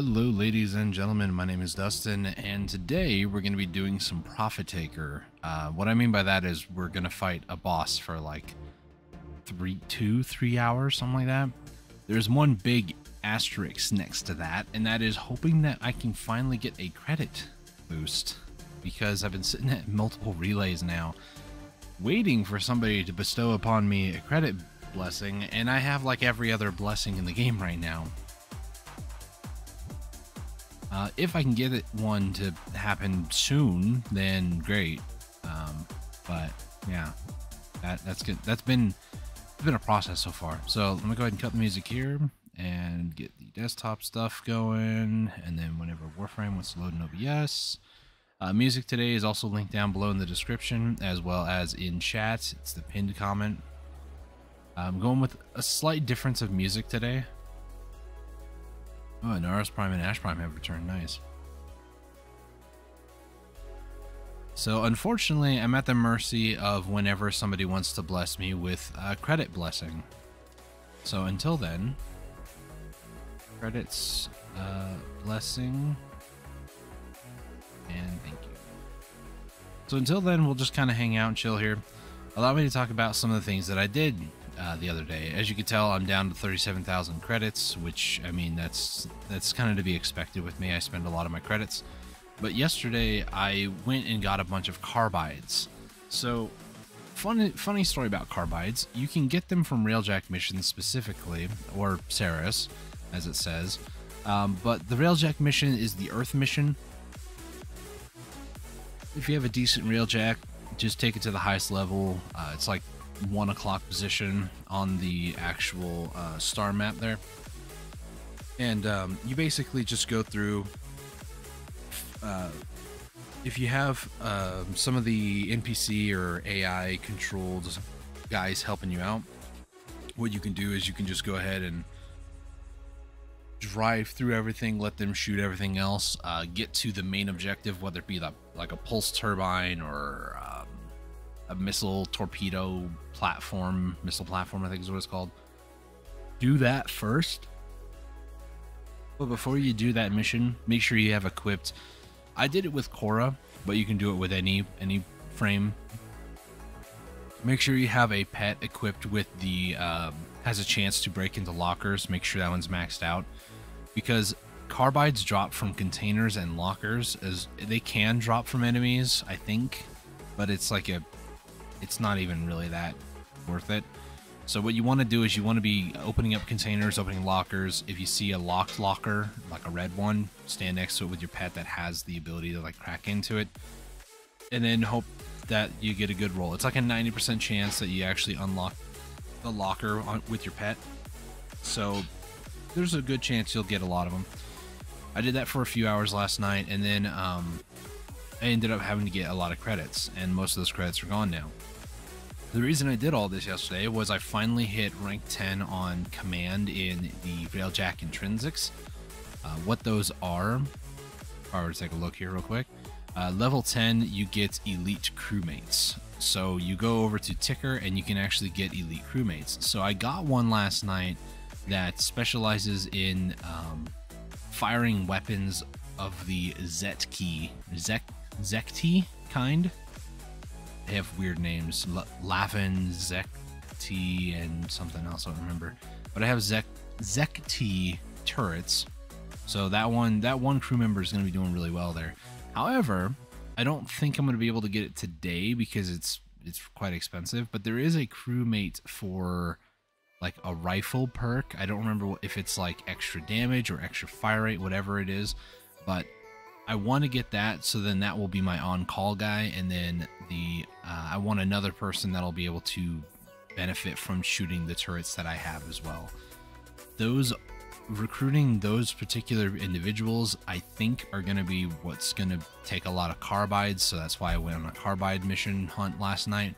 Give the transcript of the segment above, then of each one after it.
Hello, ladies and gentlemen. My name is Dustin, and today we're going to be doing some Profit Taker. Uh, what I mean by that is we're going to fight a boss for like three, two, three hours, something like that. There's one big asterisk next to that, and that is hoping that I can finally get a credit boost because I've been sitting at multiple relays now, waiting for somebody to bestow upon me a credit blessing, and I have like every other blessing in the game right now. Uh, if I can get it one to happen soon, then great. Um, but yeah, that that's good. That's been it's been a process so far. So let me go ahead and cut the music here and get the desktop stuff going. And then whenever Warframe wants to load in OBS, uh, music today is also linked down below in the description as well as in chat. It's the pinned comment. I'm going with a slight difference of music today. Oh, Nekros Prime and Ash Prime have returned. Nice. So, unfortunately, I'm at the mercy of whenever somebody wants to bless me with a credit blessing. So, until then, credits, uh, blessing, and thank you. So, until then, we'll just kind of hang out and chill here. Allow me to talk about some of the things that I did uh, the other day. As you can tell, I'm down to 37,000 credits, which I mean that's that's kind of to be expected with me. I spend a lot of my credits. But yesterday I went and got a bunch of carbides. So funny funny story about carbides. You can get them from Railjack missions specifically, or Ceres, as it says. Um, but the Railjack mission is the Earth mission. If you have a decent Railjack, just take it to the highest level. Uh, it's like one o'clock position on the actual uh, star map there. And um, you basically just go through. Uh, if you have uh, some of the NPC or AI controlled guys helping you out, what you can do is you can just go ahead and drive through everything, let them shoot everything else, uh, get to the main objective, whether it be the, like a pulse turbine or um, a missile torpedo platform, missile platform, I think is what it's called. Do that first. But before you do that mission, make sure you have equipped. I did it with Khora, but you can do it with any any frame. Make sure you have a pet equipped with the um, has a chance to break into lockers. Make sure that one's maxed out because carbides drop from containers and lockers as they can drop from enemies, I think, but it's like a it's not even really that worth it. So what you want to do is you want to be opening up containers, opening lockers. If you see a locked locker, like a red one, stand next to it with your pet that has the ability to like crack into it. And then hope that you get a good roll. It's like a 90% chance that you actually unlock the locker on, with your pet. So there's a good chance you'll get a lot of them. I did that for a few hours last night and then um, I ended up having to get a lot of credits and most of those credits are gone now. The reason I did all this yesterday was I finally hit rank 10 on command in the Railjack Intrinsics. Uh, what those are, if I were to take a look here real quick, uh, level 10 you get elite crewmates. So you go over to Ticker and you can actually get elite crewmates. So I got one last night that specializes in um, firing weapons of the Zetki, Zek, Zekti kind they have weird names. L- Lavan, Zekti, and something else I don't remember. But I have Zek Zekti turrets. So that one that one crew member is going to be doing really well there. However, I don't think I'm going to be able to get it today because it's it's quite expensive. But there is a crewmate for like a rifle perk. I don't remember if it's like extra damage or extra fire rate, whatever it is. But I want to get that, so then that will be my on-call guy, and then the uh, I want another person that'll be able to benefit from shooting the turrets that I have as well. Those recruiting those particular individuals, I think, are going to be what's going to take a lot of carbides. So that's why I went on a carbide mission hunt last night.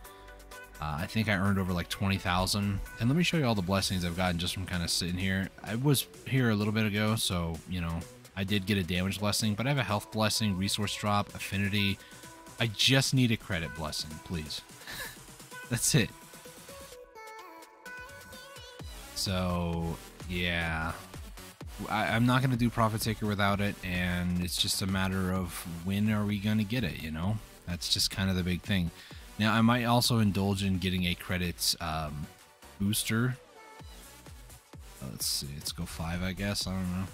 Uh, I think I earned over like 20,000. And let me show you all the blessings I've gotten just from kind of sitting here. I was here a little bit ago, so, you know, I did get a damage blessing, but I have a health blessing, resource drop, affinity. I just need a credit blessing, please. That's it. So, yeah. I, I'm not going to do Profit Taker without it, and it's just a matter of when are we going to get it, you know? That's just kind of the big thing. Now, I might also indulge in getting a credits um, booster. Let's see, let's go five, I guess. I don't know.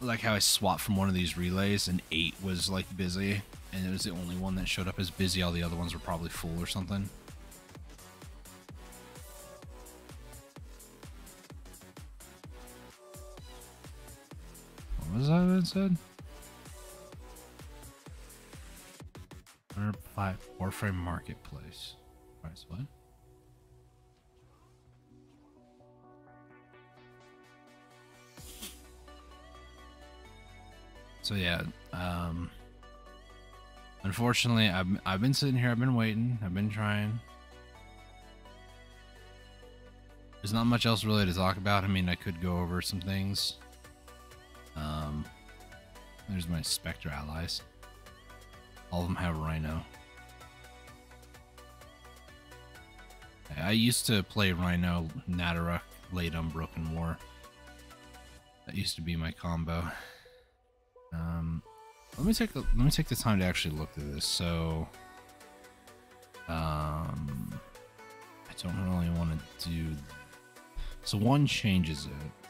Like how I swapped from one of these relays and eight was like busy, and it was the only one that showed up as busy. All the other ones were probably full or something. What was that it said? Warframe Marketplace. Price what? So yeah, um, unfortunately, I've I've been sitting here, I've been waiting, I've been trying. There's not much else really to talk about. I mean, I could go over some things. Um, there's my Spectre allies. All of them have Rhino. I used to play Rhino, Nataruk, late Unbroken War. That used to be my combo. Um, let me take let me take the time to actually look at this. So, um, I don't really want to do. So one changes it.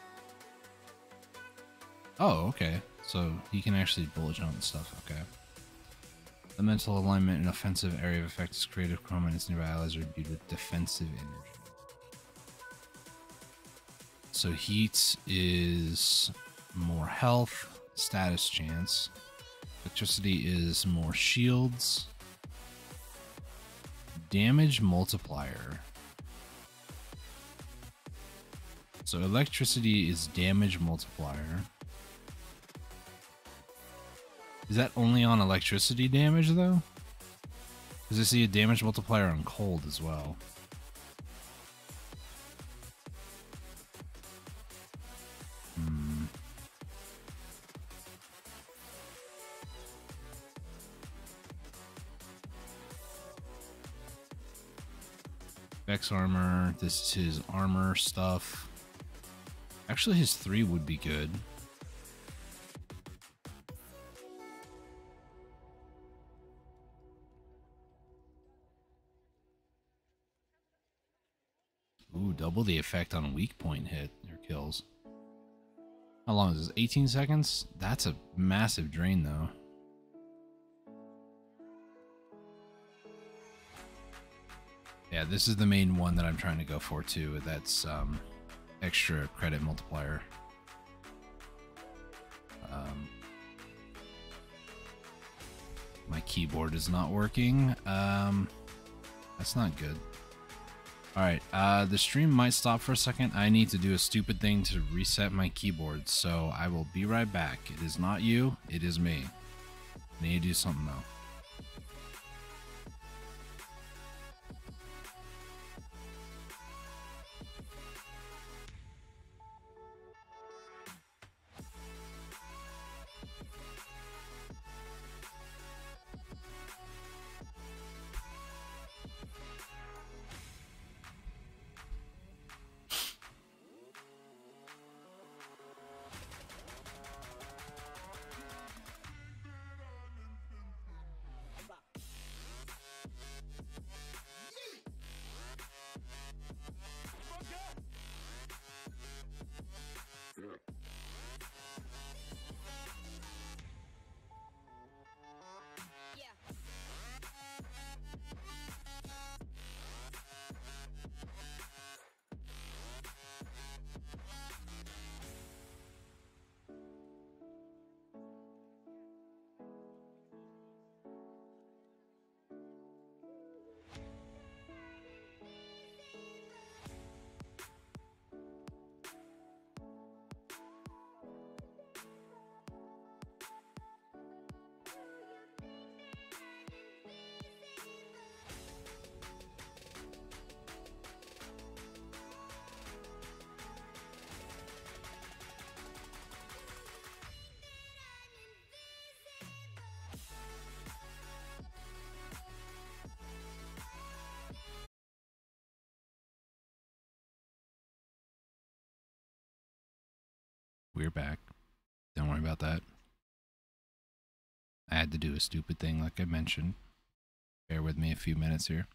Oh, okay. So he can actually bullet jump and stuff. Okay. The mental alignment and offensive area of effect is creative chrome and its nearby allies are imbued with defensive energy. So heat is more health, status chance. Electricity is more shields. Damage multiplier. So electricity is damage multiplier. Is that only on electricity damage, though? Because I see a damage multiplier on cold as well. Hmm. Vex armor. This is his armor stuff. Actually, his 3 would be good. Ooh, double the effect on weak point hit or kills. How long is this? 18 seconds? That's a massive drain, though. Yeah, this is the main one that I'm trying to go for, too. That's um, extra credit multiplier. Um, my keyboard is not working. Um, that's not good. Alright, uh, the stream might stop for a second. I need to do a stupid thing to reset my keyboard, so I will be right back. It is not you, it is me. I need to do something though. We're back. Don't worry about that. I had to do a stupid thing like I mentioned. Bear with me a few minutes here.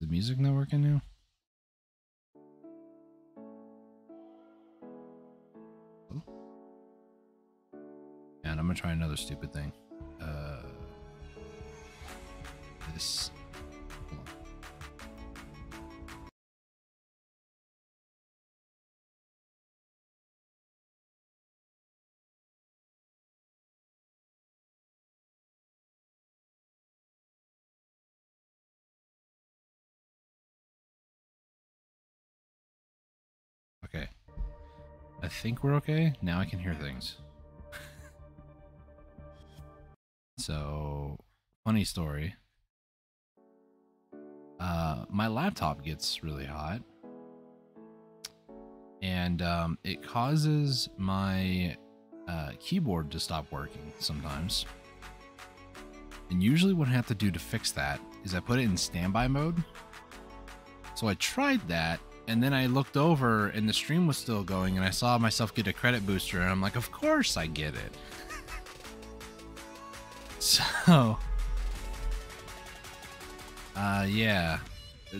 The music not working now? And I'm gonna try another stupid thing. Uh, this. Think we're okay. Now I can hear things. so, funny story. Uh, my laptop gets really hot. And um, it causes my uh, keyboard to stop working sometimes. And usually, what I have to do to fix that is I put it in standby mode. So I tried that and then I looked over and the stream was still going and I saw myself get a credit booster and I'm like, of course I get it. so uh yeah.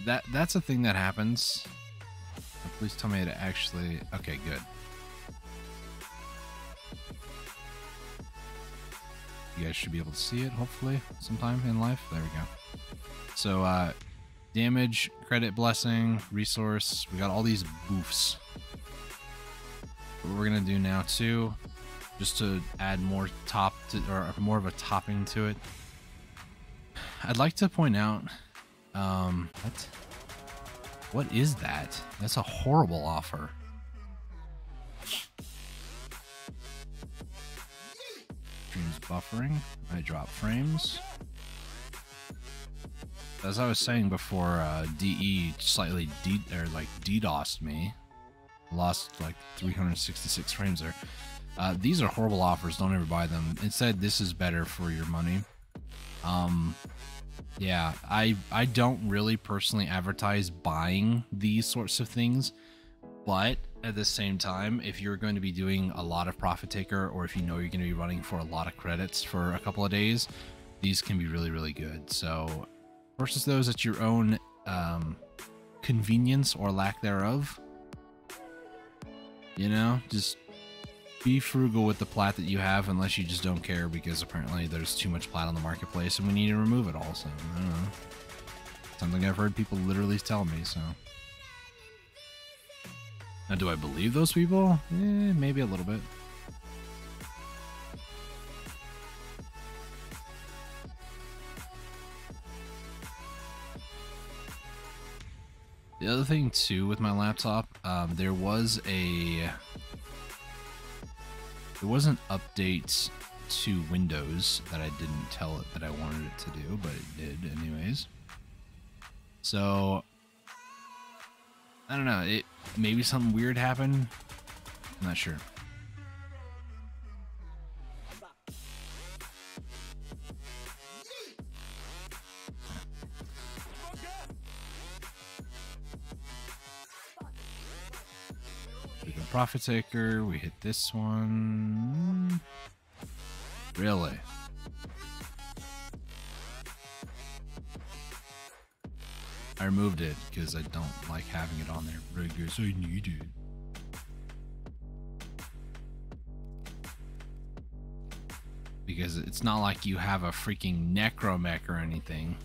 That that's a thing that happens. Please tell me to actually okay, good. You guys should be able to see it hopefully sometime in life. There we go. So uh damage, credit blessing, resource. We got all these boofs. What we're gonna do now too, just to add more top to, or more of a topping to it. I'd like to point out, um, what? What is that? That's a horrible offer. Streams buffering. I drop frames as I was saying before, uh, DE slightly de or like DDoSed me. Lost like 366 frames there. Uh, these are horrible offers. Don't ever buy them. Instead, this is better for your money. Um, yeah, I I don't really personally advertise buying these sorts of things, but at the same time, if you're going to be doing a lot of profit taker, or if you know you're going to be running for a lot of credits for a couple of days, these can be really really good. So versus those at your own um, convenience or lack thereof. You know, just be frugal with the plat that you have unless you just don't care because apparently there's too much plat on the marketplace and we need to remove it all. So, I don't know. Something I've heard people literally tell me, so. Now, do I believe those people? Eh, maybe a little bit. The other thing too with my laptop, um, there was a there was an update to Windows that I didn't tell it that I wanted it to do, but it did anyways. So I don't know. It maybe something weird happened. I'm not sure. Profit Taker. We hit this one. Really? I removed it because I don't like having it on there. I guess I need it. Because it's not like you have a freaking Necramech or anything.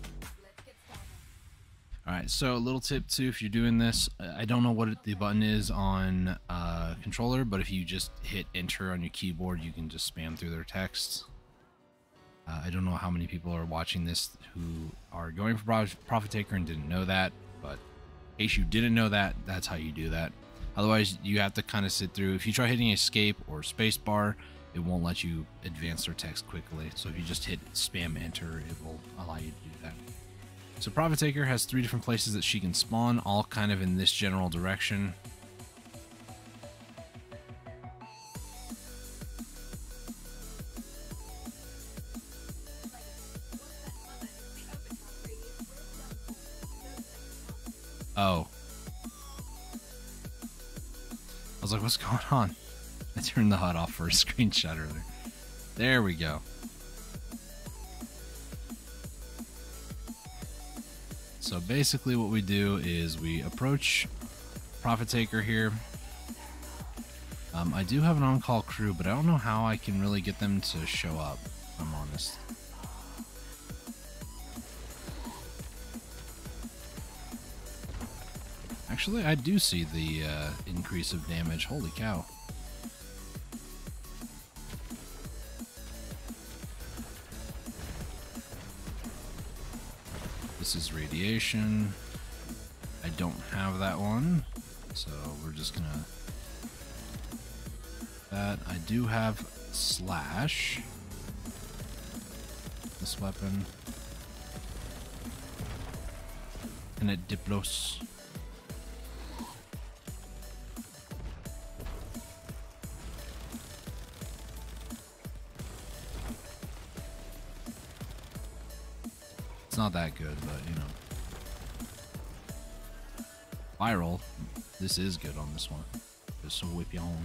All right, so a little tip too, if you're doing this, I don't know what the button is on uh, controller, but if you just hit enter on your keyboard, you can just spam through their text. Uh, I don't know how many people are watching this who are going for Profit Taker and didn't know that, but in case you didn't know that, that's how you do that. Otherwise, you have to kind of sit through. If you try hitting escape or spacebar, it won't let you advance their text quickly. So if you just hit spam enter, it will allow you to. So Profit Taker has three different places that she can spawn, all kind of in this general direction. Oh. I was like, what's going on? I turned the HUD off for a screenshot earlier. There we go. So basically what we do is we approach Profit Taker here. Um, I do have an on-call crew, but I don't know how I can really get them to show up, I'm honest. Actually, I do see the uh, increase of damage. Holy cow. This is radiation. I don't have that one, so we're just gonna... That I do have slash. This weapon. And it Diplos. Not that good, but you know. Viral. This is good on this one. Just whip you home.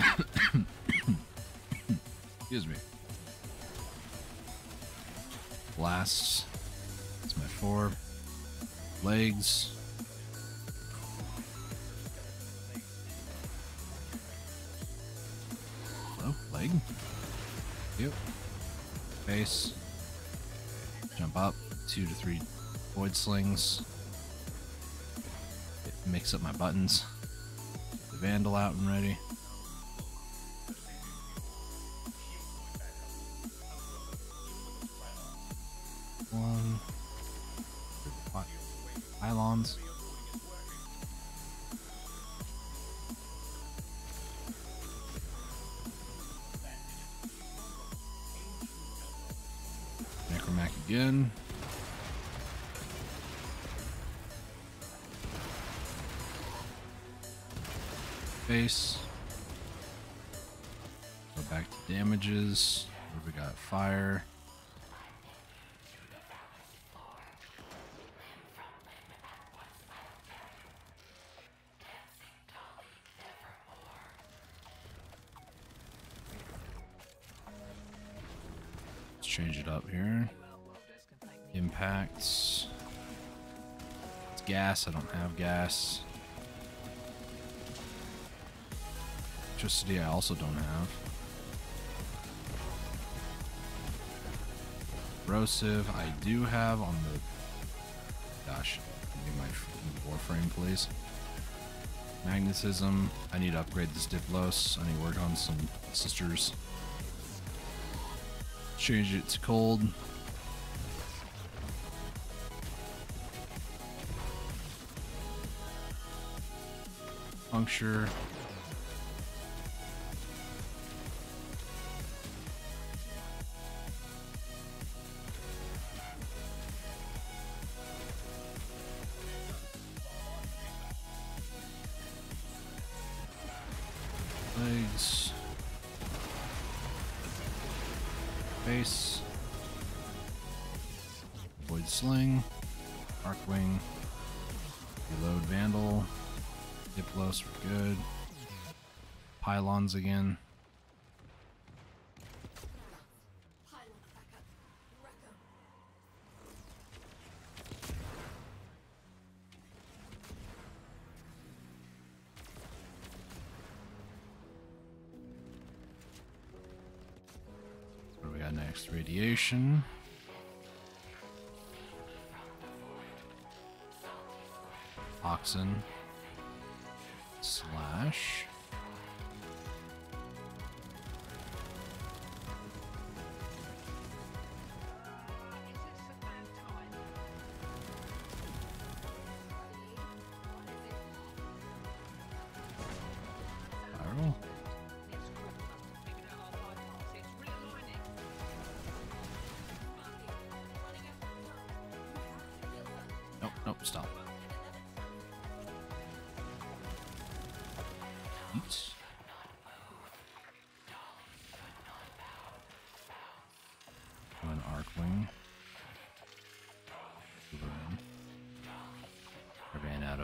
Excuse me. Blasts. That's my four. Legs. Hello? Leg? Yep. Face. Jump up. Two to three void slings. Mix up my buttons. The Vandal out and ready. One. Pylons. Again. Face. Go back to damages. Where we got fire. Gas. I don't have gas. Electricity, I also don't have. Corrosive, I do have on the. Gosh, give my warframe, please. Magnetism, I need to upgrade this Diplos. I need to work on some sisters. Change it to cold. Puncture. Pylons again. We next? Radiation. Oxen. Slash.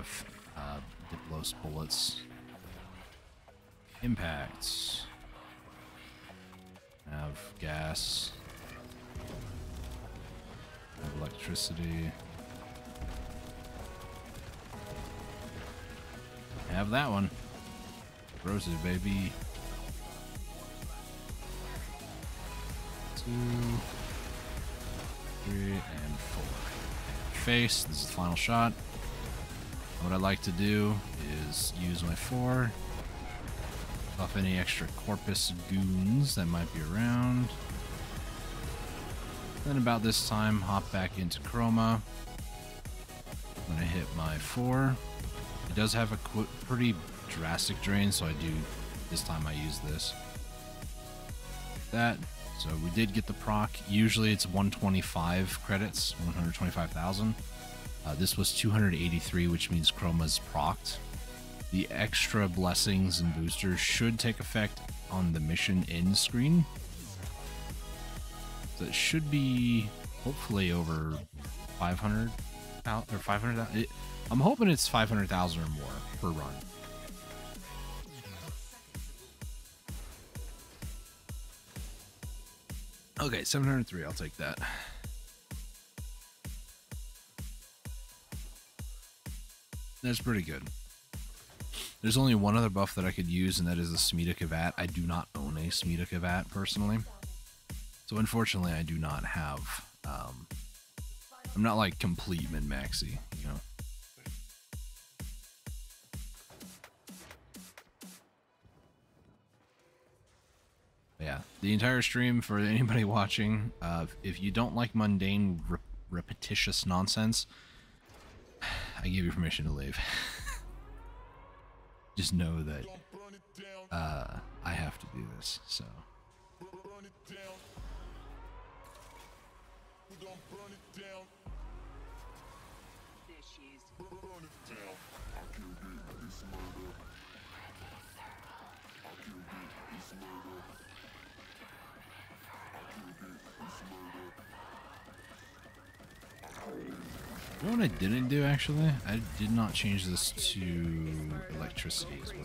Of uh, Diplos bullets. Impacts. Have gas. Have electricity. Have that one. Roasted, baby. Two, three, and four. Face, this is the final shot. What I'd like to do is use my four, off any extra corpus goons that might be around. Then about this time, hop back into Chroma. I'm gonna hit my four. It does have a pretty drastic drain, so I do, this time I use this. That, so we did get the proc. Usually it's 125 credits, 125,000. Uh, this was 283, which means Chroma's procced. The extra blessings and boosters should take effect on the mission end screen. So should be hopefully over 500 out or 500. I'm hoping it's 500,000 or more per run. Okay, 703. I'll take that. That's pretty good. There's only one other buff that I could use, and that is the Smeeta Kavat. I do not own a Smeeta Kavat personally. So unfortunately, I do not have. Um, I'm not like complete min maxi, you know. yeah, the entire stream for anybody watching. Uh, if you don't like mundane, re repetitious nonsense, I give you permission to leave. Just know that uh, I have to do this, so. You know what I didn't do actually? I did not change this to electricity as well.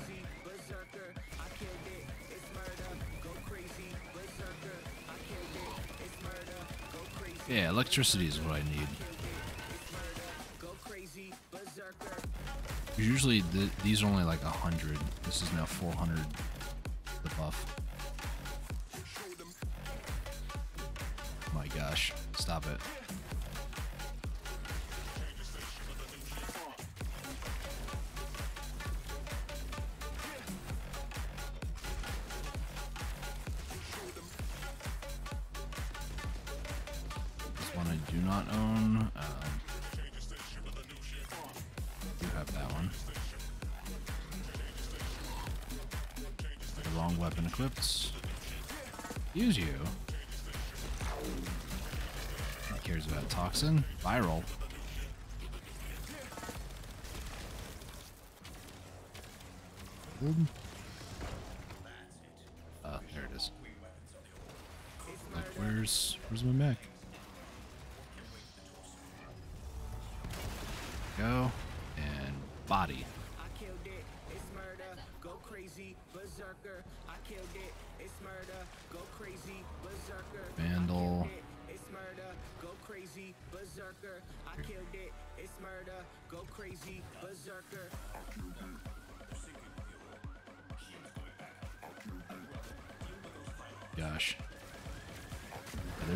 Yeah, electricity is what I need. Usually the, these are only like a hundred. This is now 400. The buff. my gosh! Stop it.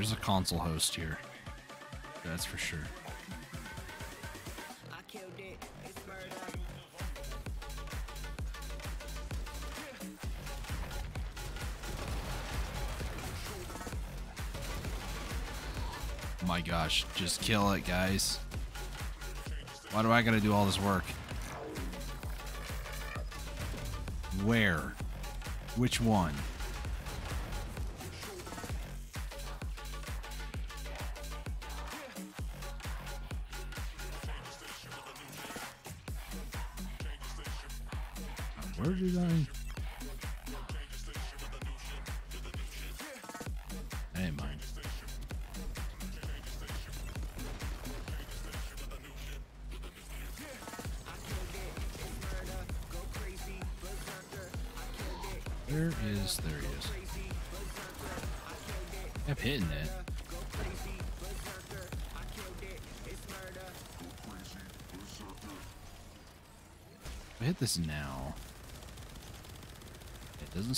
There's a console host here. That's for sure. my gosh. Just kill it, guys. Why do I gotta do all this work? Where? Which one?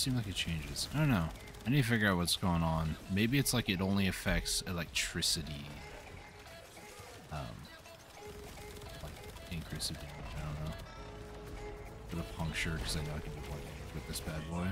Seem like it changes. I don't know. I need to figure out what's going on. Maybe it's like it only affects electricity. Um, like increase of damage. I don't know. Put a puncture because I know I can do more damage with this bad boy.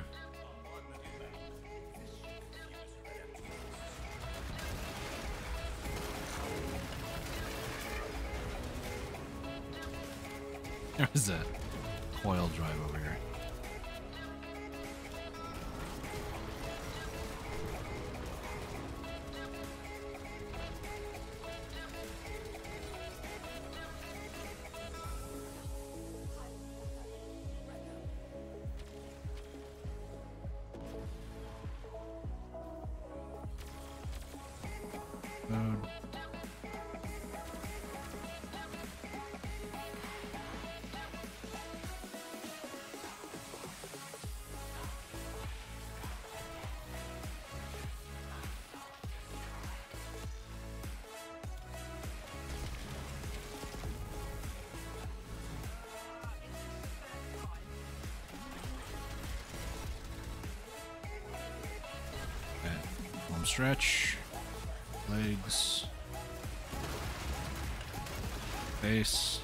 Home stretch. Legs. Face.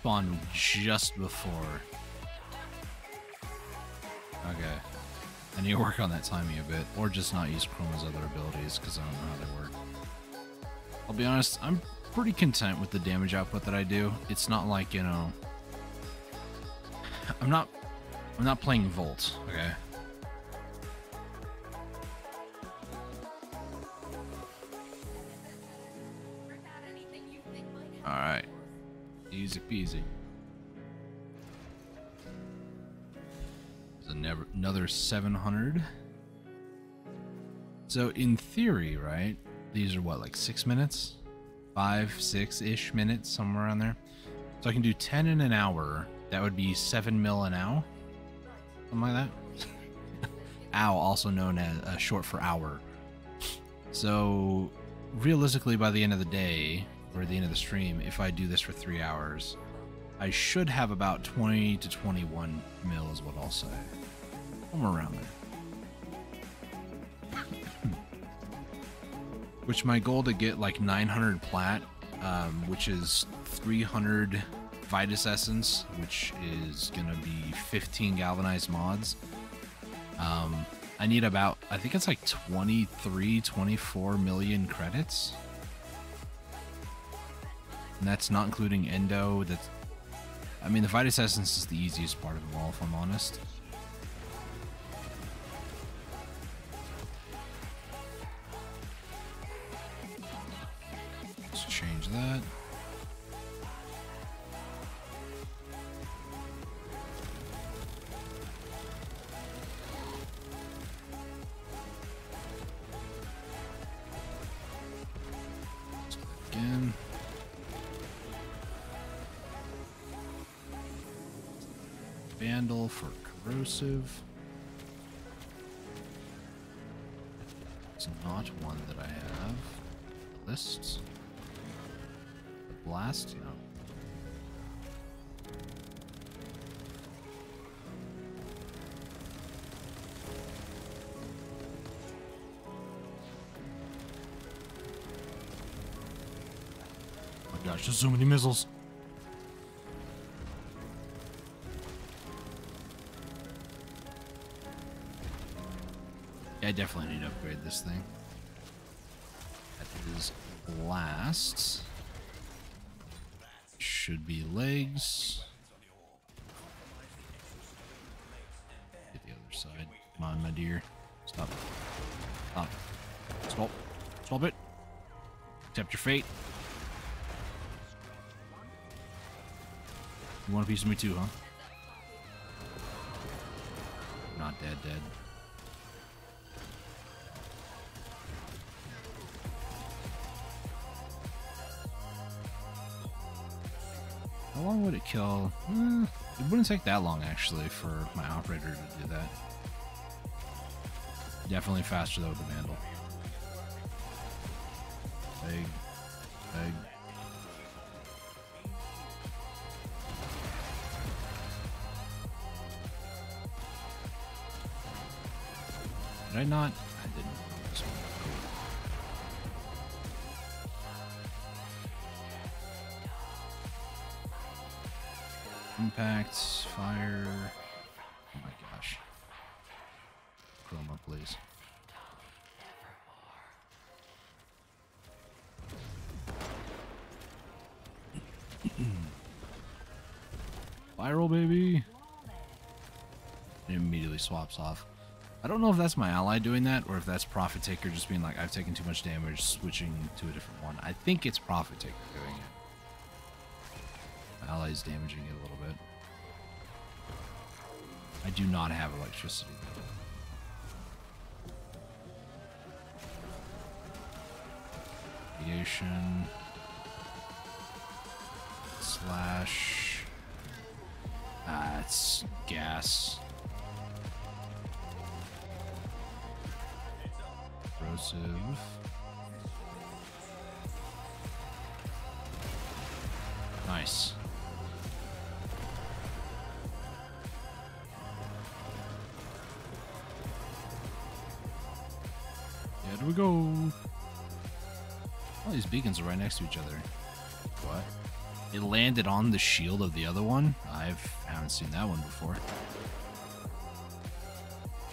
Spawned just before. Okay. I need to work on that timing a bit, or just not use Chroma's other abilities because I don't know how they work. I'll be honest, I'm pretty content with the damage output that I do. It's not like you know, I'm not, I'm not playing Volt. Okay. Easy. There's another 700. So in theory, right? These are what, like six minutes? Five, six-ish minutes, somewhere around there. So I can do 10 in an hour. That would be seven mil an hour. Something like that. Ow, also known as uh, short for hour. So realistically, by the end of the day, or the end of the stream, if I do this for three hours, I should have about 20 to 21 mil is what I'll say. Somewhere around there. which my goal to get like 900 plat, um, which is 300 Vitus Essence, which is gonna be 15 galvanized mods. Um, I need about, I think it's like 23, 24 million credits. And that's not including Endo. That's, I mean, the Vitus Essence is the easiest part of them all, if I'm honest. It's not one that I have. Lists. The blast, no. Oh my gosh, there's so many missiles. I definitely need to upgrade this thing. That is blast. Should be legs. Hit the other side. Come on, my dear. Stop. Stop. Stop. Stop it. Accept your fate. You want a piece of me too, huh? Not dead, dead. Long would it kill? Eh, it wouldn't take that long, actually, for my operator to do that. Definitely faster, though, with the Vandal. Big. Big. Did I not? Swaps off. I don't know if that's my ally doing that or if that's Profit Taker just being like, I've taken too much damage, switching to a different one. I think it's Profit Taker doing it. My ally's damaging it a little bit. I do not have electricity. Radiation. Slash. Ah, it's gas. Nice. Here we go. All these beacons are right next to each other. What? It landed on the shield of the other one? I haven't seen that one before.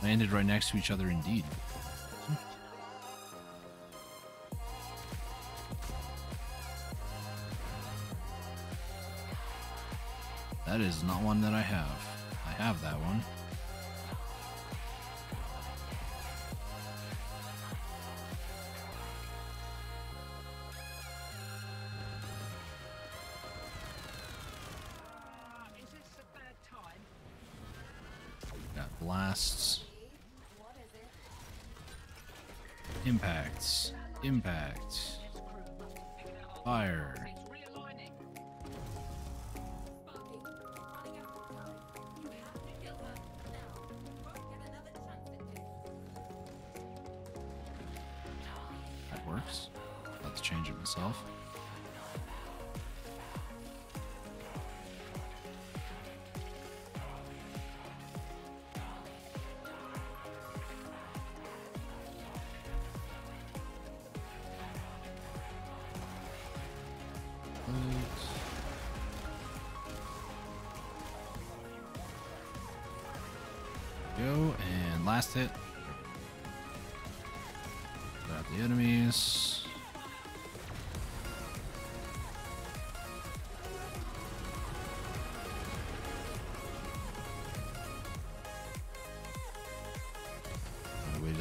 Landed right next to each other indeed. That is not one that I have. I have that one.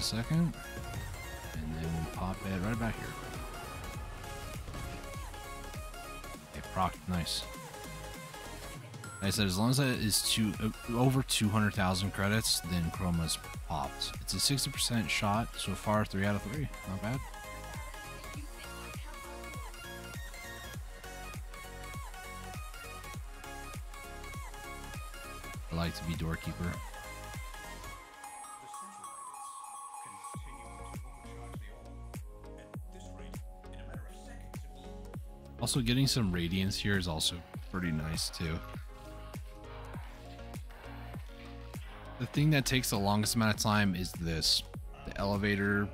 Second. And then pop it right back here. Okay, proc, nice. Like I said, as long as that is two, uh, over 200,000 credits, then Chroma's popped. It's a 60% shot so far, 3 out of 3. Not bad. I like to be doorkeeper. Also, getting some radiance here is also pretty nice too. The thing that takes the longest amount of time is this the elevator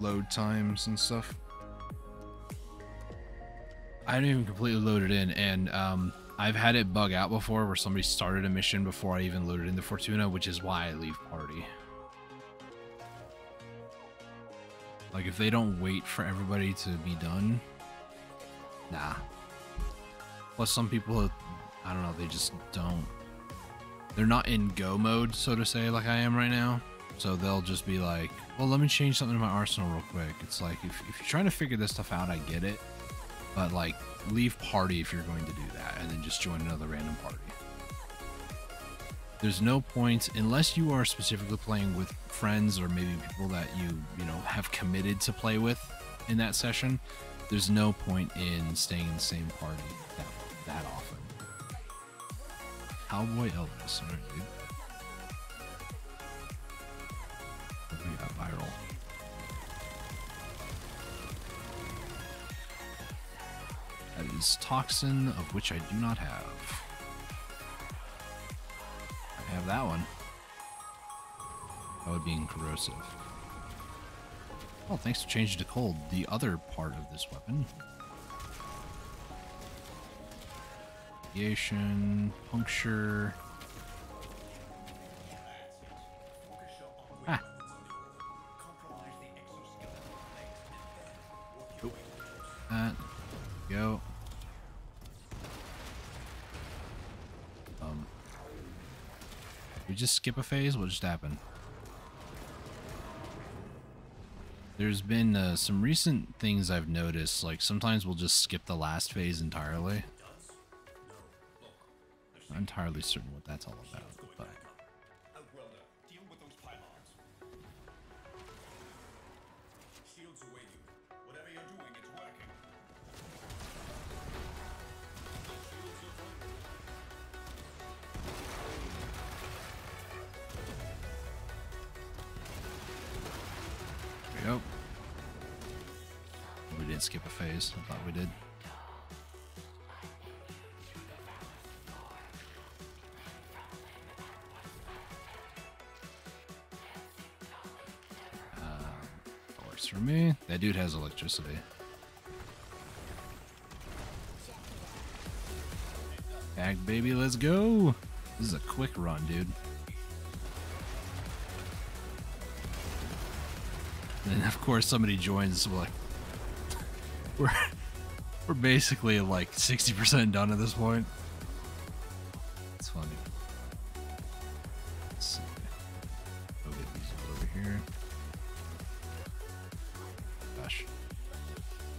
load times and stuff. I didn't even completely load it in, and um, I've had it bug out before where somebody started a mission before I even loaded into Fortuna, which is why I leave party. Like, if they don't wait for everybody to be done, nah. Plus, some people, I don't know, they just don't. They're not in go mode, so to say, like I am right now. So they'll just be like, well, let me change something in my arsenal real quick. It's like, if, if you're trying to figure this stuff out, I get it. But like, leave party if you're going to do that, and then just join another random party. There's no point unless you are specifically playing with friends or maybe people that you you know have committed to play with in that session. There's no point in staying in the same party that that often. Cowboy Elvis, alright, dude. We got viral. That is toxin, of which I do not have. I have that one. That would be corrosive. Oh, thanks for changing to cold. The other part of this weapon. Radiation, puncture. Ah. Go. Um. We just skip a phase? What just happened? There's been uh, some recent things I've noticed, like sometimes we'll just skip the last phase entirely. Not entirely certain what that's all about, but... We did. Uh, that works for me. That dude has electricity. Back, baby, let's go. This is a quick run, dude. And of course, somebody joins. Like, we're we're basically like sixty percent done at this point. It's funny. Let's see. Go get these over here. Gosh,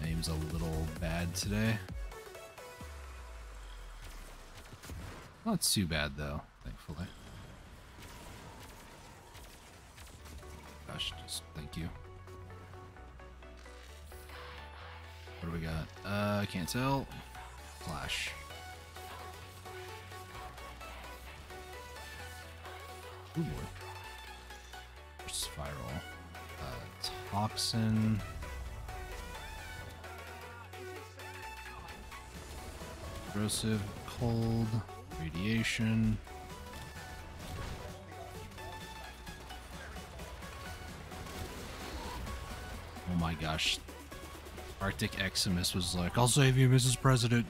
name's a little bad today. Not too bad though, Tell. Flash. Ooh boy. Spiral. Uh, toxin. Corrosive, cold, radiation. Oh my gosh. Arctic Eximus was like, I'll save you, Mrs. President.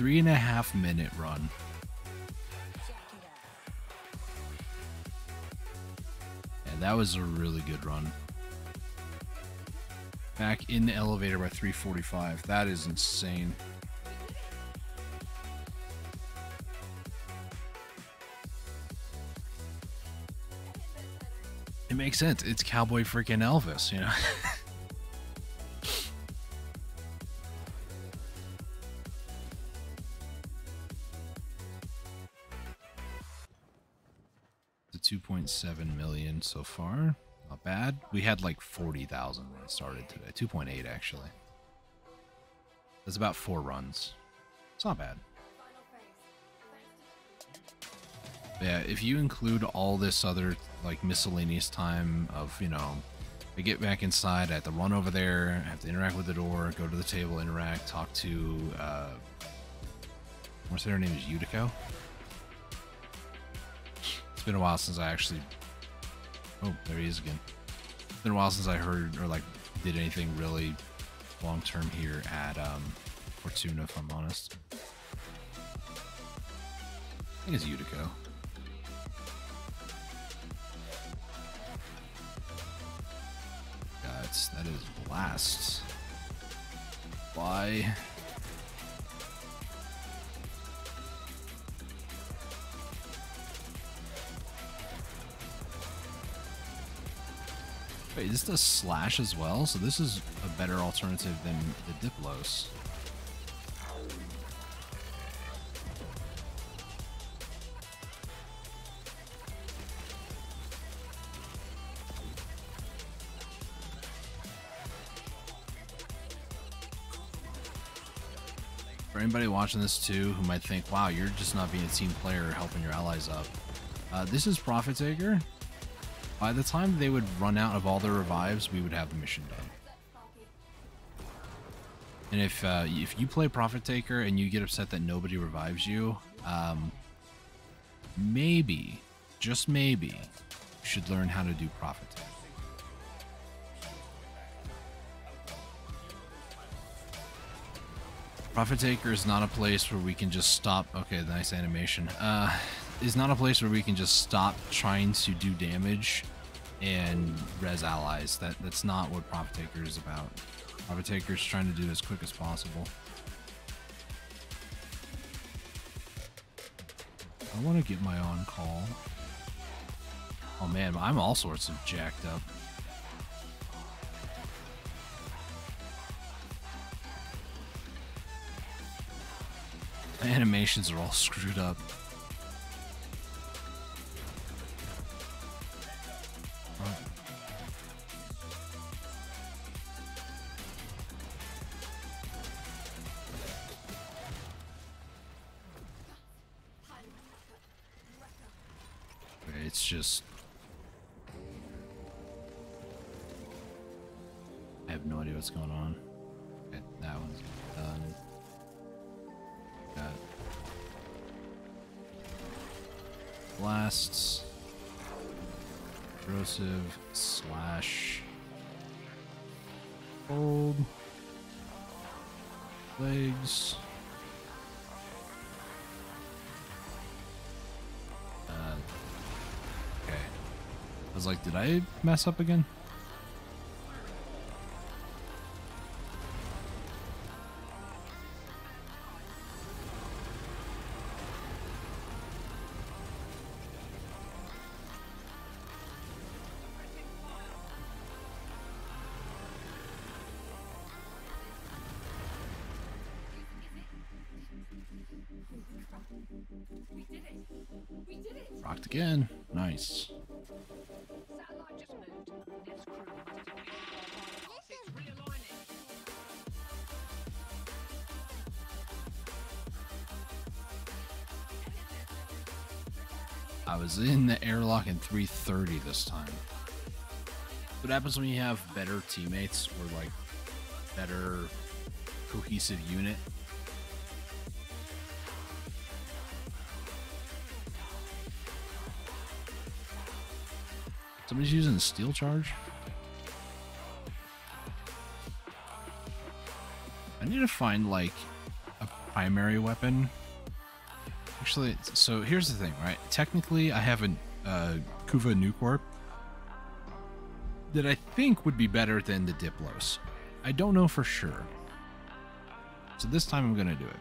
Three and a half minute run. Yeah, that was a really good run. Back in the elevator by 345. That is insane. It makes sense. It's Cowboy freaking Elvis, you know? 2.7 million so far. Not bad. We had like 40,000 when it started today. 2.8 actually. That's about four runs. It's not bad. Yeah, if you include all this other like miscellaneous time of, you know, I get back inside, I have to run over there, I have to interact with the door, go to the table, interact, talk to uh what's her name is Eudico? It's been a while since I actually Oh, there he is again. It's been a while since I heard or like did anything really long term here at um, Fortuna, if I'm honest. I think it's Eudico. That's that is blast. Why? Wait, this does slash as well, so this is a better alternative than the Diplos. For anybody watching this too who might think, wow, you're just not being a team player helping your allies up. Uh, this is Profit Taker. By the time they would run out of all their revives, we would have the mission done. And if uh, if you play Profit Taker and you get upset that nobody revives you, um, maybe, just maybe, you should learn how to do Profit Taker. Profit Taker is not a place where we can just stop. Okay, nice animation. Uh, is not a place where we can just stop trying to do damage and res allies. That that's not what Profit Taker is about. Profit Taker is trying to do as quick as possible. I want to get my on call. Oh man, I'm all sorts of jacked up. The animations are all screwed up. Was like, did I mess up again? Rocked again. Nice. I was in the airlock in 330 this time. What happens when you have better teammates or like better cohesive unit? Somebody's using a steel charge? I need to find like a primary weapon Actually, so here's the thing, right? Technically, I have a uh, Kuva Nukor that I think would be better than the Diplos. I don't know for sure. So this time I'm going to do it.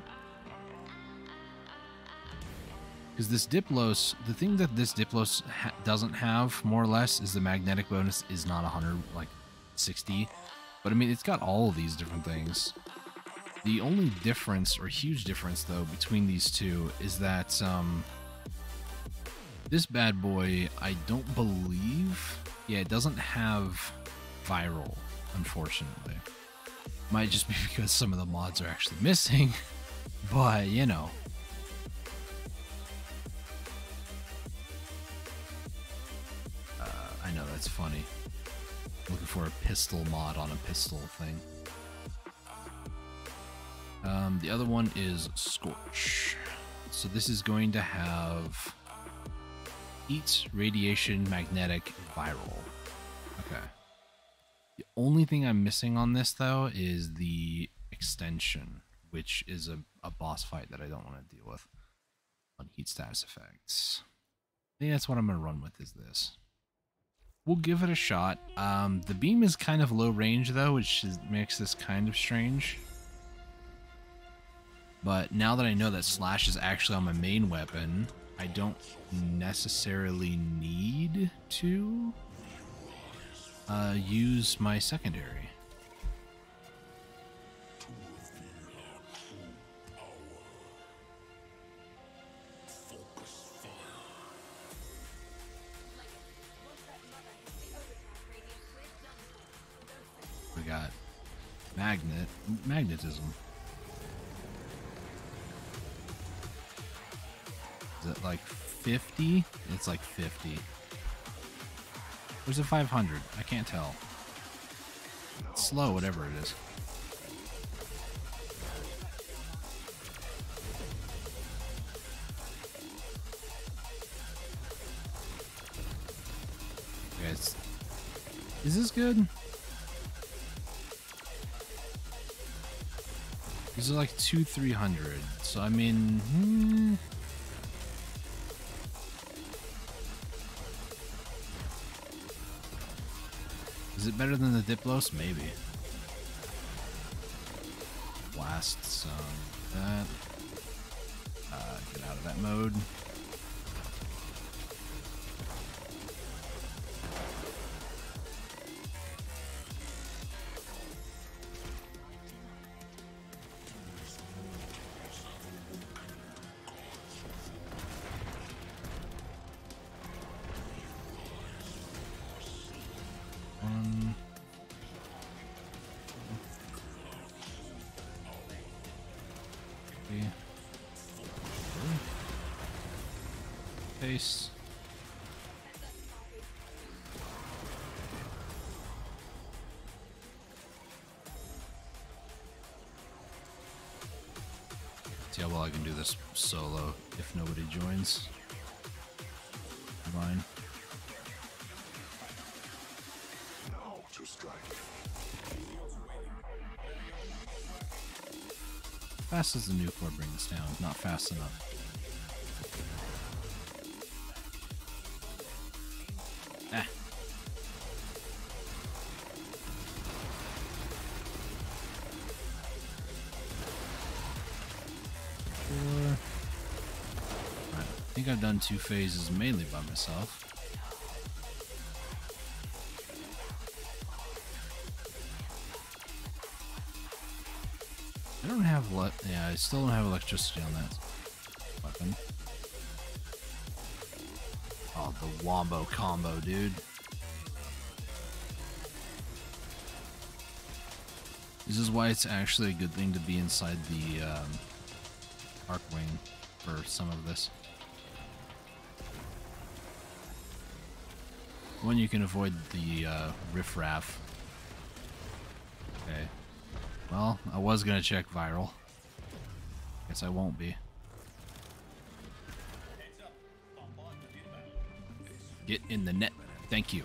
Because this Diplos, the thing that this Diplos ha- doesn't have, more or less, is the magnetic bonus is not 100, like 60. But I mean, it's got all of these different things. The only difference, or huge difference though, between these two is that um, this bad boy, I don't believe, yeah, it doesn't have viral, unfortunately. Might just be because some of the mods are actually missing, but you know. Uh, I know that's funny. Looking for a pistol mod on a pistol thing. Um, the other one is Scorch. So this is going to have Heat, Radiation, Magnetic, Viral. Okay. The only thing I'm missing on this though is the extension, which is a, a boss fight that I don't want to deal with on heat status effects. I think that's what I'm gonna run with is this. We'll give it a shot. Um, the beam is kind of low range though, which is, makes this kind of strange. But now that I know that slash is actually on my main weapon, I don't necessarily need to uh, use my secondary. We got magnet magnetism. Is it like 50? It's like 50. Where's the 500? I can't tell. It's slow, whatever it is. Guys, is this good? These are like two, three hundred. So I mean, hmm. Is it better than the Diplos? Maybe. Blast some that. Uh, get out of that mode. Fast as the nuclear bring this down, not fast enough. Ah. Alright, I think I've done two phases mainly by myself. Yeah, I still don't have electricity on that weapon. Oh, the wombo combo, dude. This is why it's actually a good thing to be inside the um, arc wing for some of this. When you can avoid the uh, riffraff. Okay. Well, I was gonna check viral. Guess I won't be. Get in the net. Thank you.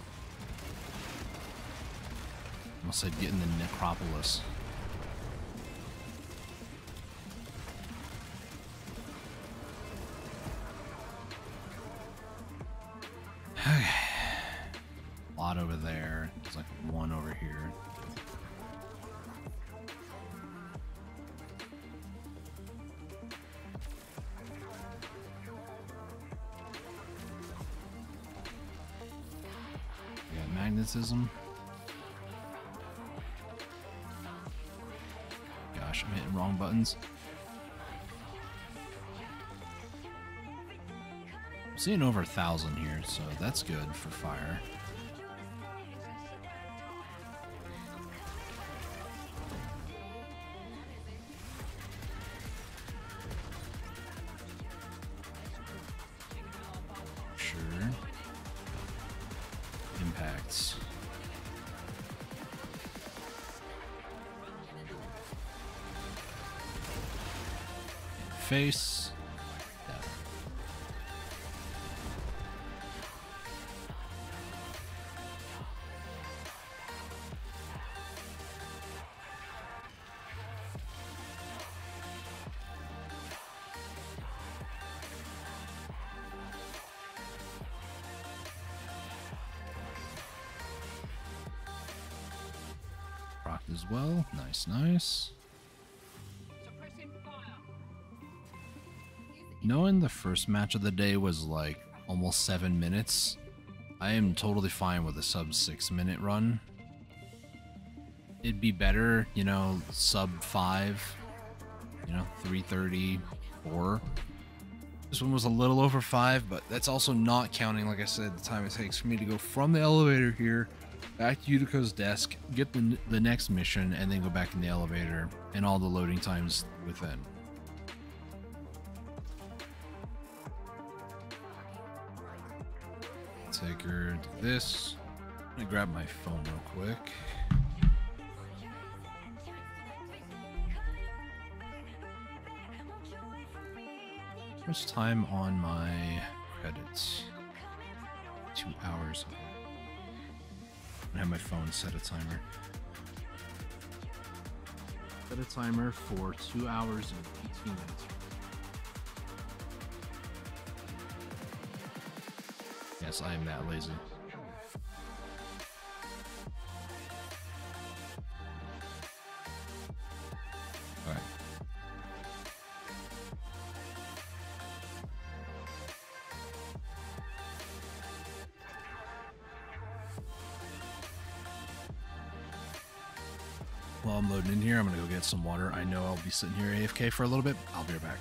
Almost said get in the necropolis. Seeing over a thousand here, so that's good for fire. Nice. Knowing the first match of the day was like almost seven minutes, I am totally fine with a sub six minute run. It'd be better, you know, sub five, you know, 334. This one was a little over five, but that's also not counting, like I said, the time it takes for me to go from the elevator here back to Eudico's desk, get the, the next mission, and then go back in the elevator, and all the loading times within. Take her to this. I'm gonna grab my phone real quick. How much time on my credits? Two hours. My phone set a timer. Set a timer for two hours and 18 minutes. Yes, I am that lazy. Some water. I know I'll be sitting here AFK for a little bit. I'll be right back.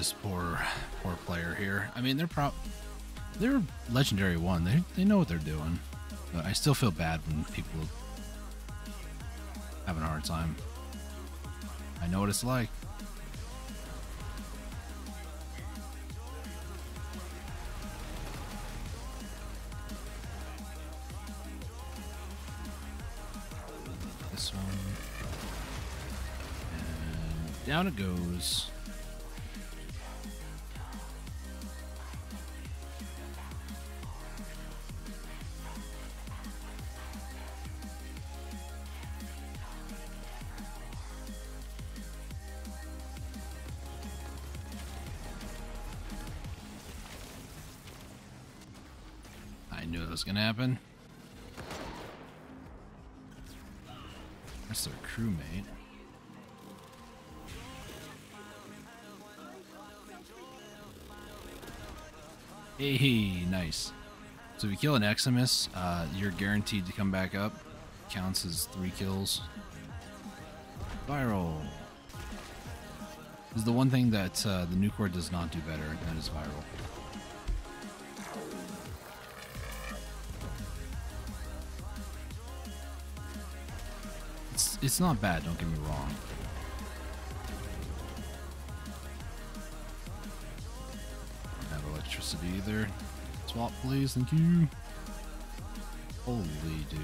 This poor, poor player here. I mean, they're pro, they're legendary one. They they know what they're doing, but I still feel bad when people having a hard time. I know what it's like. This one. And down it goes. Was gonna happen. That's their crewmate. Hey, nice. So if you kill an Eximus, uh, you're guaranteed to come back up. Counts as three kills. Viral. is the one thing that uh, the Nukor does not do better, and that is viral. It's not bad. Don't get me wrong. Don't have electricity either. Swap, please. Thank you. Holy dude.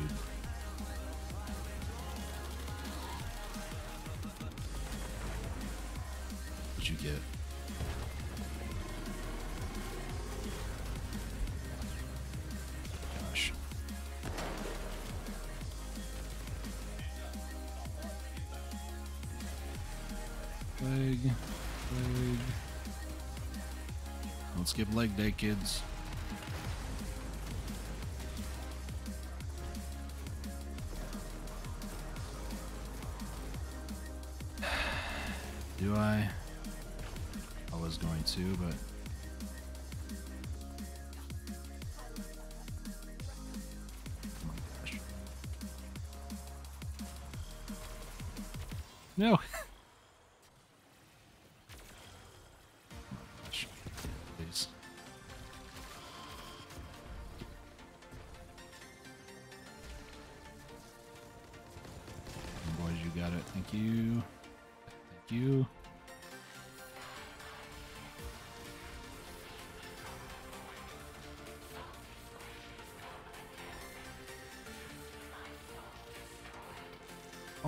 Day, kids.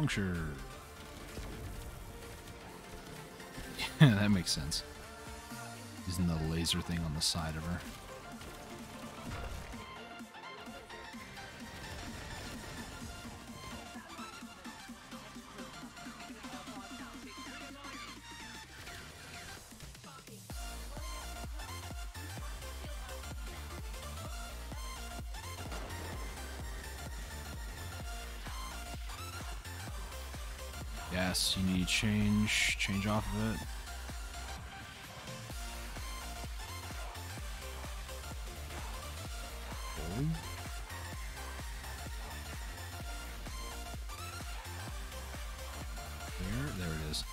Puncture. Yeah, that makes sense. Isn't the laser thing on the side of her. Change. Change off of it. There, there it is.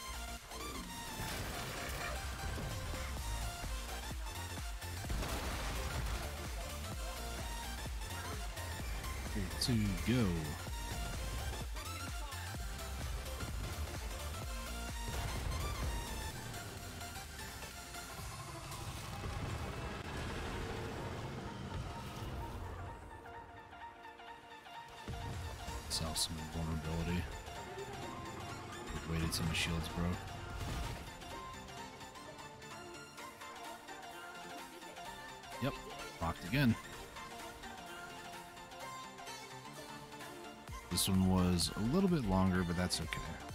Three, two, go. Saw some. Waited till my shields broke. Yep, rocked again. This one was a little bit longer, but that's okay.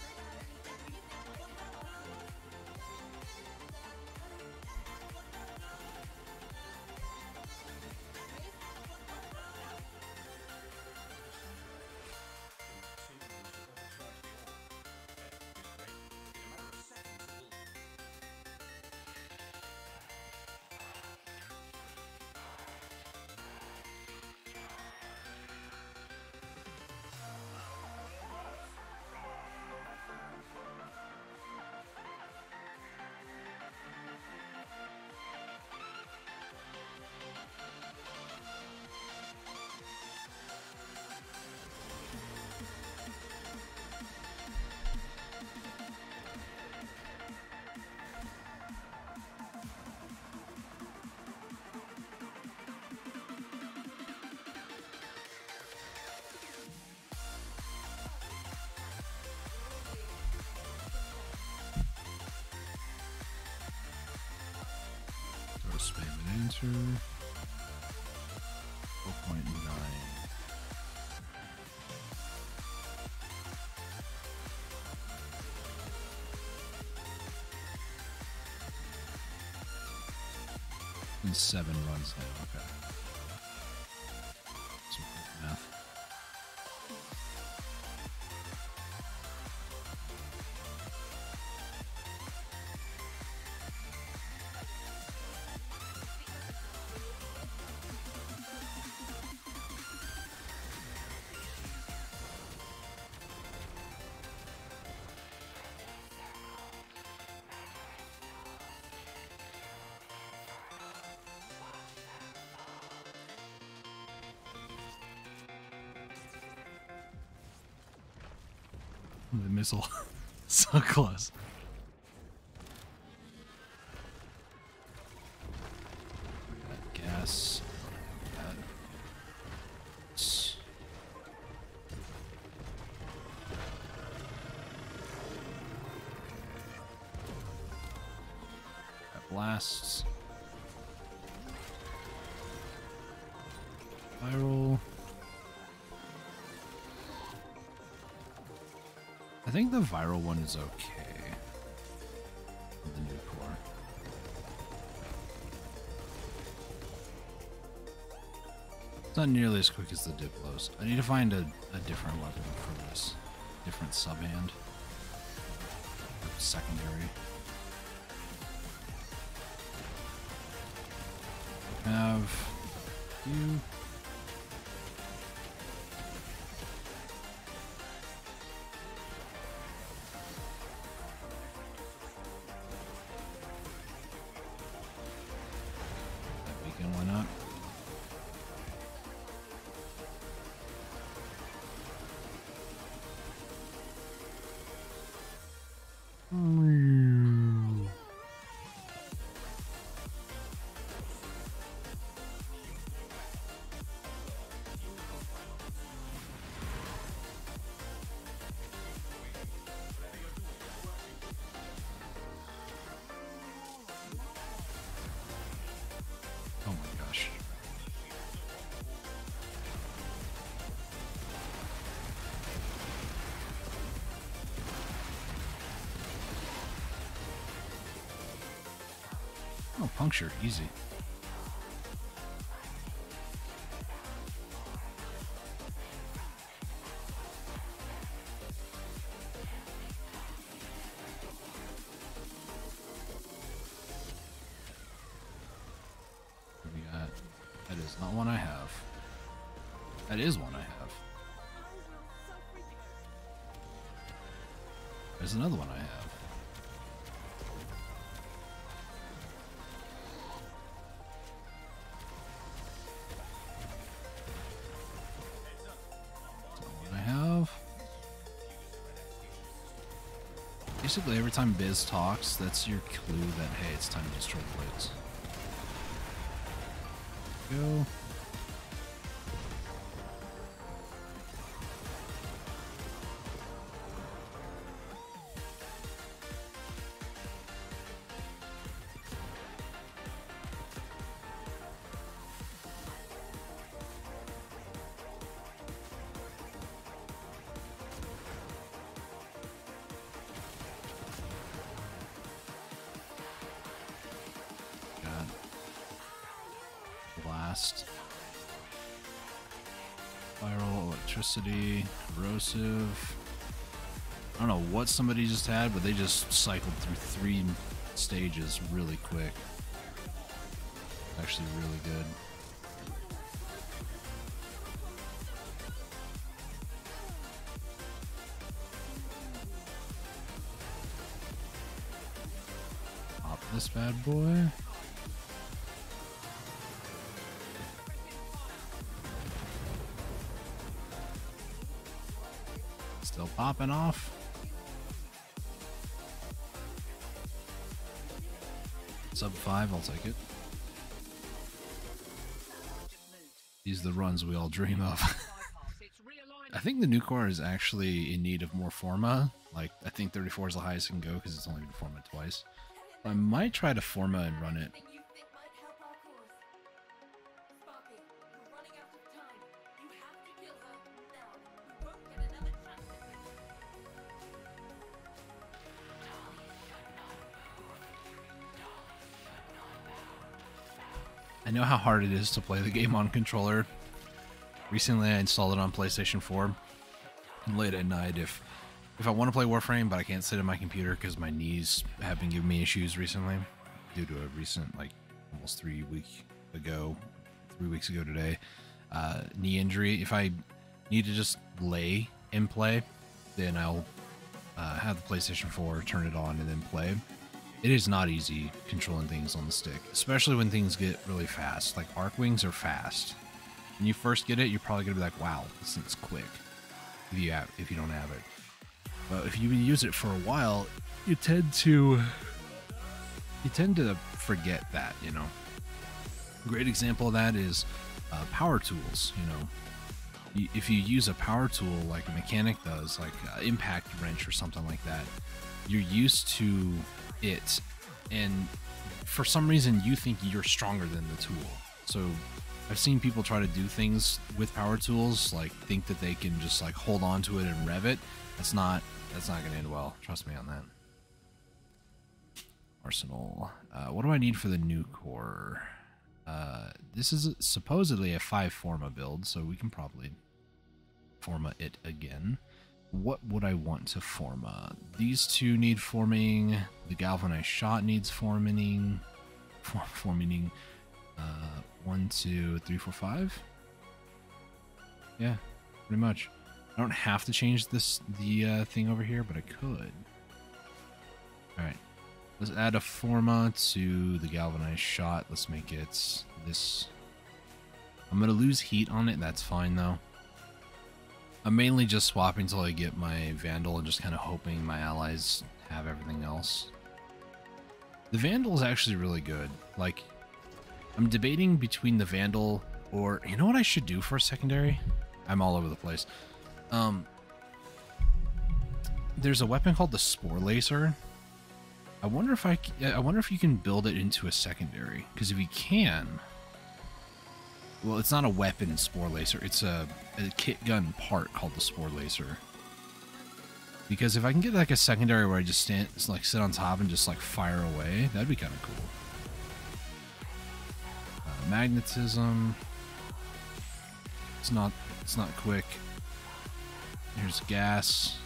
Seven runs now, missile. so close. Think the viral one is okay. The new core. It's not nearly as quick as the Diplos. I need to find a, a different weapon for this. Different subhand. Secondary. Have you Oh, puncture, easy. Basically, every time Biz talks, that's your clue that, hey, it's time to destroy plates. Go. Electricity, corrosive. I don't know what somebody just had, but they just cycled through three stages really quick. Actually, really good. Pop this bad boy. Popping off. Sub 5, I'll take it. These are the runs we all dream of. I think the Nukor is actually in need of more forma. Like, I think 34 is the highest it can go because it's only been forma twice. I might try to forma and run it. Know how hard it is to play the game on controller. Recently, I installed it on PlayStation 4. And late at night, if if I want to play Warframe, but I can't sit at my computer because my knees have been giving me issues recently due to a recent, like almost three week ago, three weeks ago today, uh, knee injury. If I need to just lay and play, then I'll uh, have the PlayStation 4, turn it on, and then play. It is not easy controlling things on the stick, especially when things get really fast. Like Archwings are fast. When you first get it, you're probably gonna be like, "Wow, this thing's quick." If you have, if you don't have it, But if you use it for a while, you tend to you tend to forget that, you know. great example of that is uh, power tools, you know. If you use a power tool like a mechanic does, like uh, impact wrench or something like that, you're used to it, and for some reason you think you're stronger than the tool. So I've seen people try to do things with power tools, like think that they can just like hold on to it and rev it. That's not that's not to end well. Trust me on that. Arsenal. Uh, what do I need for the Nukor? Uh, this is supposedly a five forma build, so we can probably forma it again. What would I want to forma? These two need forming. The galvanized shot needs forming. For, forming. Uh, one, two, three, four, five. Yeah, pretty much. I don't have to change this the uh, thing over here, but I could. All right, let's add a forma to the galvanized shot. Let's make it this. I'm gonna lose heat on it. That's fine though. I'm mainly just swapping until I get my Vandal and just kind of hoping my allies have everything else. The Vandal is actually really good. Like, I'm debating between the Vandal or you know what I should do for a secondary? I'm all over the place. Um, there's a weapon called the Sporelacer. I wonder if I, I wonder if you can build it into a secondary because if you can, well, it's not a weapon in Sporelacer. It's a, a kit gun part called the Sporelacer. Because if I can get like a secondary where I just stand, like sit on top and just like fire away, that'd be kind of cool. Uh, magnetism. It's not. It's not quick. Here's gas.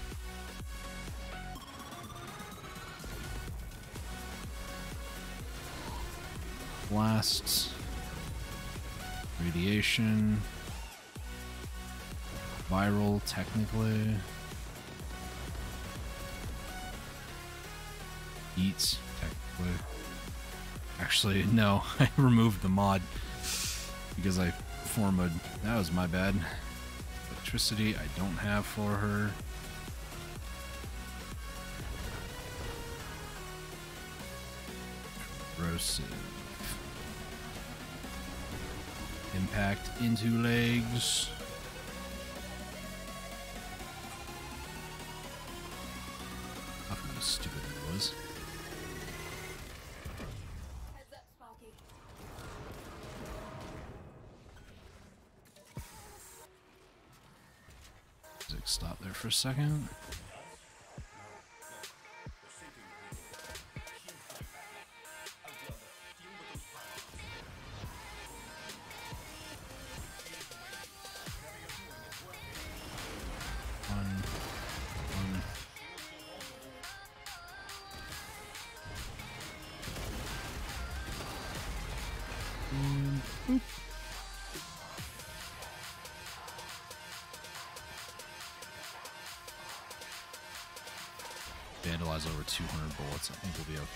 Blasts. Radiation. Viral, technically. Eats, technically. Actually, no, I removed the mod because I form formed. That was my bad. Electricity, I don't have for her. Corrosive. Impact into legs. How stupid that was. Stop there for a second.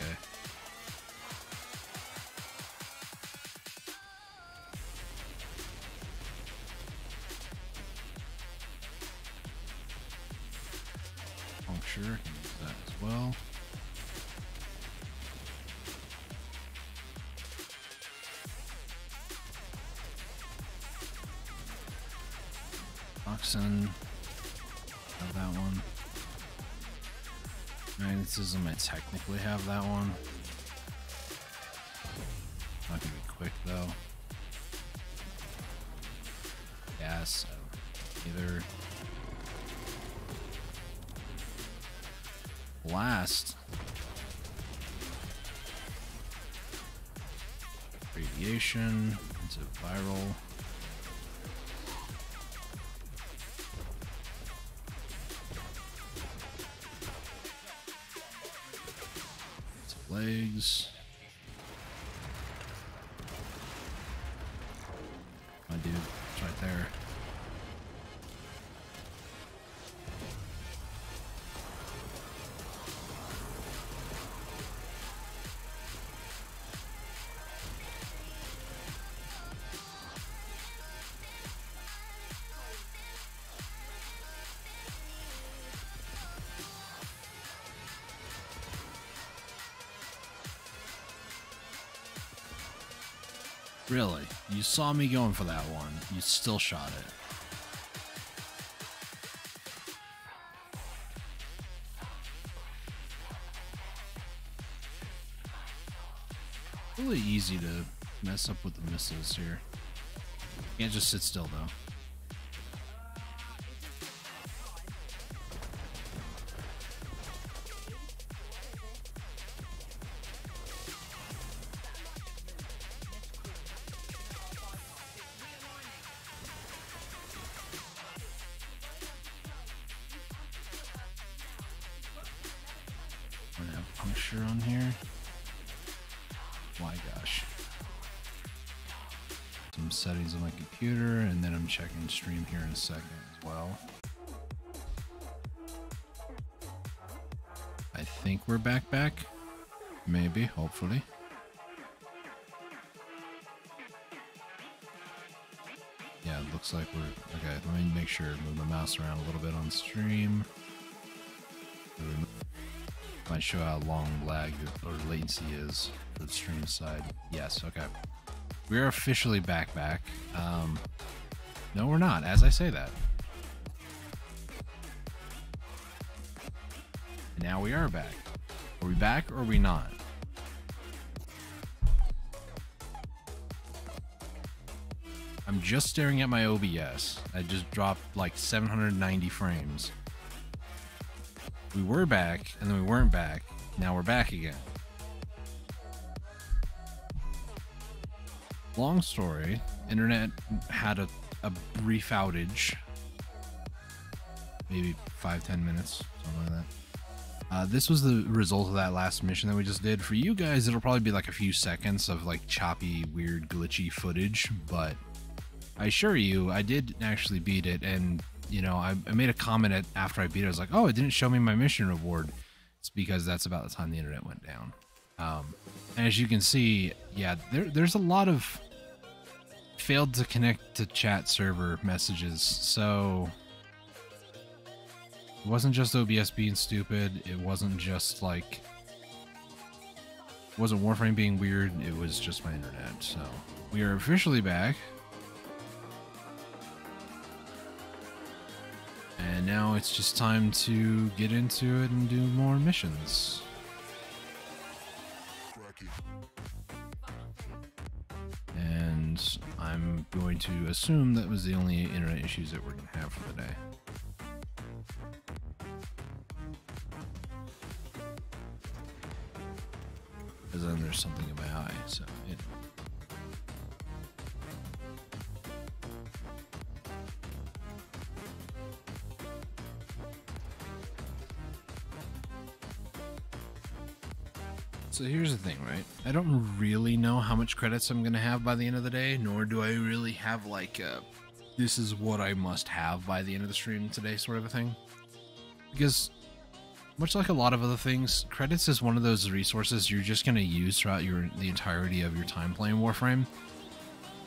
Okay. I technically have that one. Not gonna be quick though. Gas, either. Blast. Radiation into viral. Really? You saw me going for that one. You still shot it. Really easy to mess up with the missiles here. Can't just sit still though. Puncture on here. My gosh. Some settings on my computer, and then I'm checking stream here in a second as well. I think we're back back. Maybe, hopefully. Yeah, it looks like we're okay. Let me make sure move my mouse around a little bit on stream. Might show how long lag or latency is for the stream side. Yes, okay. We're officially back back. Um, no, we're not, as I say that. And now we are back. Are we back or are we not? I'm just staring at my OBS. I just dropped like 790 frames. We were back, and then we weren't back. Now we're back again. Long story. Internet had a, a brief outage. Maybe five, ten minutes, something like that. Uh, this was the result of that last mission that we just did. For you guys, it'll probably be like a few seconds of like choppy, weird, glitchy footage, but I assure you, I did actually beat it, and you know, I, I made a comment at, after I beat it. I was like, "Oh, it didn't show me my mission reward." It's because that's about the time the internet went down. Um, and as you can see, yeah, there, there's a lot of failed to connect to chat server messages. So it wasn't just OBS being stupid. It wasn't just like wasn't Warframe being weird. It was just my internet. So we are officially back. And now it's just time to get into it and do more missions. And I'm going to assume that was the only internet issues that we're going to have for the day. Because then there's something in my eye, so you know. So here's the thing, right? I don't really know how much credits I'm gonna have by the end of the day, nor do I really have like a this is what I must have by the end of the stream today sort of a thing. Because much like a lot of other things, credits is one of those resources you're just gonna use throughout your the entirety of your time playing Warframe.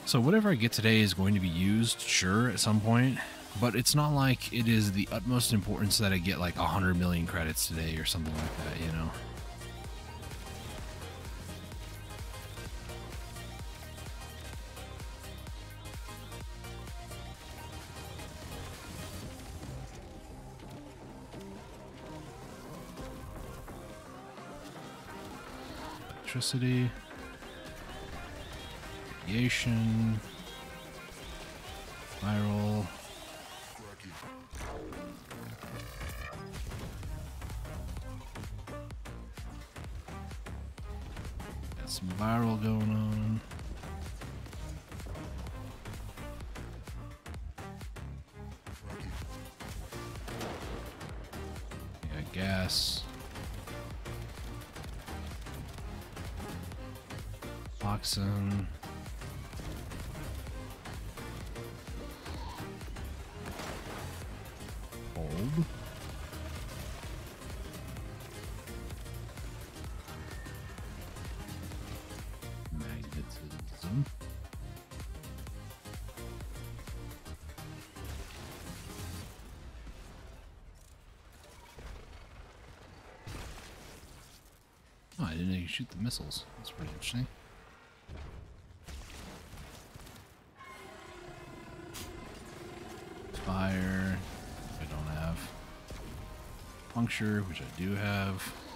So whatever I get today is going to be used, sure, at some point, but it's not like it is the utmost importance that I get like 100 million credits today or something like that, you know? Electricity, radiation, viral. Got some viral going on. Got gas. Oxen. Bulb. Um, Magnetism. Oh, I didn't know you shoot the missiles. That's pretty interesting. Puncture, which I do have.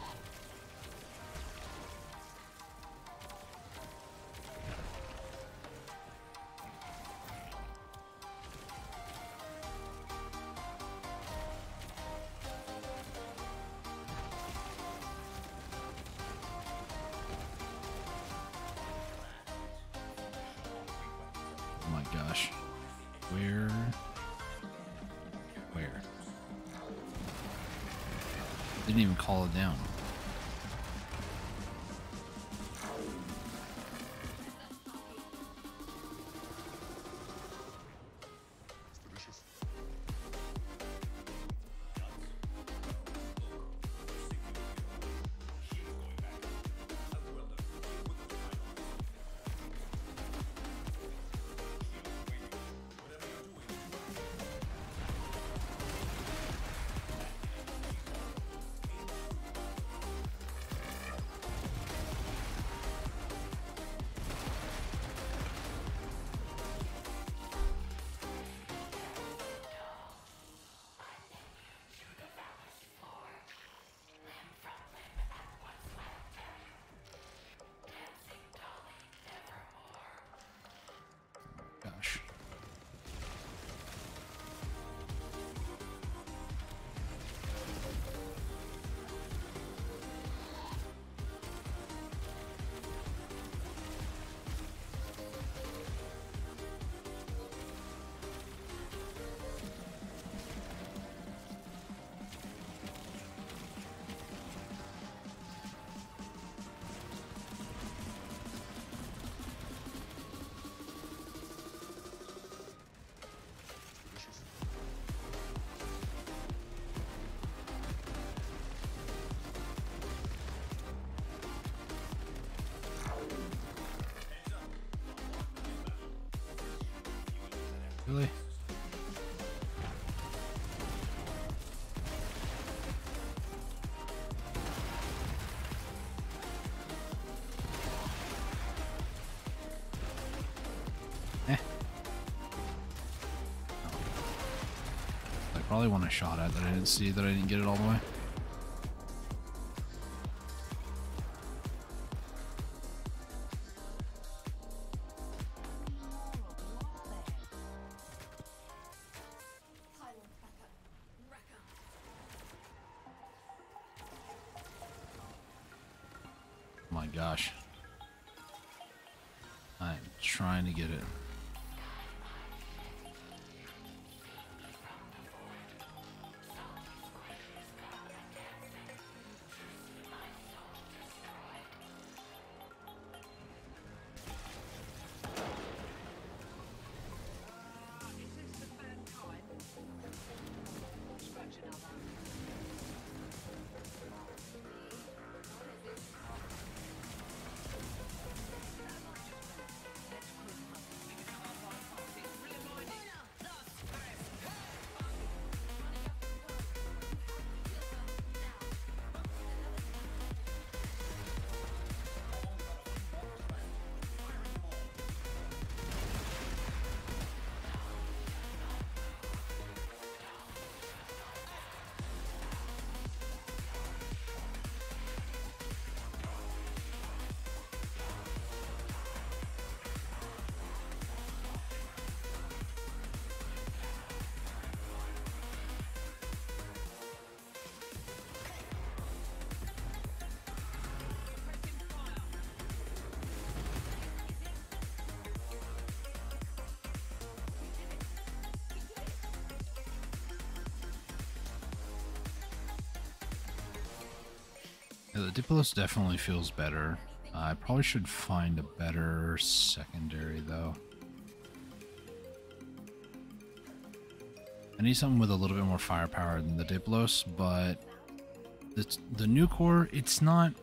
Eh. I probably want a shot at that I didn't see that I didn't get it all the way. The Diplos definitely feels better. Uh, I probably should find a better secondary though. I need something with a little bit more firepower than the Diplos, but the the Nukor, it's not.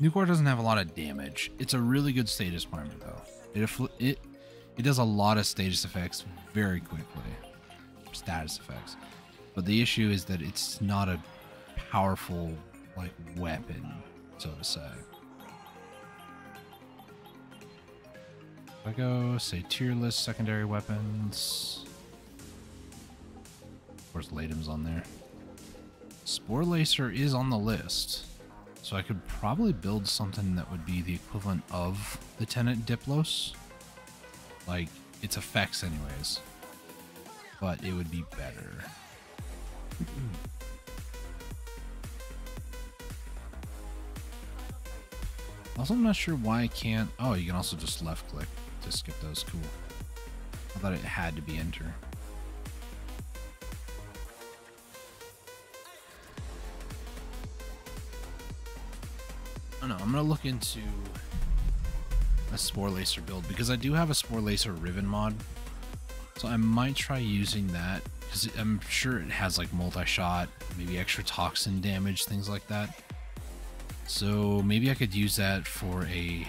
Nukor doesn't have a lot of damage. It's a really good status primer though. It it it does a lot of status effects very quickly. Status effects, but the issue is that it's not a powerful like weapon, so to say. If I go say tier list secondary weapons. Of course, Laetum's on there. Sporelacer is on the list. So I could probably build something that would be the equivalent of the Tenet Diplos. Like, its effects anyways. But it would be better. also, I'm not sure why I can't... Oh, you can also just left click to skip those. Cool. I thought it had to be enter. I don't know. I'm gonna look into a Sporelacer build because I do have a Sporelacer Riven mod, so I might try using that because I'm sure it has like multi-shot, maybe extra toxin damage, things like that. So maybe I could use that for a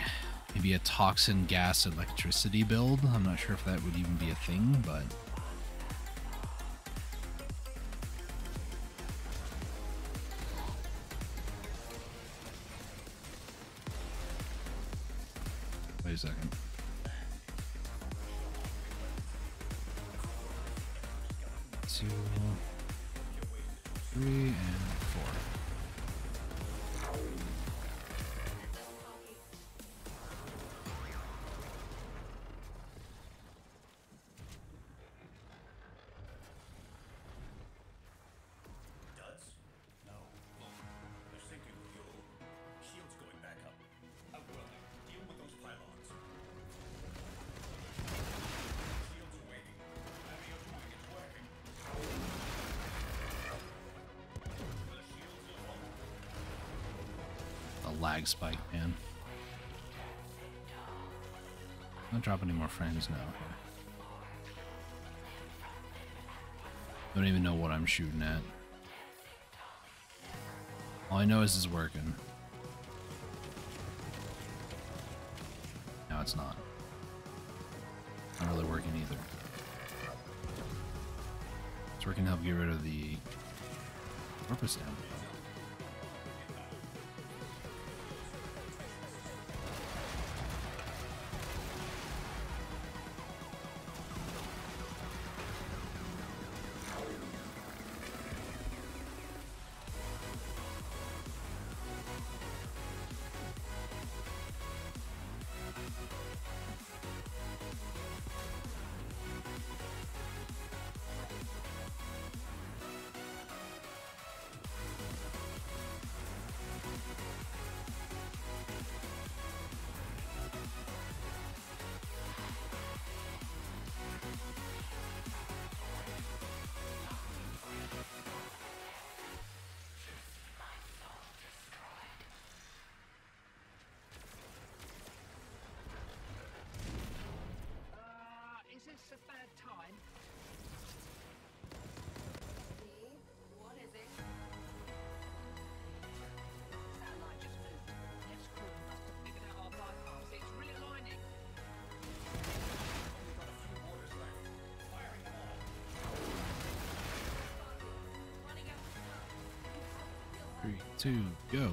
maybe a toxin gas electricity build. I'm not sure if that would even be a thing, but Spike, man. Don't drop any more frames now. Don't even know what I'm shooting at. All I know is it's working. No, it's not. Not really working either. It's working to help get rid of the purpose ammo. Three, two, go.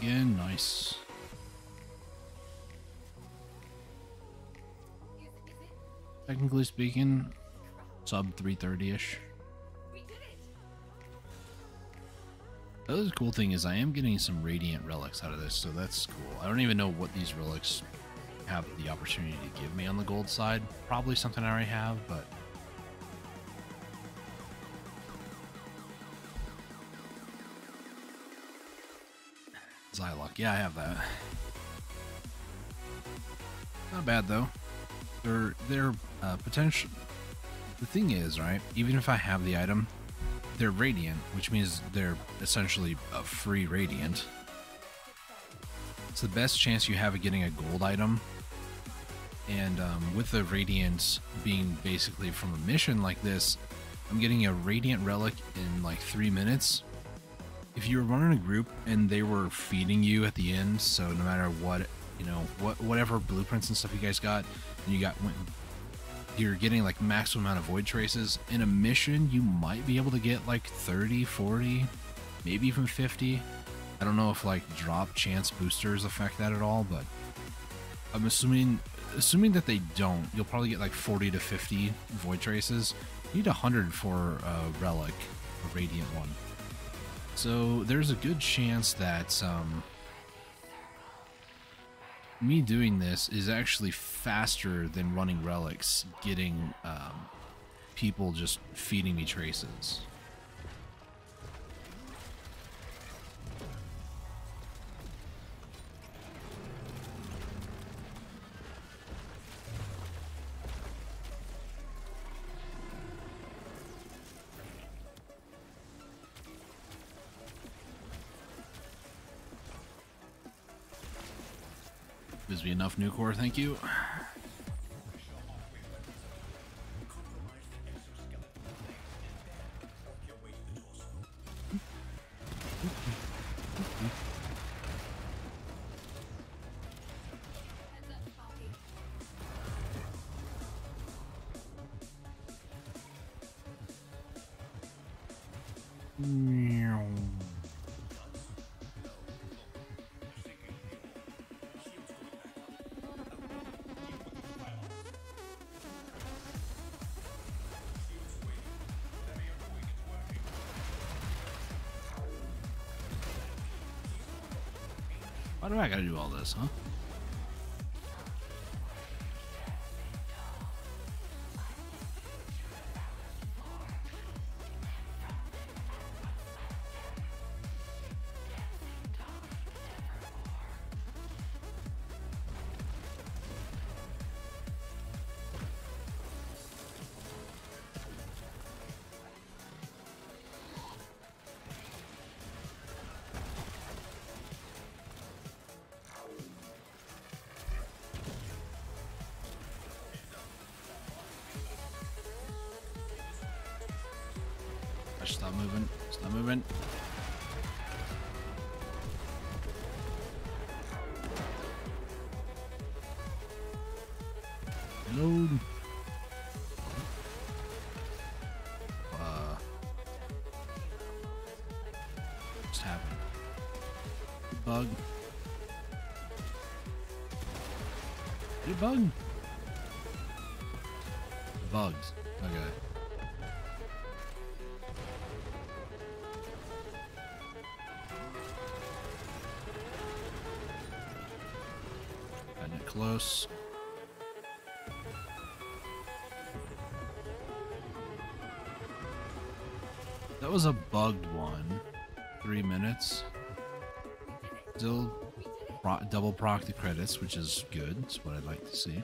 Again. Nice. Technically speaking, sub 330 ish. We did it! The other cool thing is I am getting some radiant relics out of this, so that's cool. I don't even know what these relics have the opportunity to give me on the gold side. Probably something I already have, but Zylok, yeah, I have that. Not bad though. They're they're uh, potential. The thing is, right? Even if I have the item, they're radiant, which means they're essentially a free radiant. It's the best chance you have of getting a gold item. And um, with the radiance being basically from a mission like this, I'm getting a radiant relic in like three minutes. if you were running a group and they were feeding you at the end, so no matter what, you know, what whatever blueprints and stuff you guys got, and you got went, you're getting like maximum amount of void traces in a mission, you might be able to get like 30, 40, maybe even 50. I don't know if like drop chance boosters affect that at all, but I'm assuming assuming that they don't, you'll probably get like 40 to 50 void traces. You need 100 for a relic, a radiant one. So there's a good chance that um, me doing this is actually faster than running relics, getting um, people just feeding me traces. Nukor, thank you. I gotta do all this, huh? Close. That was a bugged one. Three minutes. Still pro- double proc the credits, which is good. It's what I'd like to see.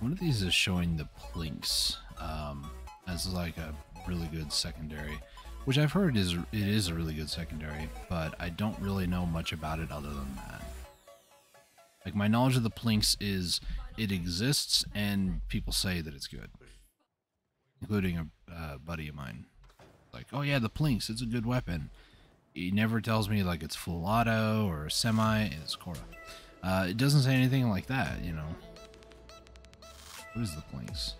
One of these is showing the Plinx um, as like a really good secondary, which I've heard is it is a really good secondary, but I don't really know much about it other than that. Like my knowledge of the Plinx is it exists and people say that it's good, including a uh, buddy of mine. Like, oh yeah, the Plinx, it's a good weapon. He never tells me like it's full auto or semi. It's Cora. Uh, it doesn't say anything like that, you know. What is the Plinx?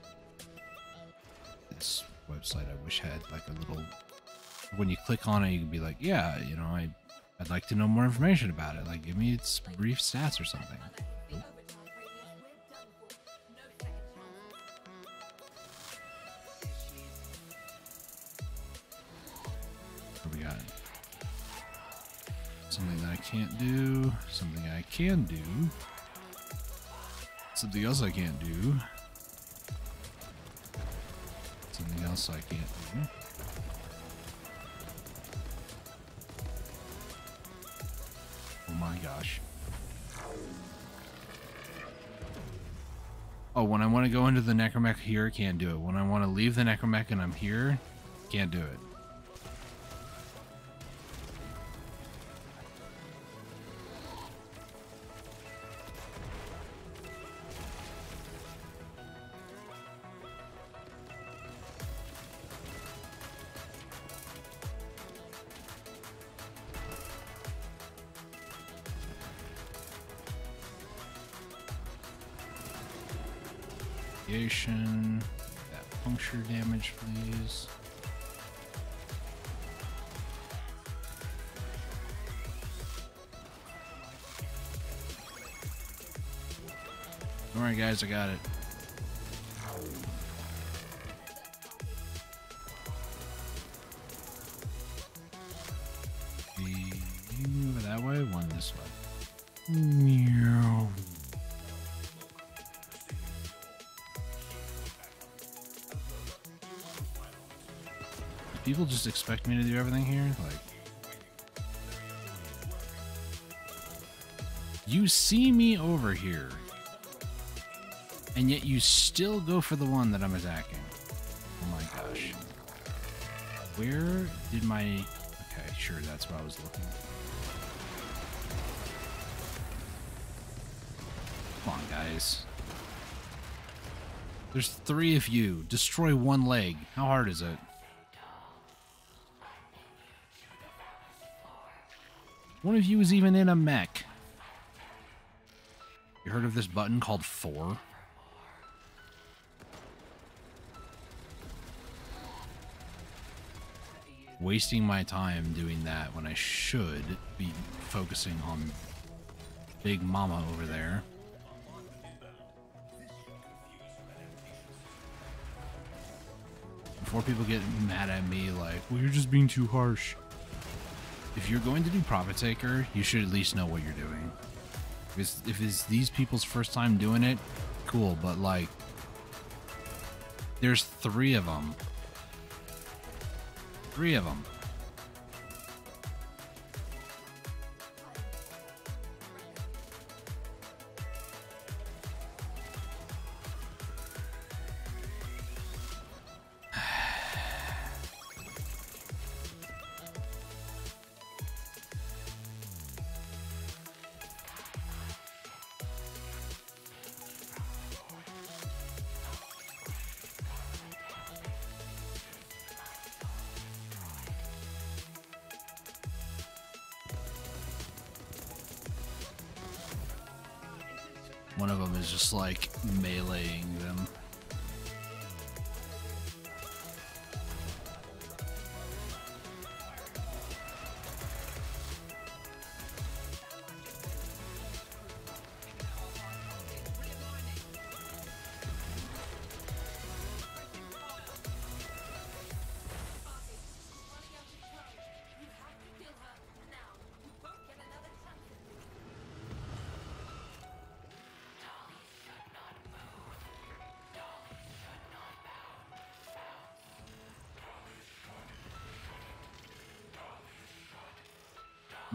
This website I wish had like a little. When you click on it, you can be like, yeah, you know, I, I'd like to know more information about it. Like, give me its brief stats or something. What we got? Something that I can't do. Something I can do. Something else I can't do. Something else I can't do. Oh my gosh. Oh, when I want to go into the Necramech here, can't do it. When I want to leave the Necramech and I'm here, can't do it. Guys, I got it. That way, one this way. Meow. People just expect me to do everything here? Like. You see me over here. And yet you still go for the one that I'm attacking. Oh my gosh. Where did my. Okay, sure, that's what I was looking. Come on, guys. There's three of you. Destroy one leg. How hard is it? One of you is even in a mech. You heard of this button called 4? Wasting my time doing that when I should be focusing on Big Mama over there. Before people get mad at me like, well, you're just being too harsh if you're going to do Profit Taker, you should at least know what you're doing. If it's, if it's these people's first time doing it, cool, but like, there's three of them. Three of them.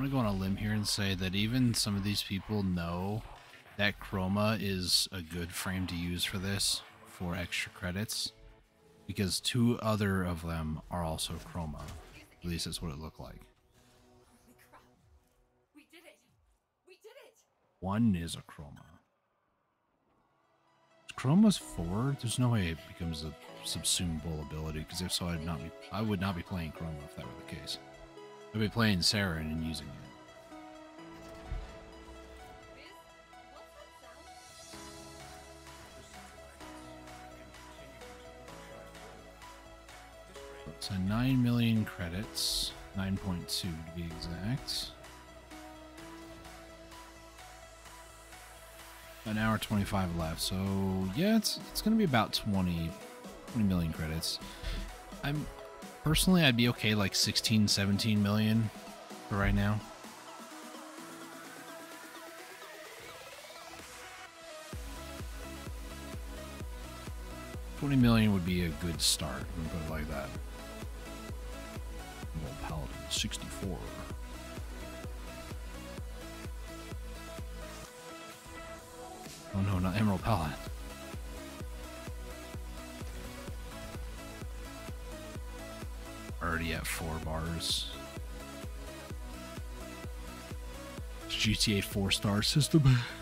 I'm gonna go on a limb here and say that even some of these people know that Chroma is a good frame to use for this for extra credits because two other of them are also Chroma. At least that's what it looked like. One is a Chroma. Is Chroma's four? There's no way it becomes a subsumable ability because if so, I'd not be. I would not be playing Chroma if that were the case. I'd be playing Sarah and using it. So 9 million credits. 9.2 to be exact. An hour 25 left. So, yeah, it's, it's going to be about 20, 20 million credits. I'm personally, I'd be okay like 16, 17 million for right now. 20 million would be a good start. Put it like that. Emerald Paladin, 64. Oh no, not Emerald Paladin. Four bars. GTA 4 star system.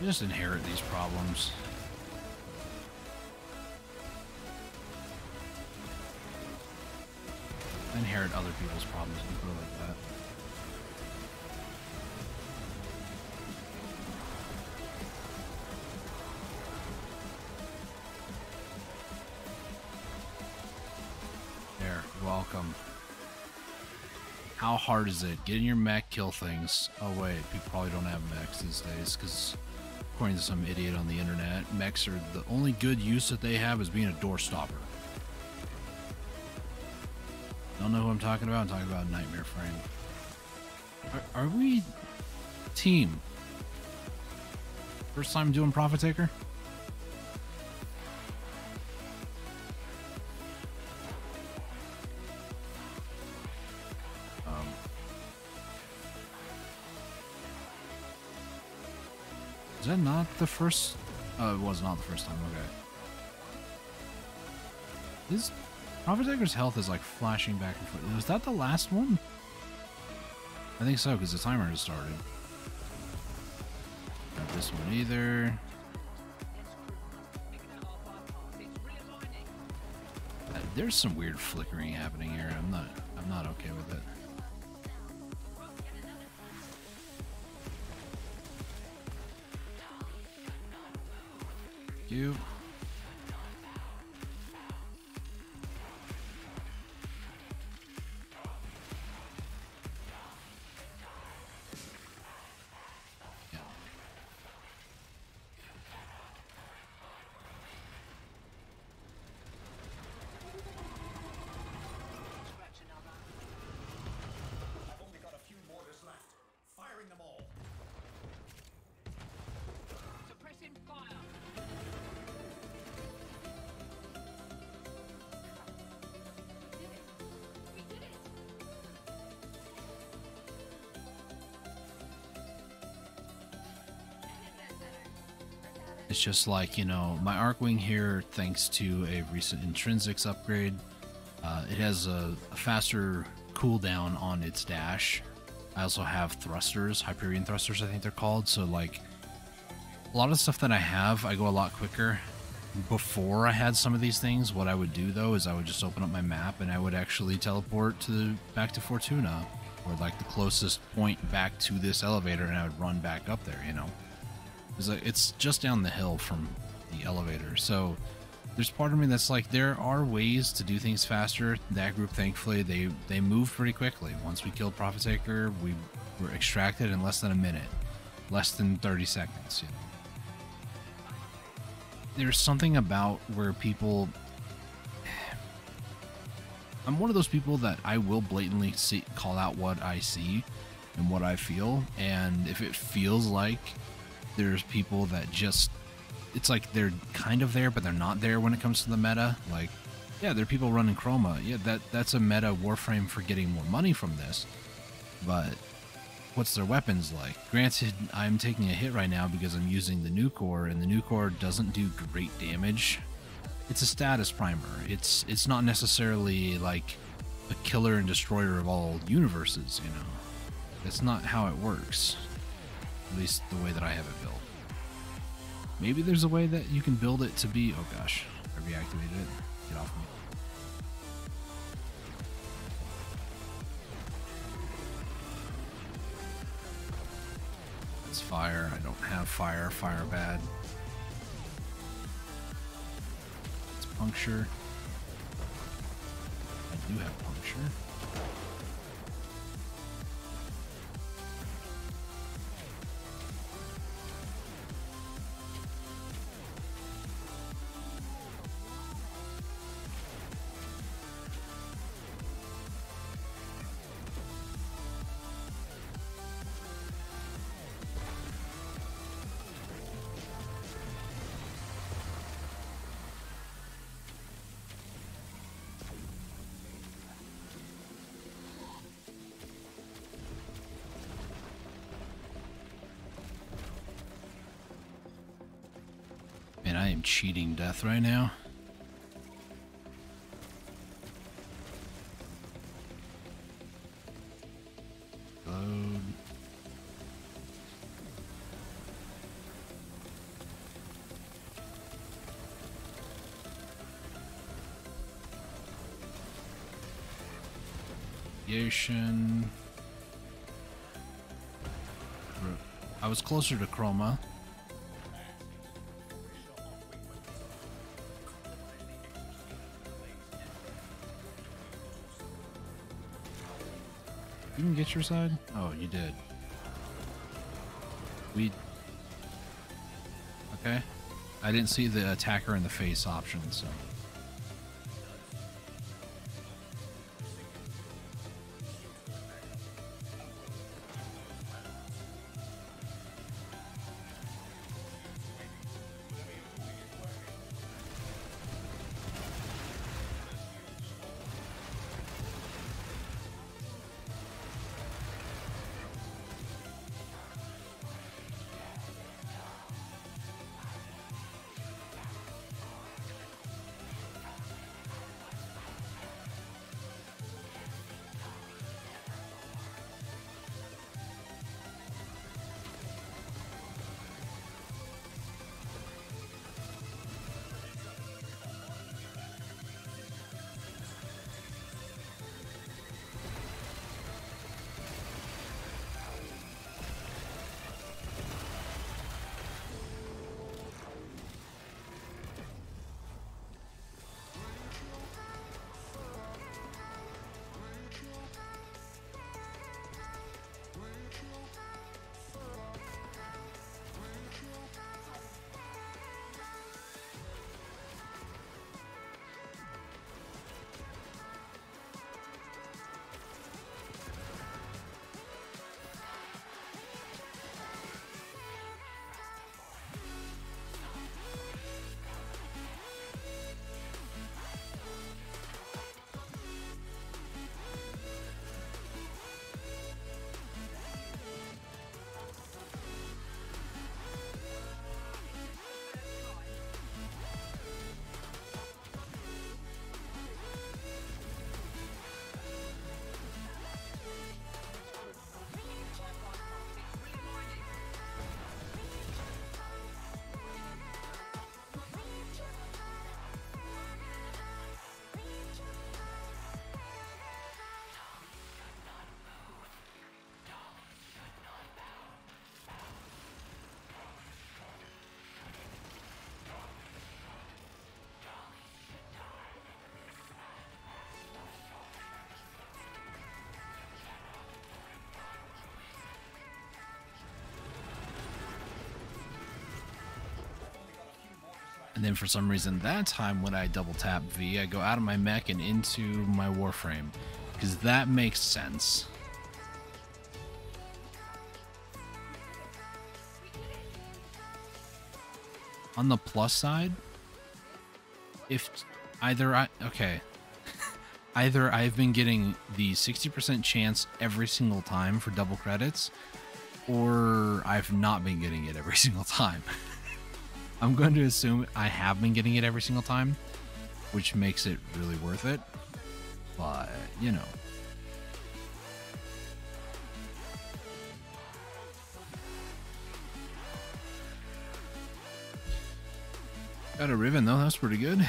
I just inherit these problems. Inherit other people's problems and it like How hard is it? Get in your mech, kill things. Oh wait, people probably don't have mechs these days because according to some idiot on the internet, mechs are the only good use that they have is being a door stopper. Don't know who I'm talking about? I'm talking about Nightmare Frame. Are, are we team? First time doing Profit Taker? Not the first? Oh, it was not the first time. Okay. Profit Taker's health is like flashing back and forth. Was that the last one? I think so, because the timer has started. Not this one either. Uh, there's some weird flickering happening here. I'm not. I'm not okay with it. You. Just like, you know, my Archwing here, thanks to a recent Intrinsics upgrade, uh, it has a, a faster cooldown on its dash. I also have thrusters, Hyperion thrusters, I think they're called. So, like, a lot of stuff that I have, I go a lot quicker. Before I had some of these things, what I would do though is I would just open up my map and I would actually teleport to back to Fortuna, or like the closest point back to this elevator, and I would run back up there. You know. It's like uh, it's just down the hill from the elevator. So there's part of me that's like there are ways to do things faster. That group thankfully they they moved pretty quickly. Once we killed Profit Taker, we were extracted in less than a minute. Less than 30 seconds, you know. There's something about where people I'm one of those people that I will blatantly see, call out what I see and what I feel, and if it feels like there's people that just it's like they're kind of there but they're not there when it comes to the meta like yeah there are people running chroma yeah that that's a meta warframe for getting more money from this but what's their weapons like. Granted, I'm taking a hit right now because I'm using the Nukor, and the Nukor doesn't do great damage. It's a status primer. It's it's not necessarily like a killer and destroyer of all universes. You know, that's not how it works. At least the way that I have it built. Maybe there's a way that you can build it to be. Oh gosh, I reactivated it. Get off me. It's fire. I don't have fire. Fire bad. It's puncture. I do have puncture. Cheating death right now. Load. I was closer to Chroma. Your side? Oh, you did. We. Okay. I didn't see the attacker in the face option, so. And then for some reason, that time when I double tap V, I go out of my mech and into my Warframe. Because that makes sense. On the plus side, if either I. Okay. either I've been getting the 60% chance every single time for double credits, or I've not been getting it every single time. I'm going to assume I have been getting it every single time, which makes it really worth it. But, you know. Got a ribbon though, that's pretty good.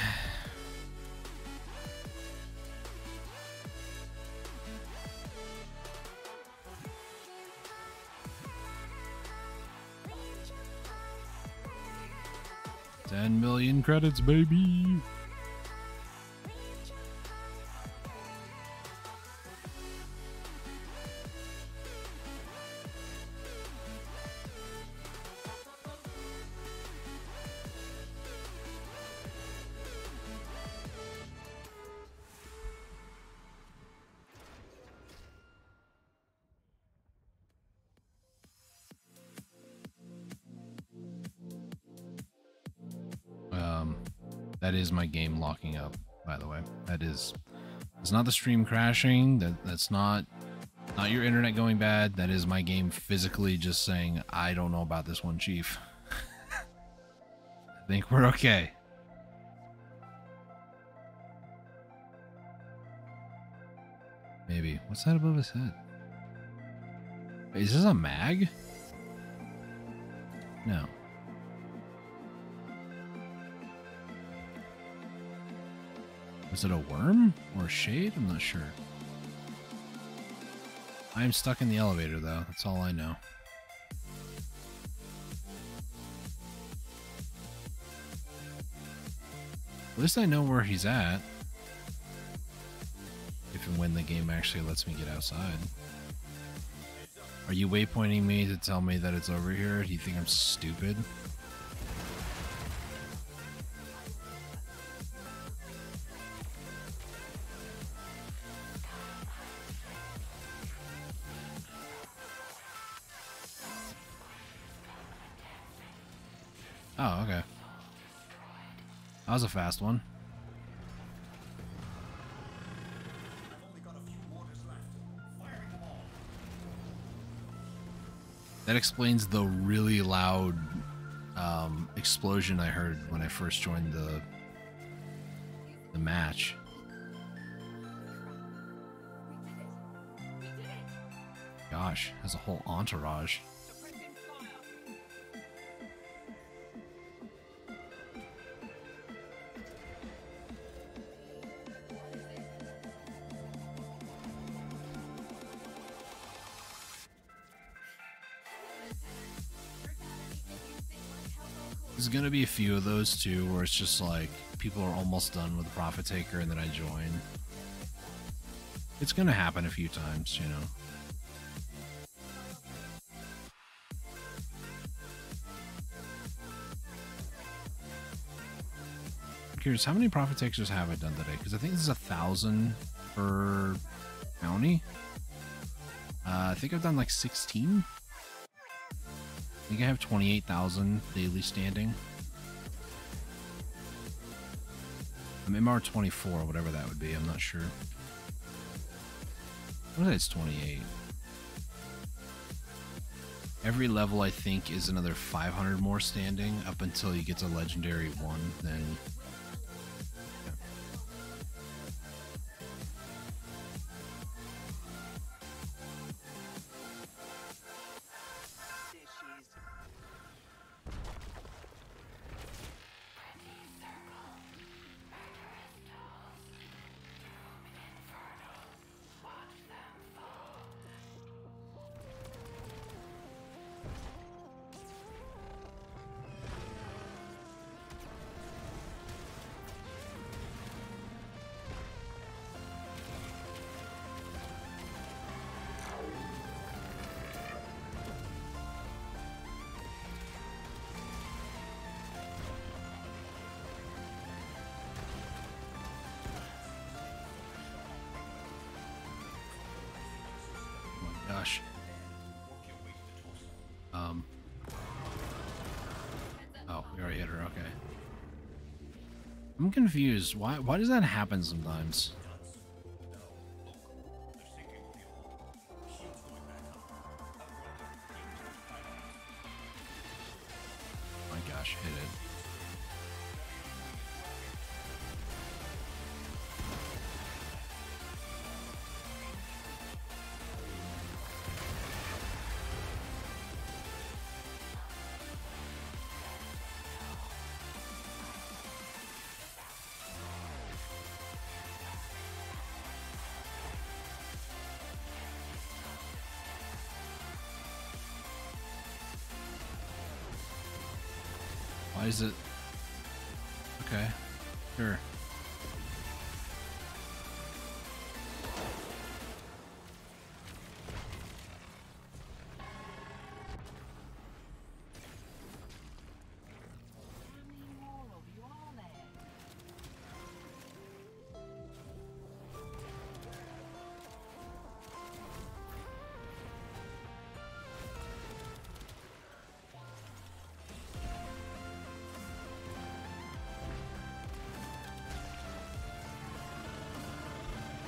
Credits, baby. My game locking up. By the way, that is. It's not the stream crashing. That that's not not your internet going bad. That is my game physically just saying I don't know about this one, Chief. I think we're okay. Maybe. What's that above his head? Is this a mag? Is it a worm or a shade? I'm not sure. I'm stuck in the elevator though. That's all I know. At least I know where he's at. If and when the game actually lets me get outside. Are you waypointing me to tell me that it's over here? Do you think I'm stupid? Fast one. That explains the really loud um, explosion I heard when I first joined the the match. Gosh, has a whole entourage. There's gonna be a few of those too, where it's just like people are almost done with the profit taker, and then I join. It's gonna happen a few times, you know. I'm curious, how many profit takers have I done today? Because I think this is a thousand per county. Uh, I think I've done like 16. I think I have 28,000 daily standing. I'm MR 24, whatever that would be. I'm not sure. What is it? It's 28. Every level, I think, is another 500 more standing up until you get to Legendary 1. Then. Confused. Why? Why does that happen sometimes?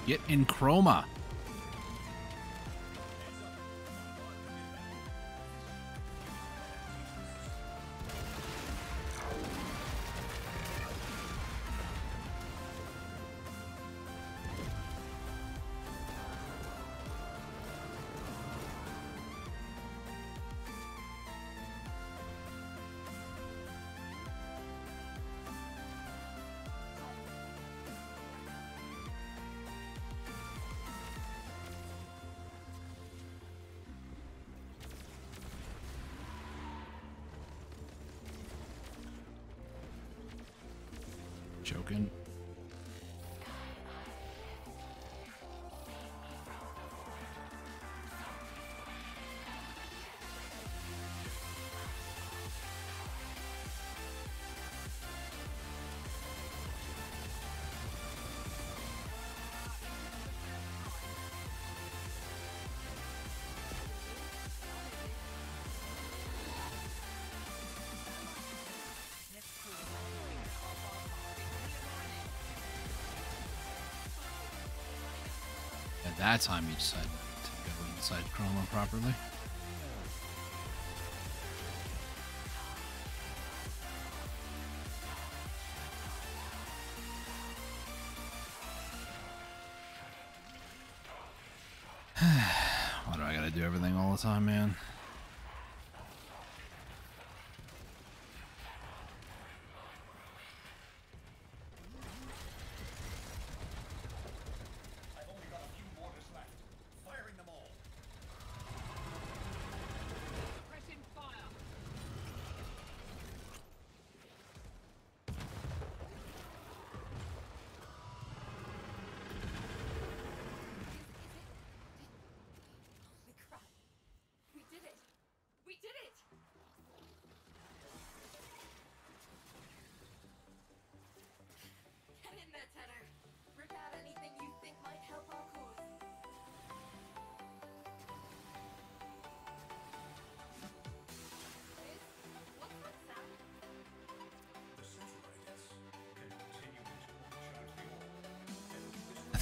Get in chroma. Joking. That time, you decided to go inside chroma properly. Why do I gotta do everything all the time, man?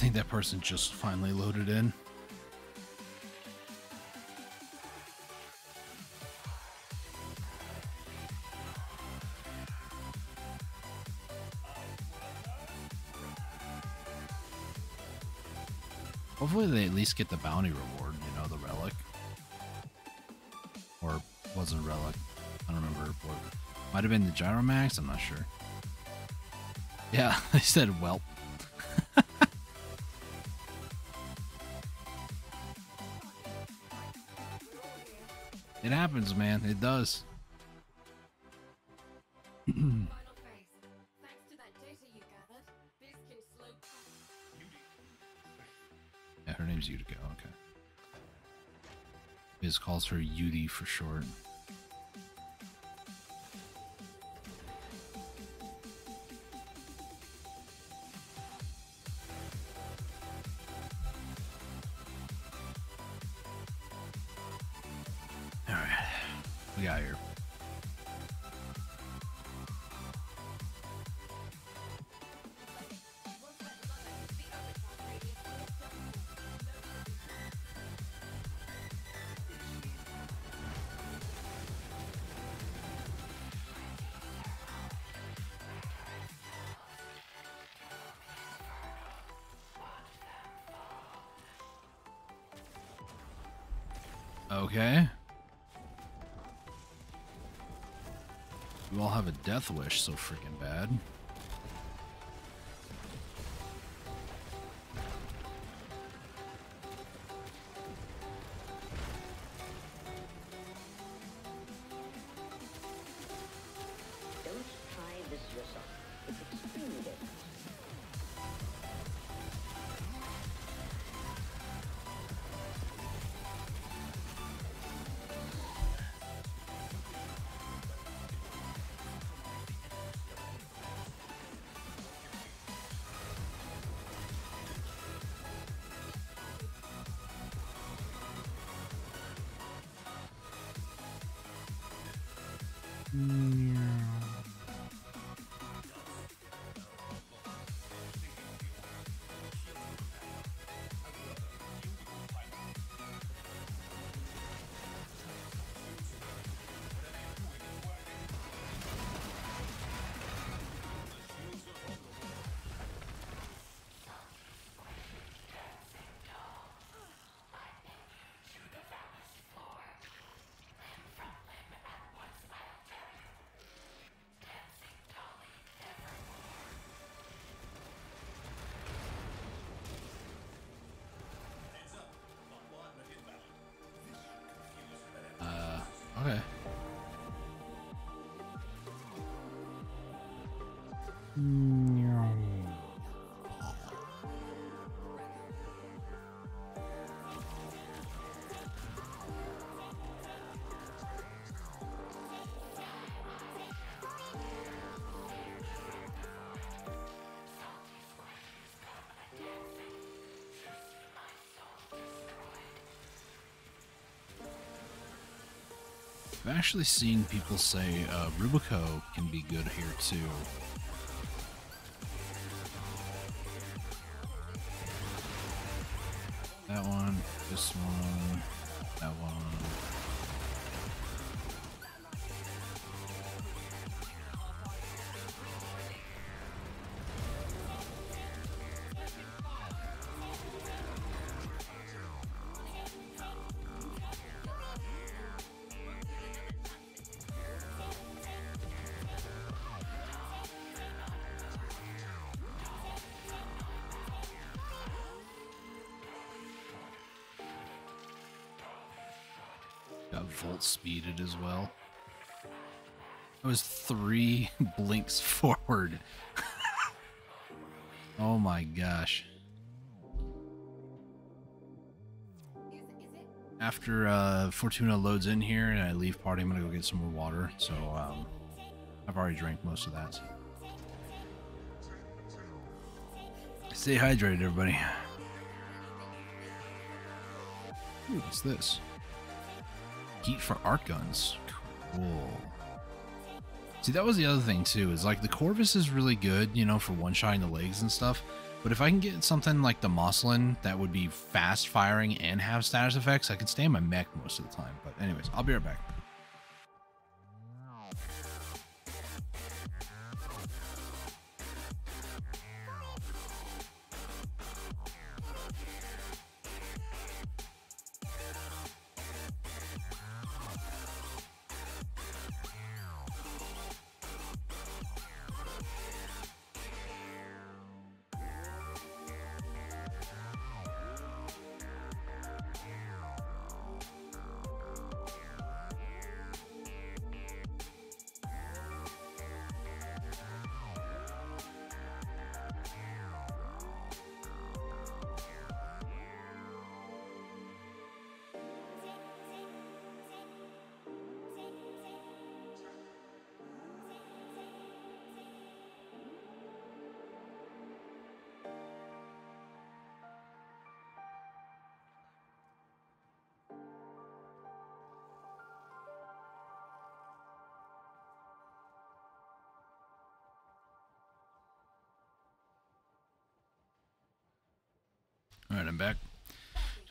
Think that person just finally loaded in. Hopefully they at least get the bounty reward, you know, the relic. Or wasn't a relic. I don't remember. Might have been the Gyromags, I'm not sure. Yeah, they said whelp. Biz can slow Yeah, her name's Eudico. Okay. Biz calls her Yudi for short. have a death wish so freaking bad. Don't try this yourself. It's extremely dangerous. Uh, I've actually seen people say uh, Rubico can be good here too. This one, that one. Speeded as well. It was three blinks forward. oh my gosh. After uh, Fortuna loads in here and I leave party, I'm gonna go get some more water. So um, I've already drank most of that. Stay hydrated, everybody. Ooh, what's this? Heat for art guns. Cool. See, that was the other thing too. Is like the Corvus is really good, you know, for one-shotting the legs and stuff. But if I can get something like the Mausolon that would be fast firing and have status effects, I can stay in my mech most of the time. But anyways, I'll be right back.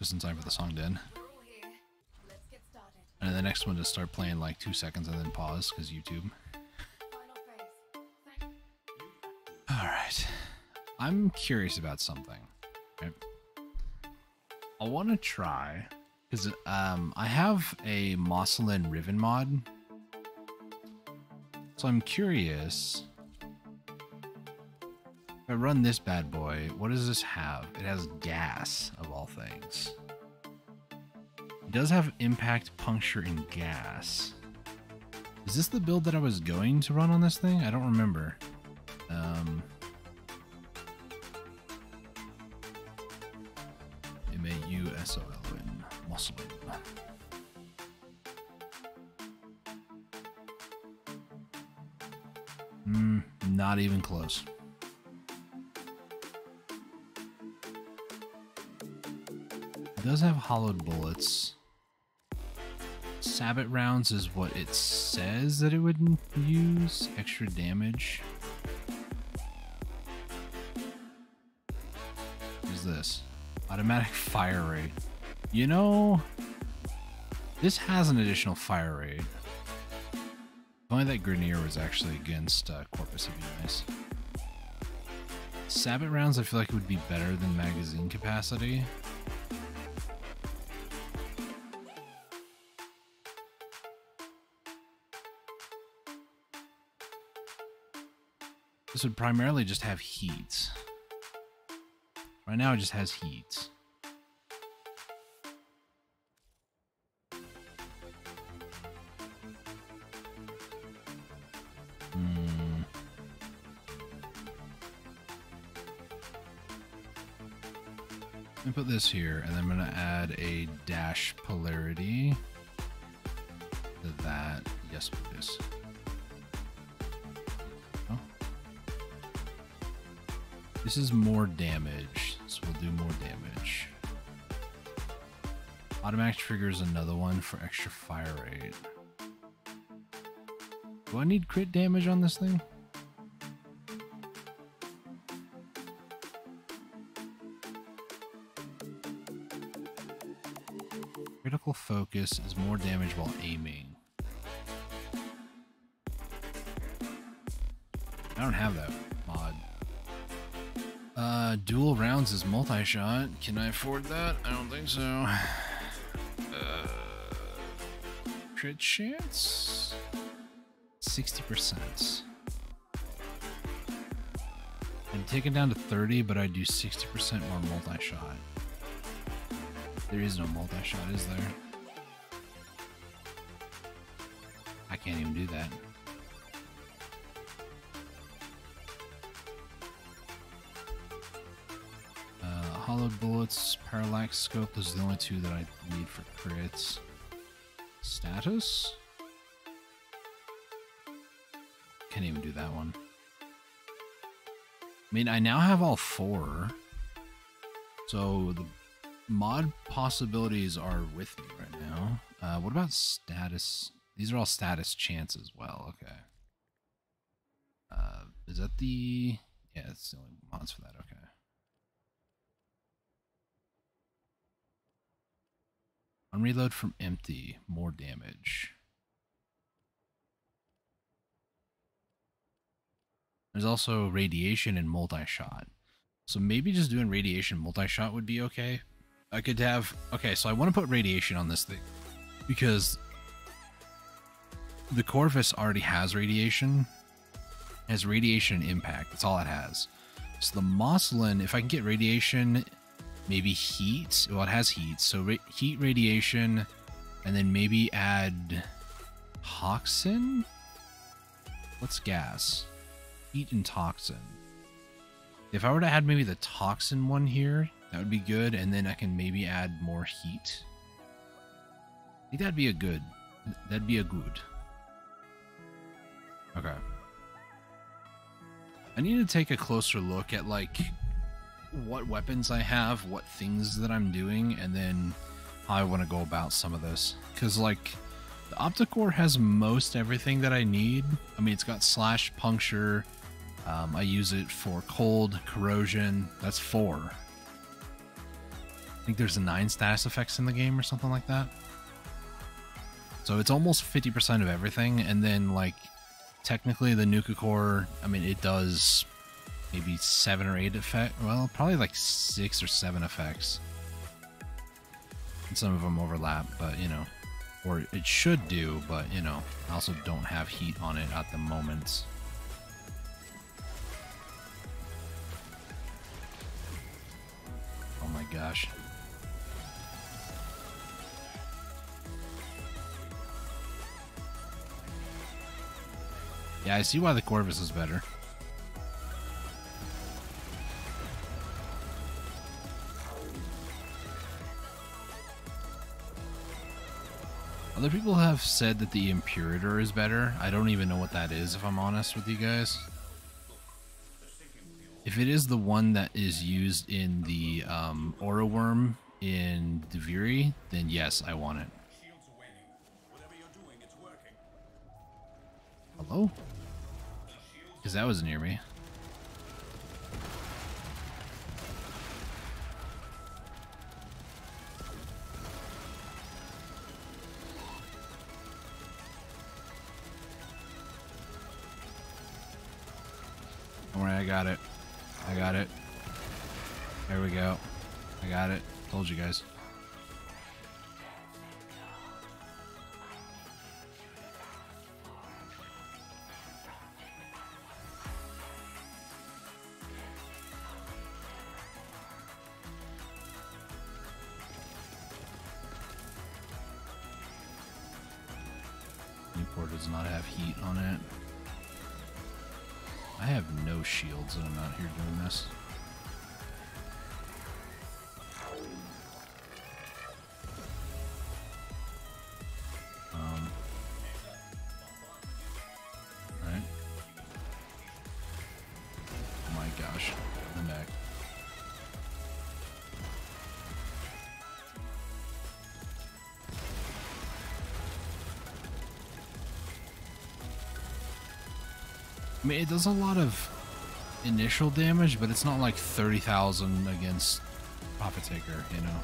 Just in time for the song to end. And the next one to start playing like two seconds and then pause because YouTube. All right. I'm curious about something. Okay. I want to try because um, I have a Mausolon Riven mod. So I'm curious. If I run this bad boy, what does this have? It has gas, of all things. Does have impact, puncture, and gas. Is this the build that I was going to run on this thing? I don't remember. Um, M A U S O L N. Muscle. Hmm, not even close. Does have hollowed bullets. Sabot rounds is what it says that it would use. Extra damage. What is this? Automatic fire rate. You know, this has an additional fire rate. If only that Grineer was actually against uh, Corpus would be nice. Sabot rounds, I feel like it would be better than magazine capacity. Would primarily just have heat. Right now it just has heat. Hmm. Let me put this here, and then I'm going to add a dash polarity to that. Yes, please. This is more damage, so we'll do more damage. Automatic triggers another one for extra fire rate. Do I need crit damage on this thing? Critical focus is more damage while aiming. I don't have that. Uh, dual rounds is multi-shot. Can I afford that? I don't think so. Uh, crit chance? 60%. I'd take it down to 30, but I do 60% more multi-shot. There is no multi-shot, is there? I can't even do that. Hollowed bullets, parallax scope, those are the only two that I need for crits. Status? Can't even do that one. I mean, I now have all four. So the mod possibilities are with me right now. Uh, what about status? These are all status chance as well. Okay. Uh, is that the? Yeah, it's the only mods for that. Okay. On reload from empty, more damage. There's also radiation and multi-shot. So maybe just doing radiation multi-shot would be okay. I could have okay, so I want to put radiation on this thing because the Corvas already has radiation. It has radiation impact. That's all it has. So the Mausolon, if I can get radiation, maybe heat. Well, it has heat, so ra- heat, radiation, and then maybe add toxin. What's gas? Heat and toxin. If I were to add maybe the toxin one here, that would be good, and then I can maybe add more heat. I think that'd be a good. That'd be a good. Okay. I need to take a closer look at like what weapons I have, what things that I'm doing, and then how I want to go about some of this. Because like the Opticor has most everything that I need. I mean, it's got slash puncture. Um, I use it for cold, corrosion. That's four. I think there's a nine status effects in the game or something like that. So it's almost 50% of everything. And then, like, technically the Nukor, I mean, it does maybe seven or eight effect. Well, probably like six or seven effects. And some of them overlap, but you know, or it should do, but you know, I also don't have heat on it at the moment. Oh my gosh. Yeah, I see why the Corvas is better. Other people have said that the Imperator is better. I don't even know what that is, if I'm honest with you guys. If it is the one that is used in the um, Orowyrm in Duviri, then yes, I want it. Hello? Because that was near me. I got it. I got it. There we go. I got it. Told you guys. I mean, it does a lot of initial damage, but it's not like 30,000 against Profit Taker, you know?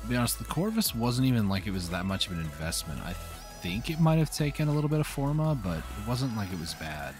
To be honest, the Corvas wasn't even like it was that much of an investment. I think it might have taken a little bit of Forma, but it wasn't like it was bad.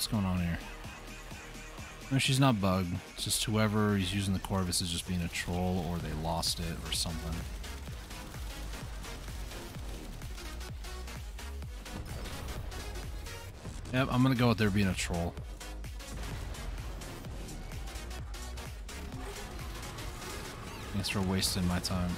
What's going on here? No, she's not bugged. It's just whoever is using the Corvas is just being a troll or they lost it or something. Yep, I'm gonna go with there being a troll. Thanks for wasting my time.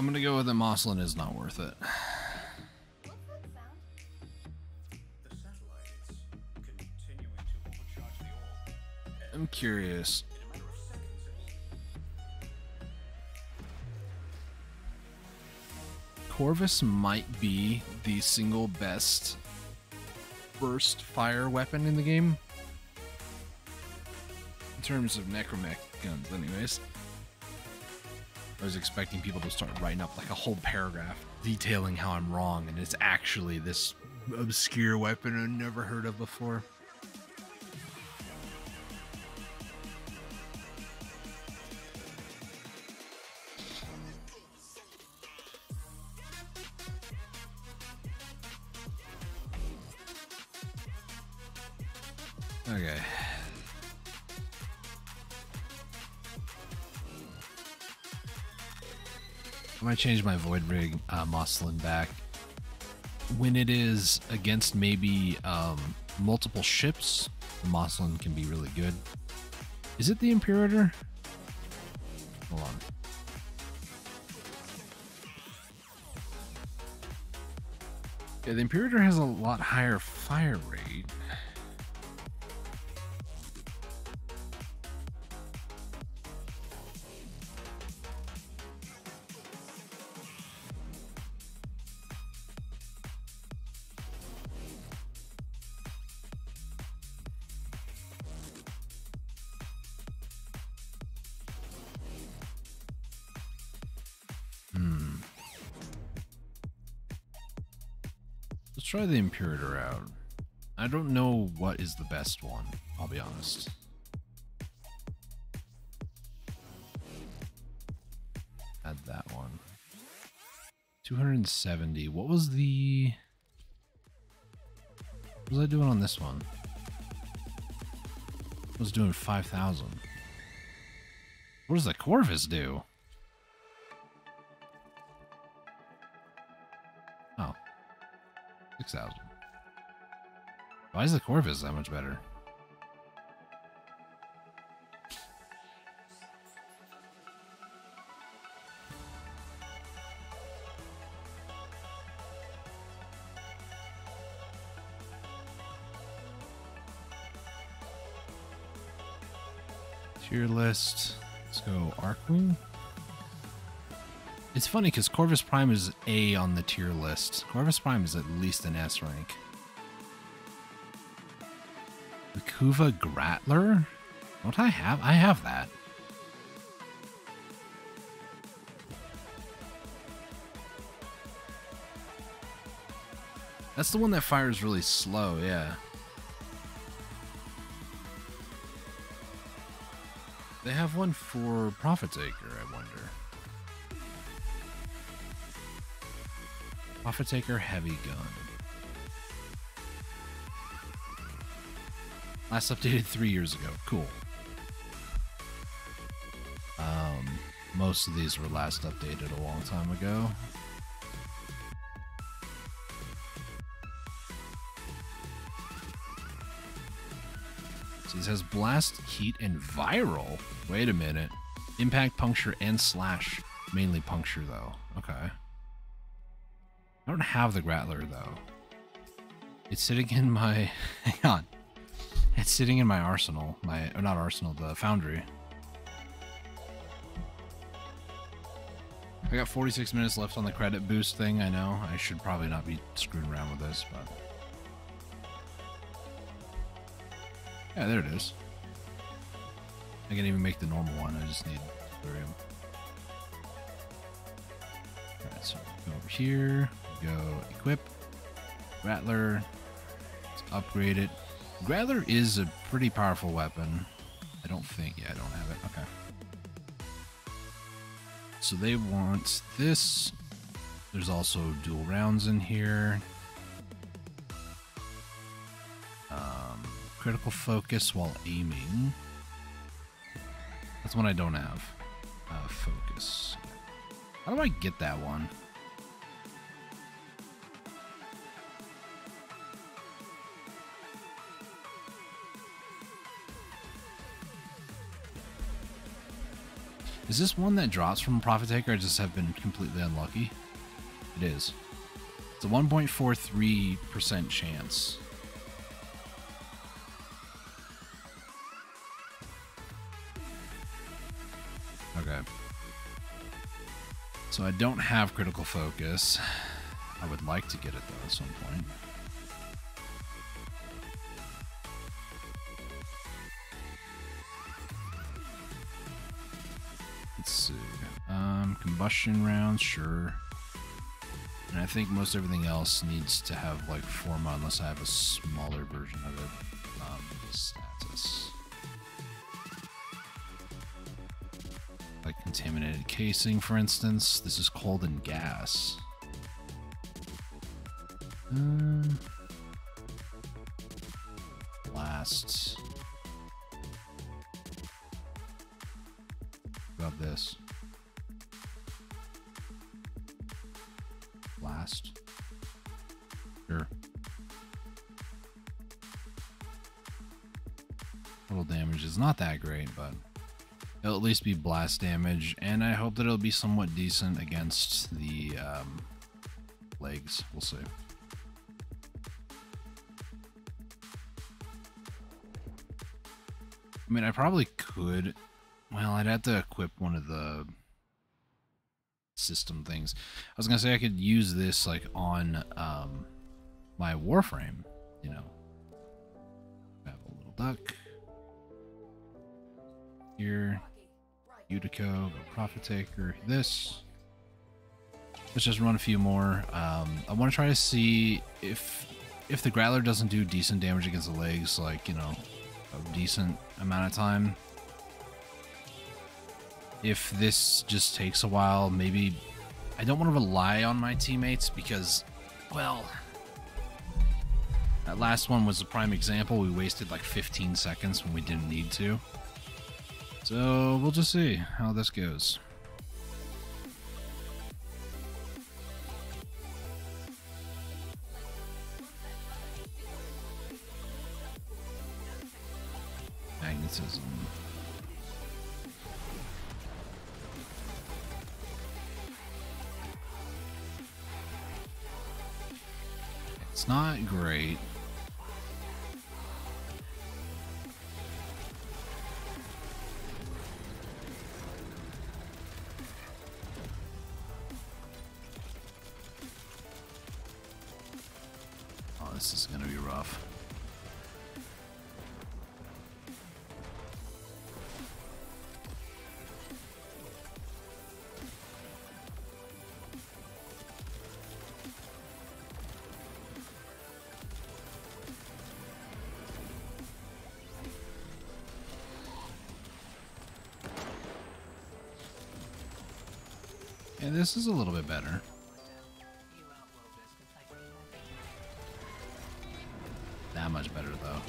I'm gonna go with that Mausolon is not worth it. I'm curious. It Corvas might be the single best burst fire weapon in the game. In terms of Necramech guns, anyways. I was expecting people to start writing up like a whole paragraph detailing how I'm wrong, and it's actually this obscure weapon I've never heard of before. Change my void rig uh, Mausolon back. When it is against maybe um, multiple ships, the Mausolon can be really good. Is it the Imperator? Hold on. Yeah, the Imperator has a lot higher fire rate. Imperator out. I don't know what is the best one, I'll be honest. Add that one. 270. What was the... What was I doing on this one? I was doing 5,000. What does the Corvas do? Oh. 6,000. Why is the Corvas that much better? Tier list. Let's go Archwing. It's funny because Corvas Prime is A on the tier list. Corvas Prime is at least an S rank. Kuva Grattler? Don't I have? I have that. That's the one that fires really slow, yeah. They have one for Profit Taker, I wonder. Profit Taker Heavy Gun. Last updated three years ago. Cool. Um, most of these were last updated a long time ago. So this has blast, heat, and viral. Wait a minute. Impact, puncture, and slash. Mainly puncture, though. Okay. I don't have the Grattler, though. It's sitting in my... Hang on. It's sitting in my arsenal. My... Not arsenal, the foundry. I got 46 minutes left on the credit boost thing, I know. I should probably not be screwing around with this, but... Yeah, there it is. I can even make the normal one. I just need thorium. Alright, so go over here. Go equip. Grattler. Let's upgrade it. Grattler is a pretty powerful weapon. I don't think. Yeah, I don't have it. Okay. So they want this. There's also dual rounds in here. Um, critical focus while aiming. That's one I don't have. Uh, focus. How do I get that one? Is this one that drops from Profit Taker? I just have been completely unlucky. It is. It's a 1.43% chance. Okay. So I don't have critical focus. I would like to get it though at some point. Combustion rounds, sure. And I think most everything else needs to have like forma unless I have a smaller version of it. Um, status. Like contaminated casing, for instance. This is cold and gas. Um. But it'll at least be blast damage, and I hope that it'll be somewhat decent against the um, legs. We'll see. I mean, I probably could. Well, I'd have to equip one of the system things. I was gonna say I could use this like on um, my Warframe, you know. Have a little duck here. Eudico, Profit Taker. This. let's just run a few more. Um, I want to try to see if if the Growler doesn't do decent damage against the legs, like you know, a decent amount of time. If this just takes a while, maybe I don't want to rely on my teammates because, well, that last one was a prime example. We wasted like 15 seconds when we didn't need to. So we'll just see how this goes. This is a little bit better. That much better though.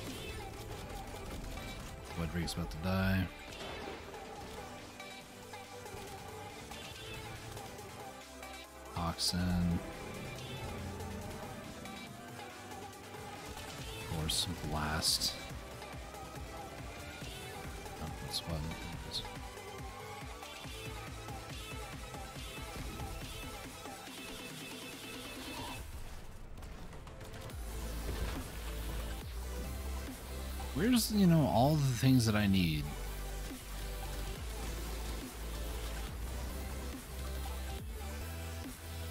Wedrick's about to die. Oxen. Of course, blast. Where's, you know, all the things that I need?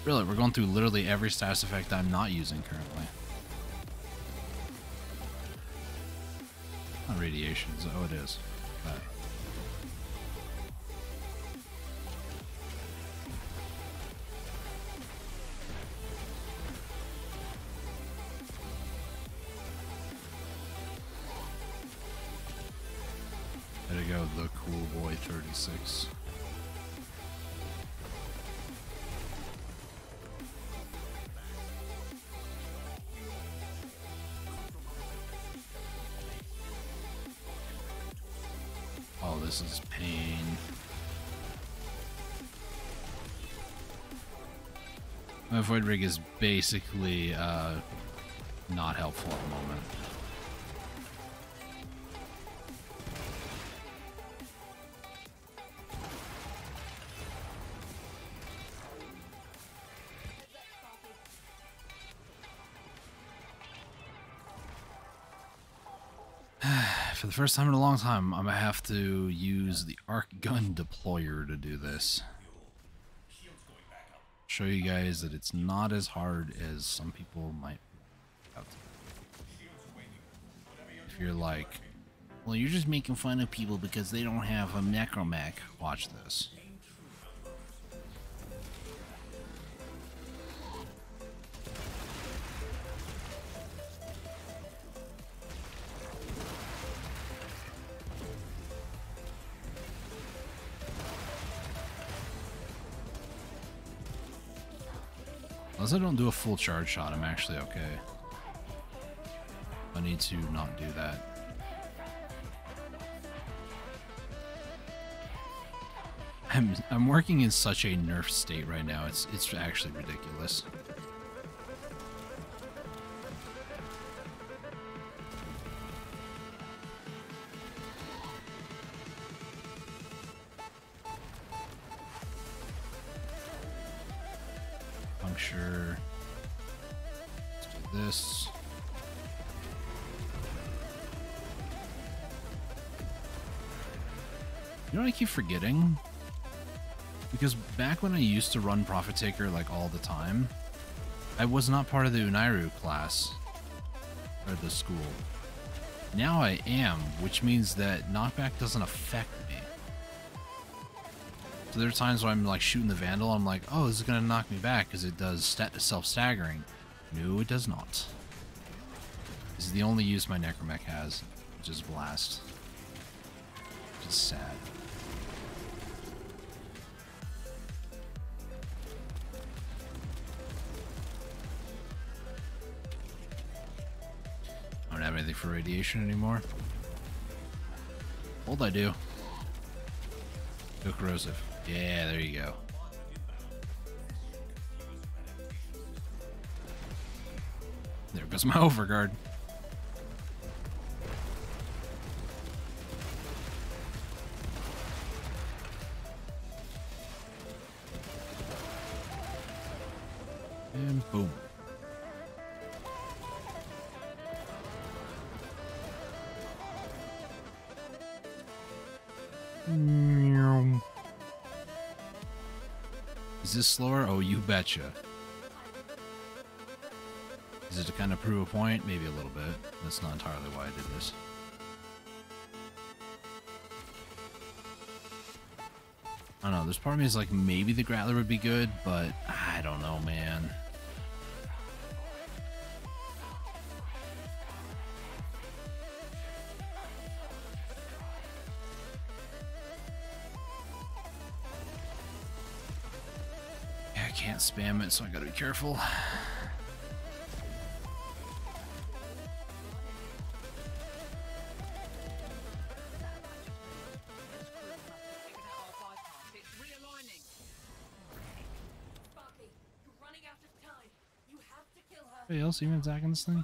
Really, we're going through literally every status effect I'm not using currently. Not radiations. Oh, it is. But 36. Oh, this is pain. My void rig is basically uh, not helpful at the moment. The first time in a long time, I'm gonna have to use the arc gun deployer to do this. Show you guys that it's not as hard as some people might. If you're like, well, you're just making fun of people because they don't have a Necramech. Watch this. Unless I don't do a full charge shot, I'm actually okay. I need to not do that. I'm I'm working in such a nerf state right now. It's it's actually ridiculous. Keep forgetting? Because back when I used to run Profit Taker like all the time, I was not part of the Unairu class or the school. Now I am, which means that knockback doesn't affect me. So there are times when I'm like shooting the Vandal, I'm like, oh, this is gonna knock me back because it does sta self staggering. No, it does not. This is the only use my Necramech has, which is Blast. Which is sad. Radiation anymore. Hold I do. Go corrosive. Yeah, there you go. There goes my overguard. This slower? Oh, you betcha. Is it to kind of prove a point? Maybe a little bit. That's not entirely why I did this. I don't know. There's part of me is like maybe the Grattler would be good, but I don't know, man. Spam it, so I gotta be careful. Anybody else even attacking this thing?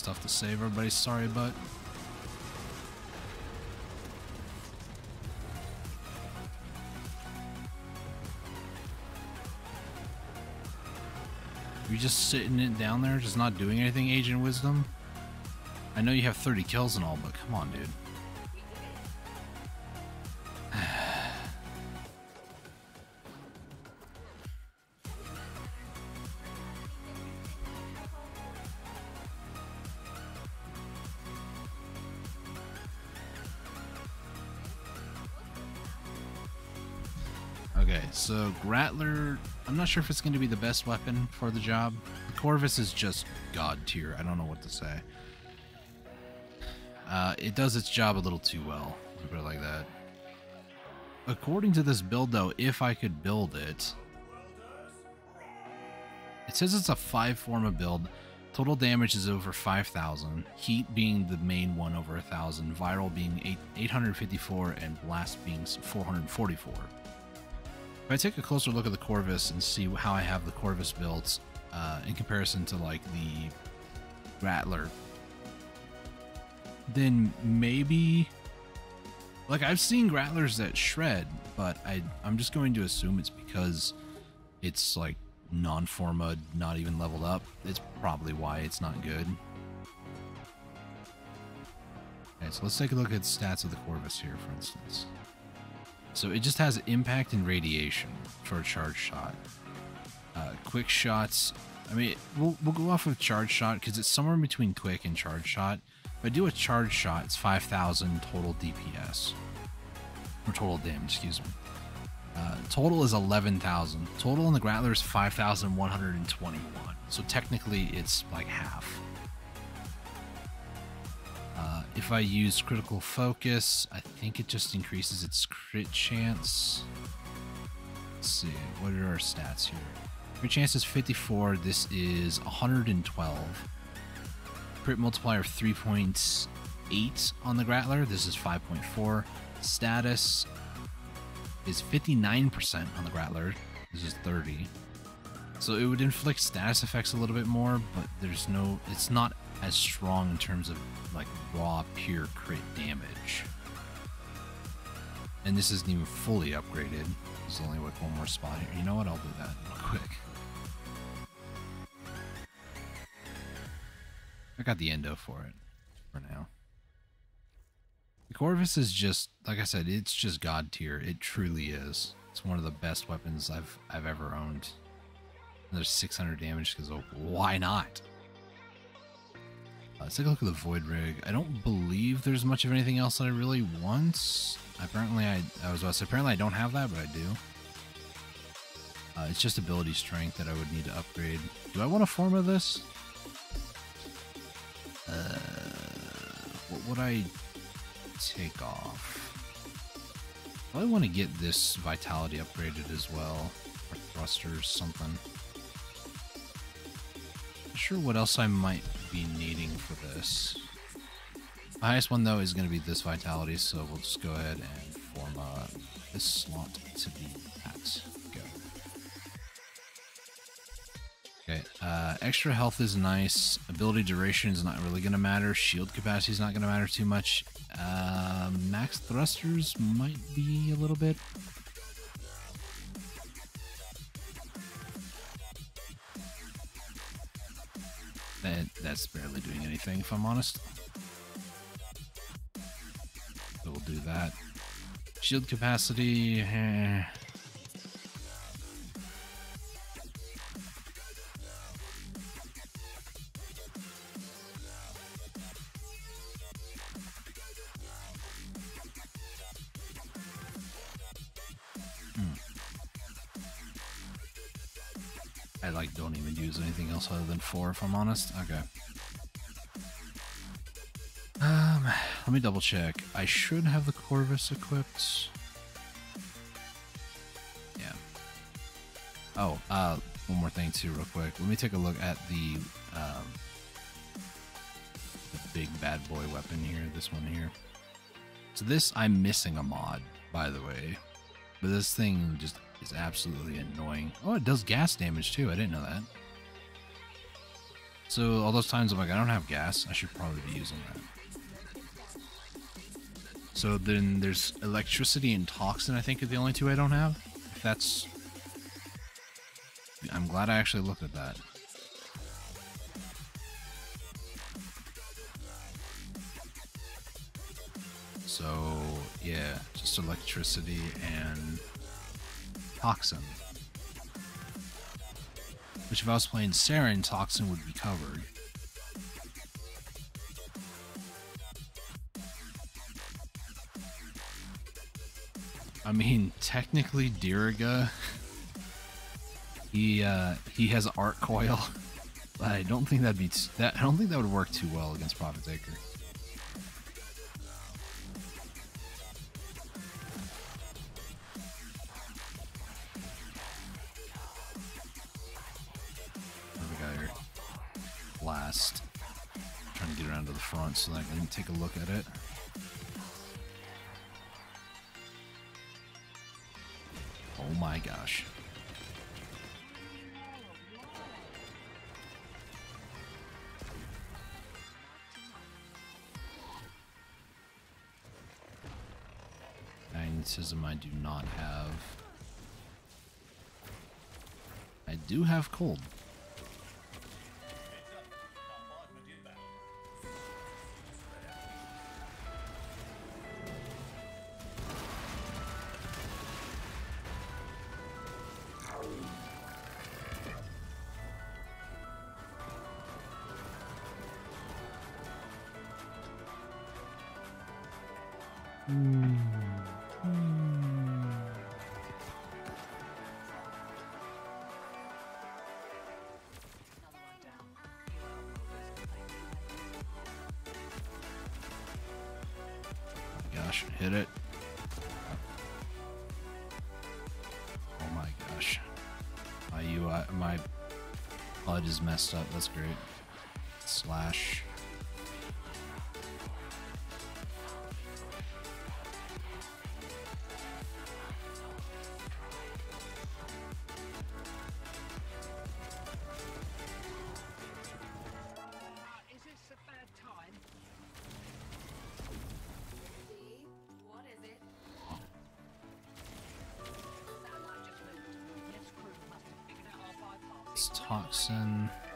Stuff to save everybody? Sorry, but You're just sitting it down there, just not doing anything, Agent Wisdom? I know you have 30 kills and all, but come on, dude. Grattler, I'm not sure if it's going to be the best weapon for the job. Corvas is just god tier. I don't know what to say. Uh, it does its job a little too well. I'll Put it like that. According to this build, though, if I could build it, it says it's a five forma build. Total damage is over 5,000. Heat being the main one over 1,000. Viral being eight, 854 and blast being 444. If I take a closer look at the Corvas and see how I have the Corvas built uh, in comparison to like the Grattler, then maybe like I've seen Grattlers that shred, but I I'm just going to assume it's because it's like non-forma, not even leveled up. It's probably why it's not good. Okay, so let's take a look at stats of the Corvas here, for instance. So it just has impact and radiation for a charge shot. Uh, quick shots. I mean, we'll, we'll go off of charge shot because it's somewhere between quick and charge shot. If I do a charge shot, it's 5,000 total DPS. Or total damage, excuse me. Uh, total is 11,000. Total in the Grattler is 5,121. So technically, it's like half. If I use critical focus, I think it just increases its crit chance. Let's see, what are our stats here? Crit chance is 54. This is 112. Crit multiplier of 3.8 on the Grattler. This is 5.4. Status is 59% on the Grattler. This is 30. So it would inflict status effects a little bit more, but there's no. It's not as strong in terms of like raw pure crit damage. And this isn't even fully upgraded. There's only like one more spot here. You know what? I'll do that real quick. I got the endo for it for now. The Corvas is just like I said, it's just god tier. It truly is. It's one of the best weapons I've I've ever owned. There's 600 damage because why not? Uh, let's take a look at the Void Rig. I don't believe there's much of anything else that I really want. Apparently, I, I was about to say, apparently I don't have that, but I do. Uh, it's just ability strength that I would need to upgrade. Do I want a form of this? Uh, what would I take off? I want to get this vitality upgraded as well, or thrusters, something. Sure what else I might be needing for this. The highest one though is going to be this vitality, so we'll just go ahead and form uh, this slot to be that. Go. Okay, uh, extra health is nice. Ability duration is not really going to matter. Shield capacity is not going to matter too much. Uh, max thrusters might be a little bit. That, that's barely doing anything, if I'm honest. We'll do that. Shield capacity. Eh. Else other than four if I'm honest. Okay. Um, let me double check. I should have the Corvas equipped. Yeah. Oh, uh, one more thing too, real quick. Let me take a look at the um, the big bad boy weapon here. This one here. So this, I'm missing a mod, by the way. But this thing just is absolutely annoying. Oh, it does gas damage too. I didn't know that. So all those times I'm like, I don't have gas. I should probably be using that. So then there's electricity and toxin. I think are the only two I don't have. If that's, I'm glad I actually looked at that. So yeah, just electricity and toxin. Which if I was playing Saryn, toxin would be covered. I mean, technically Diriga, he uh, he has arc coil, but I don't think that'd be that. I don't think that would work too well against Profit Taker. Blast. trying to get around to the front so that I can take a look at it. Oh my gosh. Magnetism I do not have. I do have cold. That's great. Slash. Uh,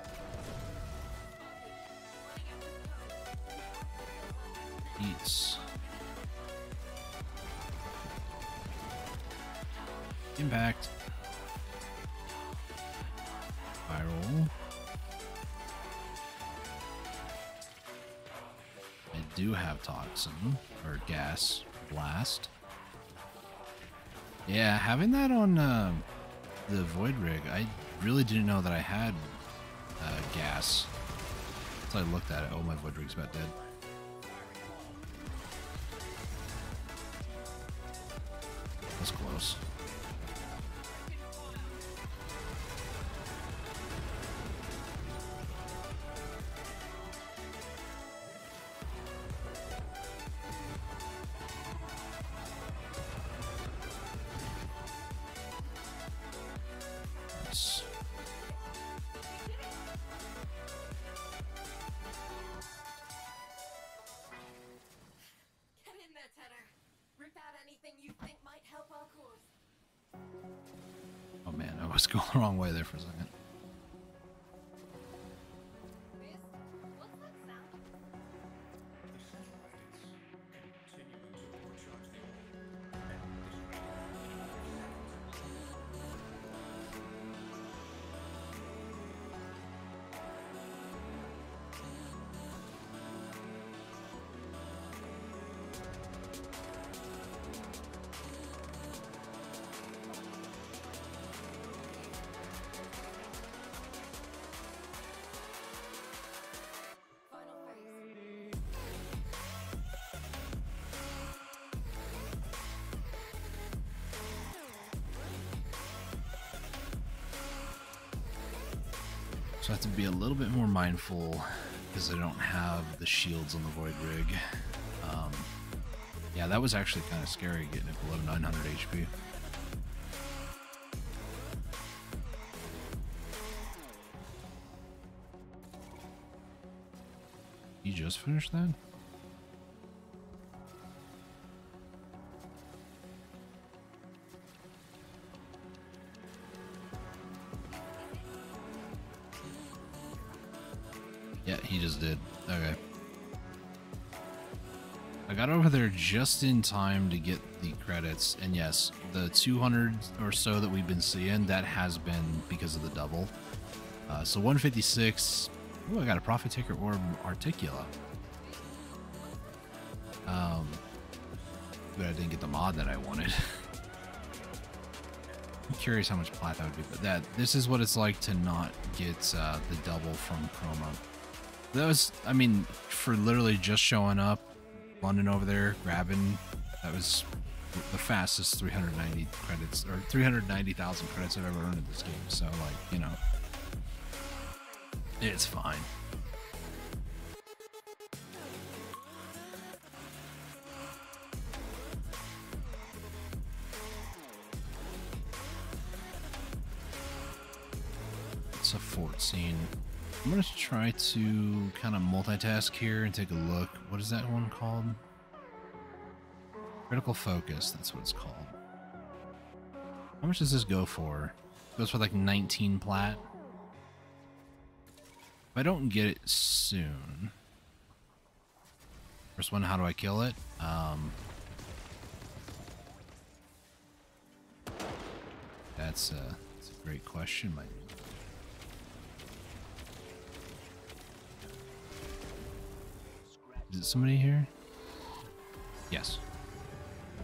or gas blast. Yeah, having that on uh, the void rig, I really didn't know that I had uh, gas. Until I looked at it. Oh, my void rig's about dead. To be a little bit more mindful because I don't have the shields on the void rig. Um, yeah, that was actually kind of scary getting it below 900 HP. You just finished that? Just in time to get the credits, and yes, the 200 or so that we've been seeing, that has been because of the double. Uh, so 156. Oh, I got a Profit Taker Orb Articula. Um, but I didn't get the mod that I wanted. I'm curious how much plat that would be, but that this is what it's like to not get uh, the double from Chroma. That was, I mean, for literally just showing up, London over there, grabbing, that was the fastest 390 credits, or 390,000 credits I've ever earned in this game. So, like, you know, it's fine. It's a fort scene. I'm gonna try to kind of multitask here and take a look. What is that one called? Critical focus. That's what it's called. How much does this go for? goes for like 19 plat. If I don't get it soon. First one, how do I kill it? Um, that's a, that's a great question, my dude. Is it somebody here? Yes.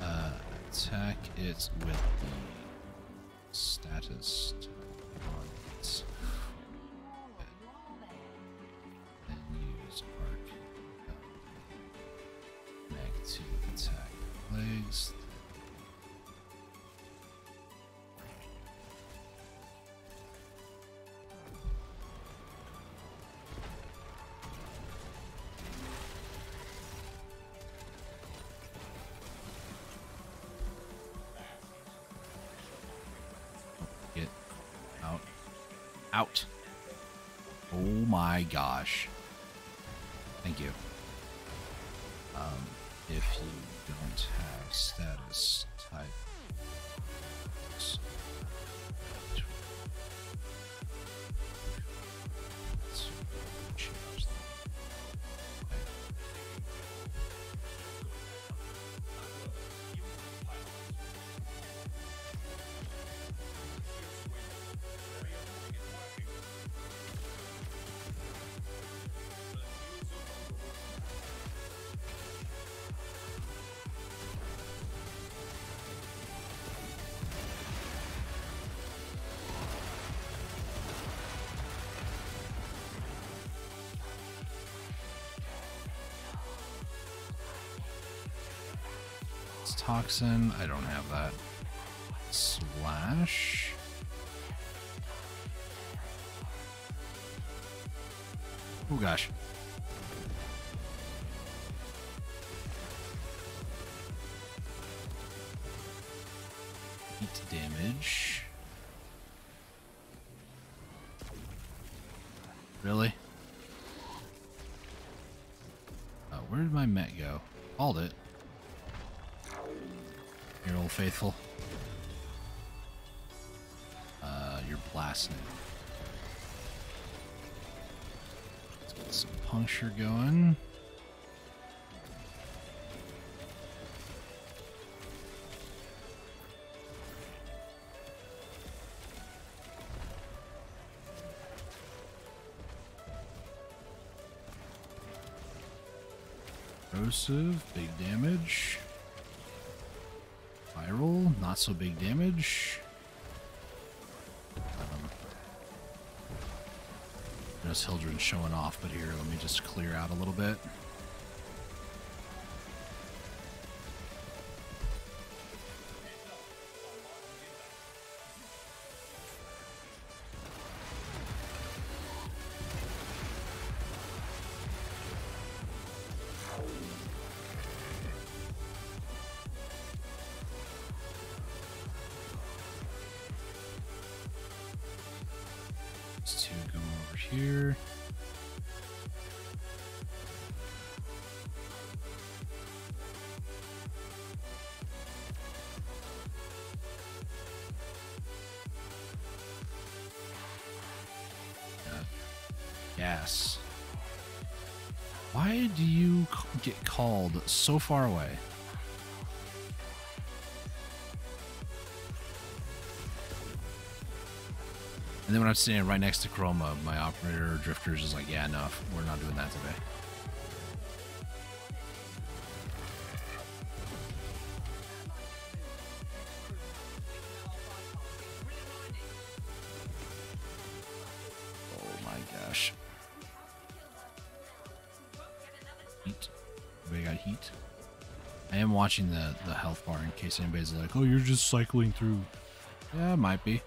Uh, attack it with the status on it. Gosh. Toxin. I don't have that. Puncture going. Corrosive, big damage. Viral, not so big damage. Hildryn's showing off, but here, let me just clear out a little bit. So far away? And then when I'm standing right next to Chroma, my operator drifters is like, yeah, no, we're not doing that today. Watching the, the health bar in case anybody's like, oh, you're just cycling through. Yeah, might be.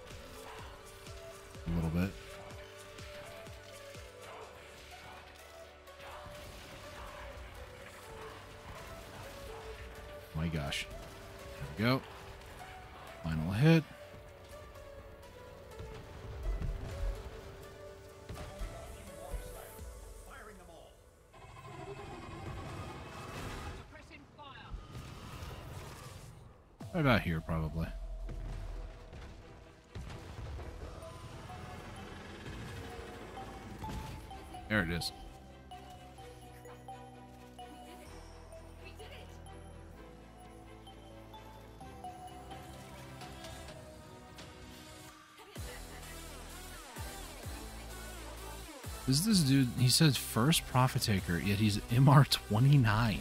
Is this dude? He says first profit taker, yet he's MR twenty nine.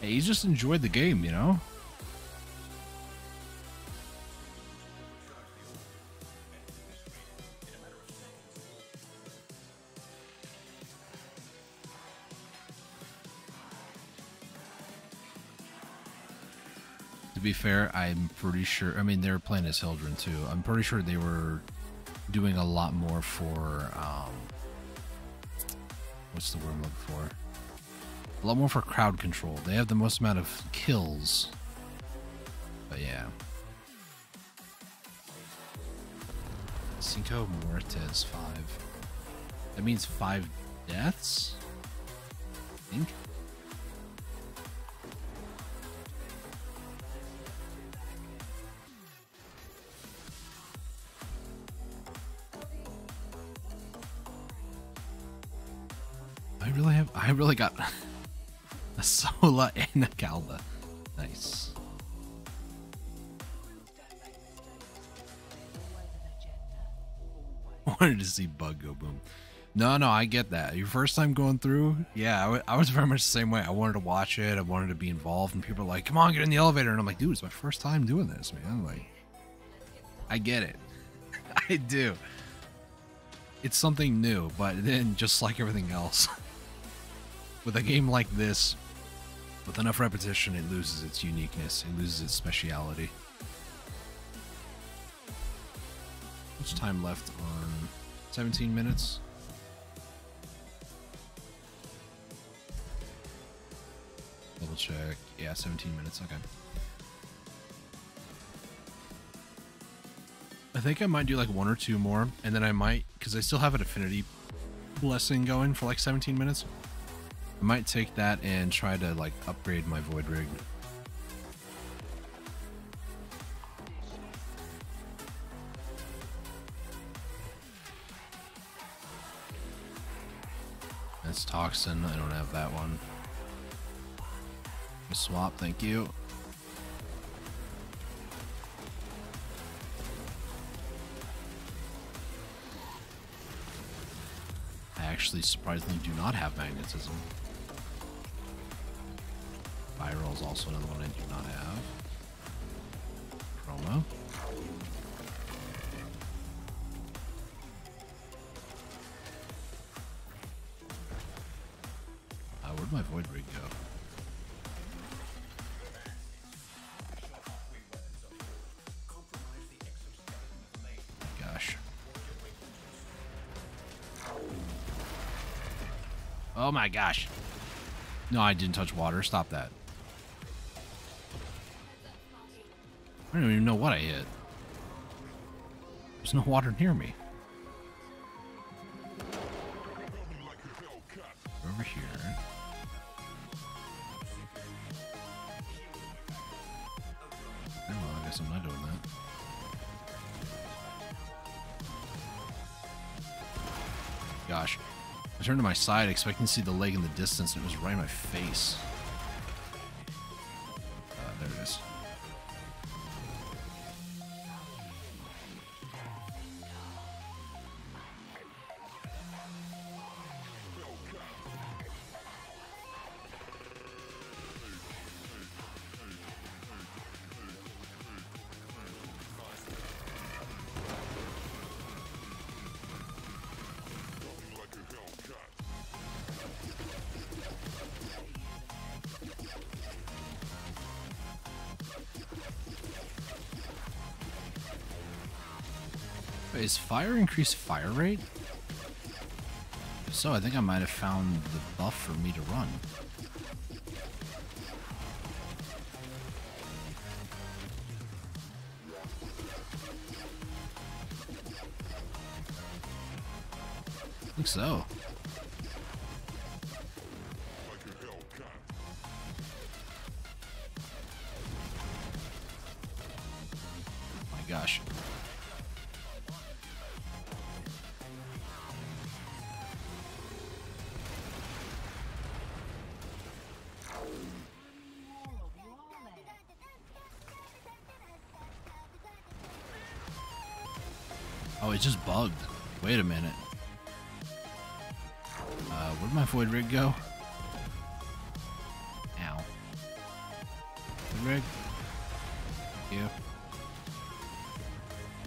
Hey, he's just enjoyed the game, you know. To be fair, I'm pretty sure. I mean, they were playing as Hildryn too. I'm pretty sure they were doing a lot more for um, what's the word I'm looking for? A lot more for crowd control. They have the most amount of kills. But yeah. Cinco Muertes, five. That means five deaths? I think. I really got a Sola and a Calda. Nice. Wanted to see Bug go boom. No, no, I get that. Your first time going through, yeah, I I was very much the same way. I wanted to watch it. I wanted to be involved, and people are like, "Come on, get in the elevator," and I'm like, "Dude, it's my first time doing this, man." Like, I get it. I do. It's something new, but then just like everything else, with a game like this, with enough repetition, it loses its uniqueness. It loses its speciality. Much time left on 17 minutes? Double check. Yeah, 17 minutes. Okay. I think I might do like one or two more, and then I might, because I still have an affinity blessing going for like 17 minutes. I might take that and try to like upgrade my void rig. That's toxin. I don't have that one. Swap, thank you. I actually surprisingly do not have magnetism. Also another one I do not have. Promo. Uh, where'd my void rig go? Gosh. Oh my gosh. No, I didn't touch water. Stop that. I don't even know what I hit. There's no water near me. Over here. Oh, well, I guess I'm not doing that. Gosh. I turned to my side expecting to see the leg in the distance and it was right in my face. Is fire increase fire rate? So, I think I might have found the buff for me to run. I think so. Just bugged. Wait a minute. Uh, where'd my void rig go? Ow. Void rig? Yeah.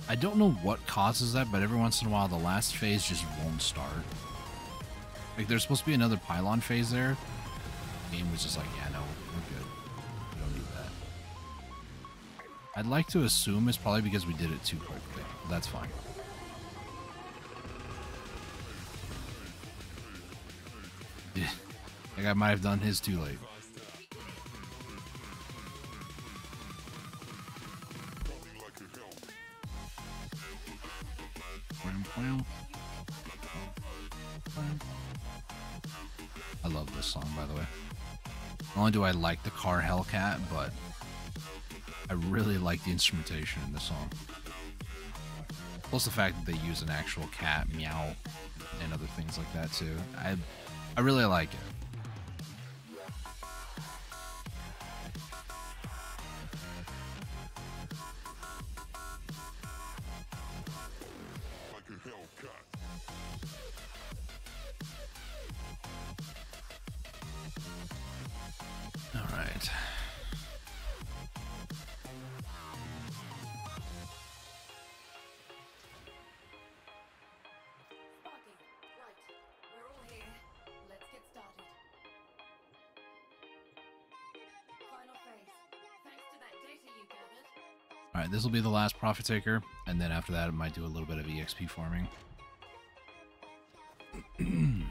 I don't know what causes that, but every once in a while the last phase just won't start. Like there's supposed to be another pylon phase there. The game was just like, yeah, no, we're good. We don't need that. I'd like to assume it's probably because we did it too quickly. That's fine. Like I might have done his too late. I love this song, by the way. Not only do I like the car Hellcat, but I really like the instrumentation in this song. Plus the fact that they use an actual cat meow and other things like that too. I I really like it. Last profit taker, and then after that, I might do a little bit of EXP farming. to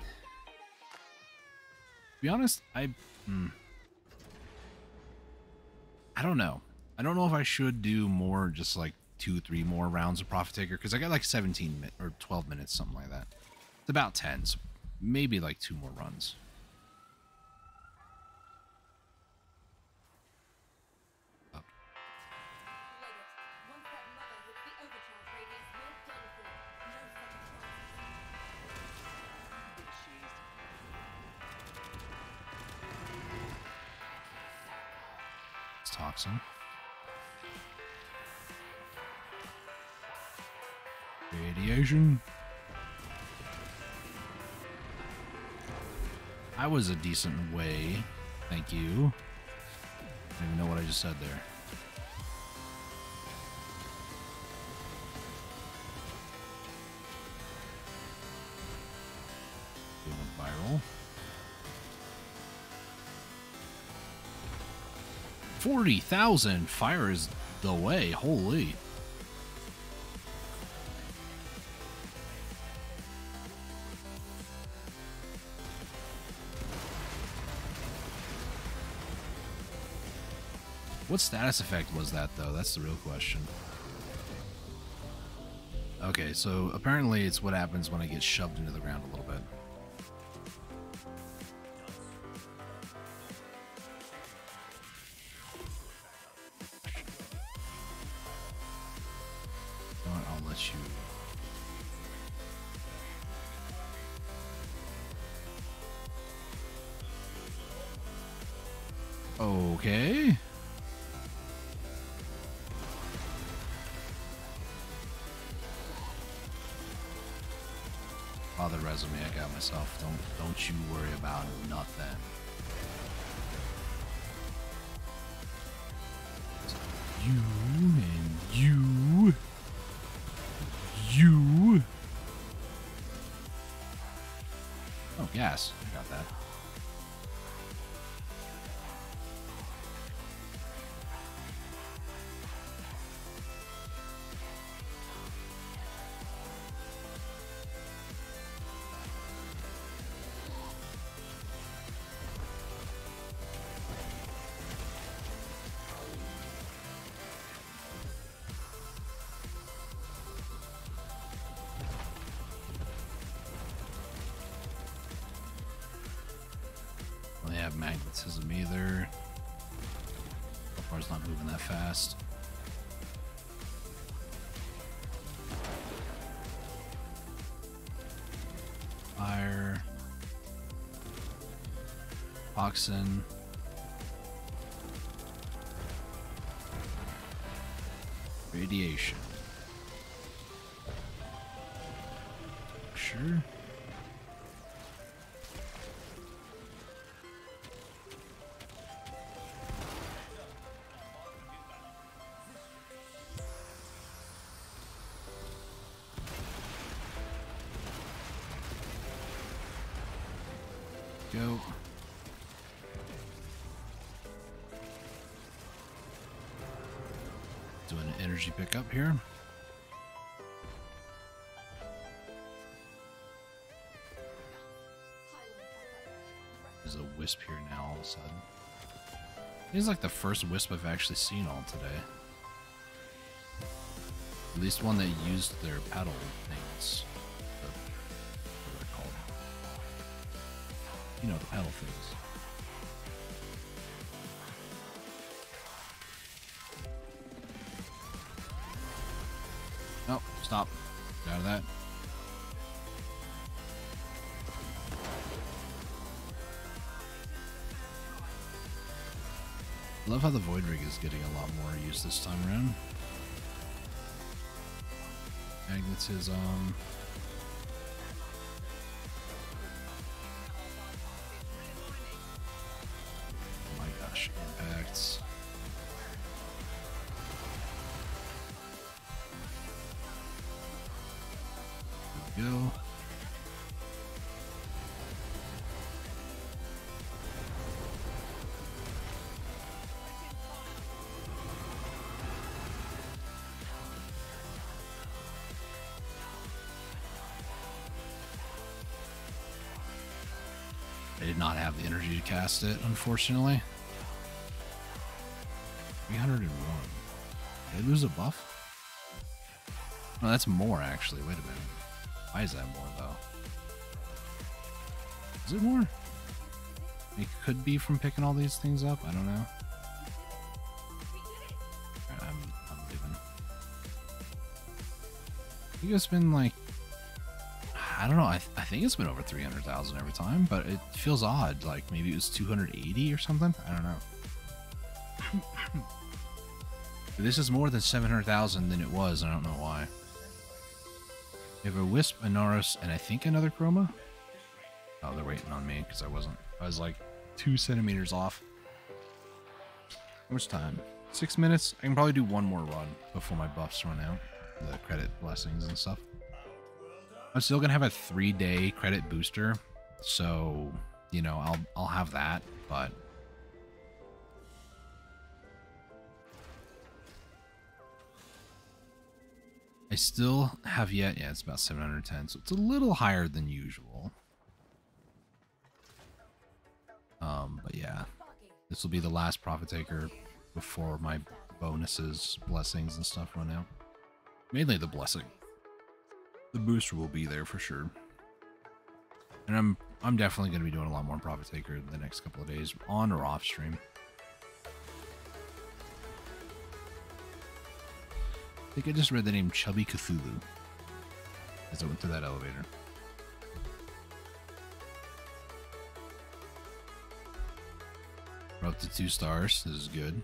be honest, I, hmm. I don't know. I don't know if I should do more, just like two, three more rounds of profit taker, because I got like 17 or 12 minutes, something like that. It's about 10, so maybe like two more runs. Was a decent way. Thank you. I don't even know what I just said there. Viral. Forty thousand. Fire is the way. Holy. What status effect was that, though? That's the real question. Okay, so apparently it's what happens when I get shoved into the ground a little bit. You worry about nothing. You and you. You. Oh, gas. I got that. Magnetism either? Far, not moving that fast. Fire. Oxen. Radiation. Energy pickup here. There's a wisp here now all of a sudden. Is like the first wisp I've actually seen all today. At least one that used their paddle things. The, what are they called? You know, the paddle things. Stop. Get out of that. I love how the Void Rig is getting a lot more use this time around. Magnetism. Um, oh cast it, unfortunately. 301. Did lose a buff? No, that's more actually. Wait a minute. Why is that more though? Is it more? It could be from picking all these things up. I don't know. I'm, I'm leaving. Think it's been like I don't know. I, th- I think it's been over 300,000 every time, but it feels odd. Like maybe it was 280 or something. I don't know. This is more than 700,000 than it was. I don't know why. We have a Wisp, a Norris, and I think another Chroma. Oh, they're waiting on me because I wasn't. I was like two centimeters off. How much time? Six minutes? I can probably do one more run before my buffs run out. The credit blessings and stuff. I'm still gonna have a three day credit booster, so you know I'll I'll have that, but I still have yet. Yeah, it's about 710, so it's a little higher than usual. Um, but yeah, this will be the last profit taker before my bonuses, blessings, and stuff run out. Mainly the blessing the booster will be there for sure. And I'm I'm definitely going to be doing a lot more Profit Taker in the next couple of days, on or off stream. I think I just read the name Chubby Cthulhu as I went through that elevator. We're up to two stars. This is good.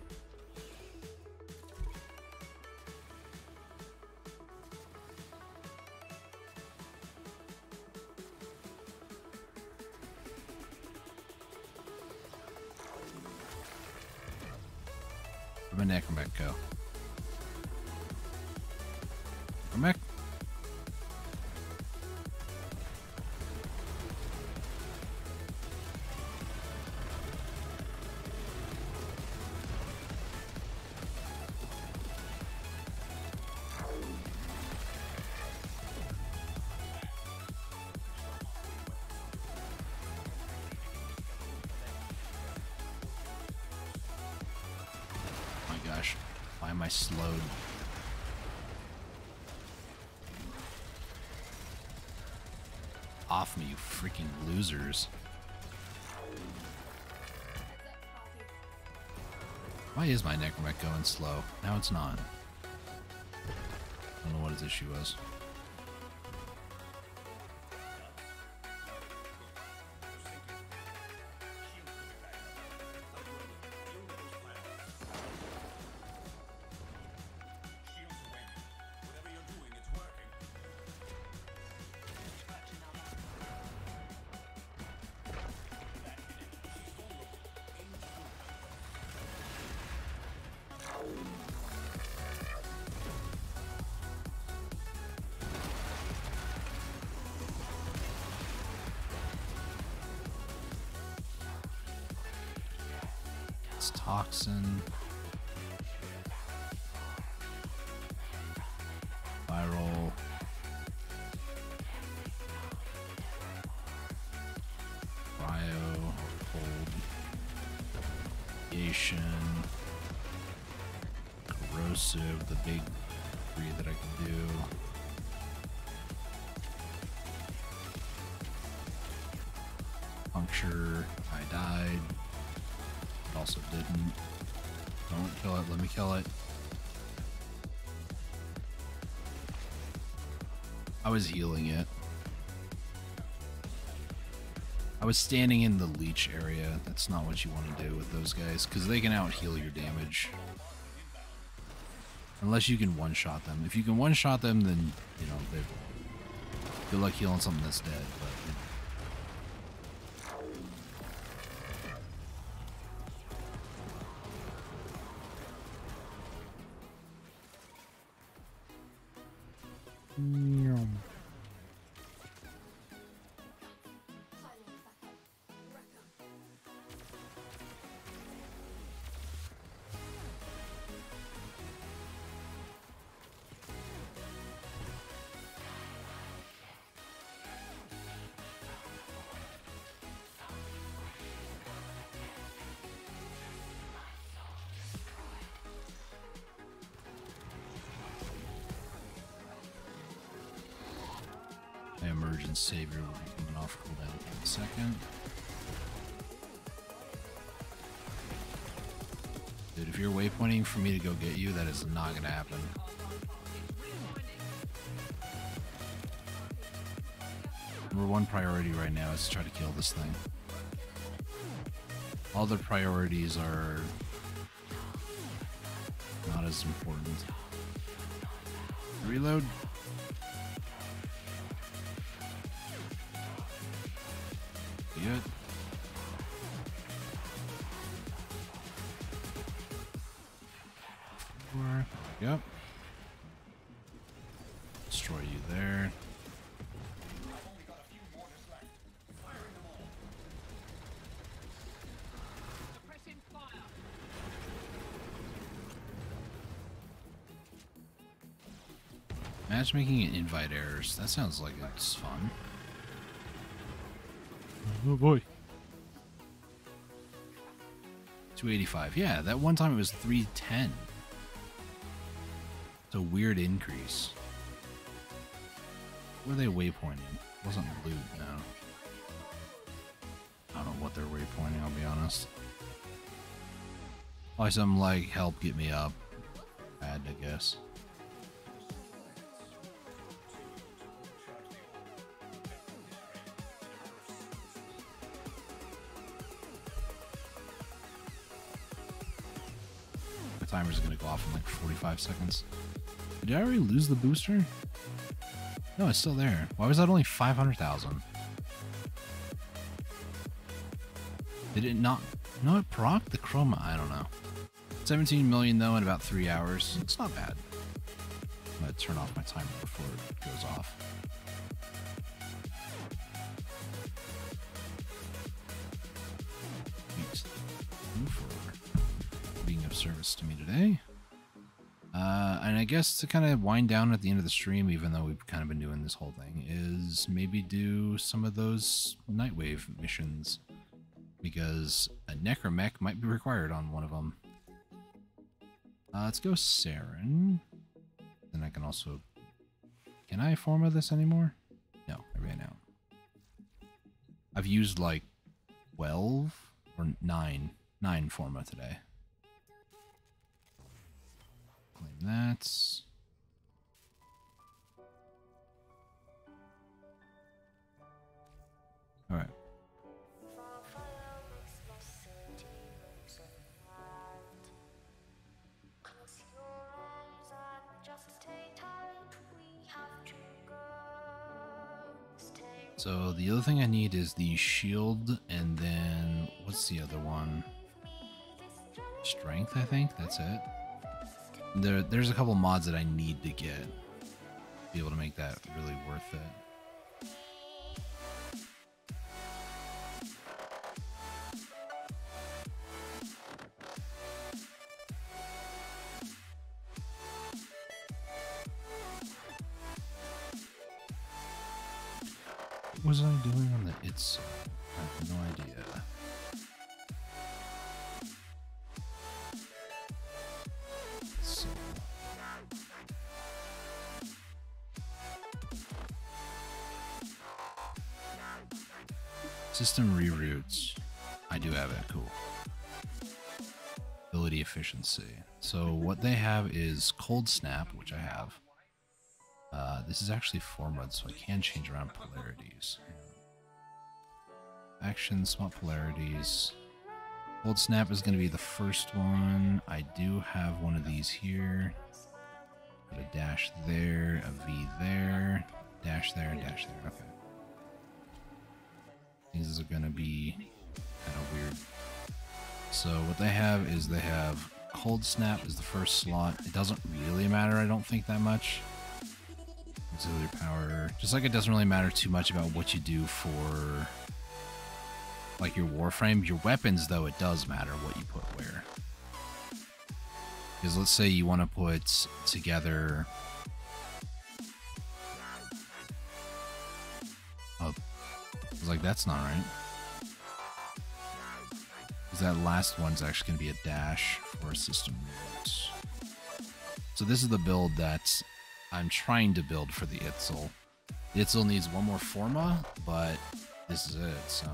Why is my Necramech going slow? Now it's not. I don't know what his issue was. Kill it. I was healing it. I was standing in the leech area. That's not what you want to do with those guys, because they can out heal your damage. Unless you can one shot them. If you can one shot them, then you know they good luck healing something that's dead. But you're for me to go get you, that is not gonna happen. Number one priority right now is to try to kill this thing. All the priorities are not as important. Reload. Matchmaking and invite errors. That sounds like it's fun. Oh boy. 285. Yeah, that one time it was 310. It's a weird increase. Were they waypointing? It Wasn't loot, no. I don't know what they're waypointing, I'll be honest. Probably something like help get me up. Bad, I guess. The gonna go off in like 45 seconds. Did I already lose the booster? No, it's still there. Why was that only 500,000? Did it not? No, it proc the chroma. I don't know. 17 million though in about three hours. It's not bad. I'm gonna turn off my timer before it goes off. Service to me today. Uh, and I guess to kind of wind down at the end of the stream, even though we've kind of been doing this whole thing, is maybe do some of those Nightwave missions because a Necramech might be required on one of them. Uh, let's go Saryn. Then I can also. Can I forma this anymore? No, I ran out. I've used like 12 or 9. 9 forma today. Claim that. Alright. So the other thing I need is the shield, and then what's the other one? Strength, I think. That's it. There, there's a couple mods that I need to get to be able to make that really worth it. Have is cold snap, which I have. Uh, this is actually form mode, so I can change around polarities. Action, swap polarities. Cold snap is going to be the first one. I do have one of these here. Put a dash there, a V there, dash there, dash there. Okay. These are going to be kind of weird. So what they have is they have cold snap is the first slot. It doesn't really matter, I don't think that much. Auxiliary power, just like it doesn't really matter too much about what you do for like your warframe. Your weapons, though, it does matter what you put where. Because let's say you want to put together. Oh, was like, that's not right. That last one's actually going to be a dash for a system. So this is the build that I'm trying to build for the Itzal. Itzal needs one more Forma, but this is it, so.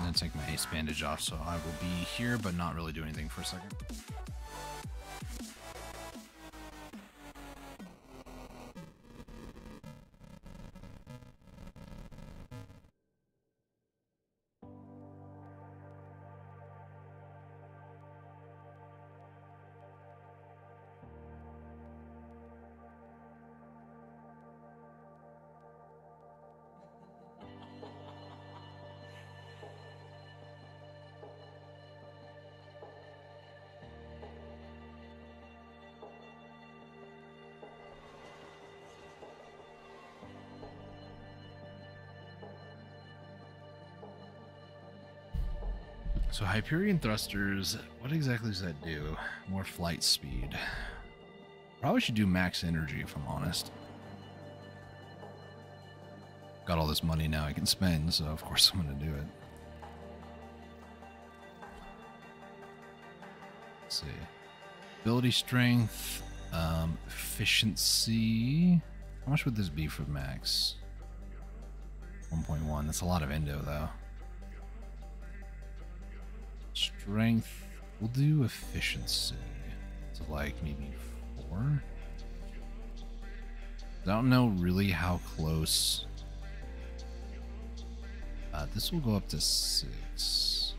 I'm gonna take my ace bandage off, so I will be here, but not really do anything for a second. Hyperion thrusters, what exactly does that do? More flight speed. Probably should do max energy if I'm honest. Got all this money now I can spend, so of course I'm gonna do it. Let's see. Ability strength, um, efficiency. How much would this be for max? 1.1. That's a lot of endo though. Strength. We'll do efficiency. So like maybe four. I don't know really how close. Uh, this will go up to six.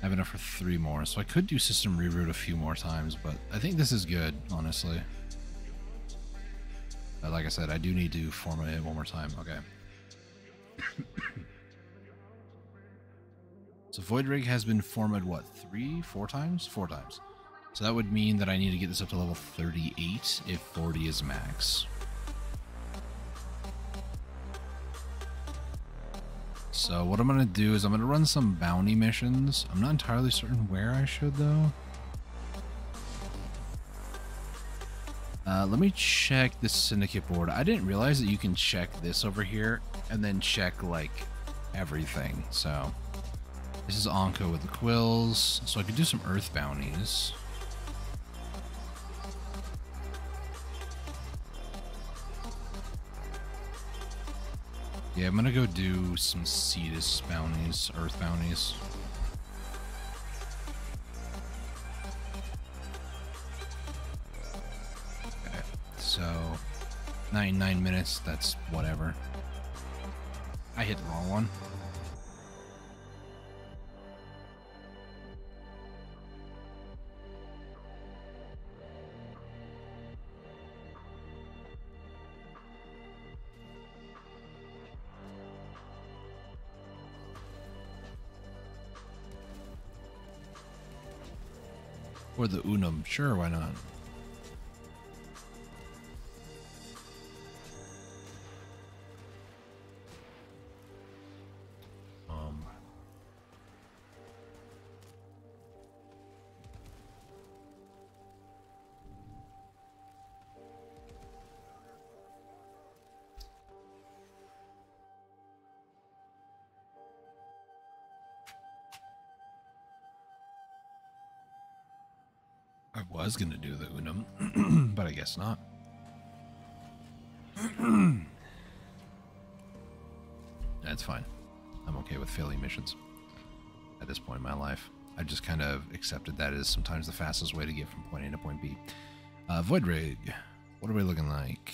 I have enough for three more, so I could do system reroute a few more times, but I think this is good, honestly. But like I said, I do need to form it one more time. Okay. so Void Rig has been formed, what, three, four times? Four times. So that would mean that I need to get this up to level 38 if 40 is max. So what I'm going to do is I'm going to run some bounty missions. I'm not entirely certain where I should, though. Uh, let me check the syndicate board. I didn't realize that you can check this over here and then check like everything. So this is Onkko with the quills. So I could do some earth bounties. Yeah, I'm gonna go do some Cetus bounties, earth bounties. Okay, so 99 minutes, that's whatever. I hit the wrong one. Or the Unum. Sure, why not? Was gonna do the Unum, but I guess not. That's fine. I'm okay with failing missions at this point in my life. I just kind of accepted that as sometimes the fastest way to get from point A to point B. Uh, Void Rig, what are we looking like?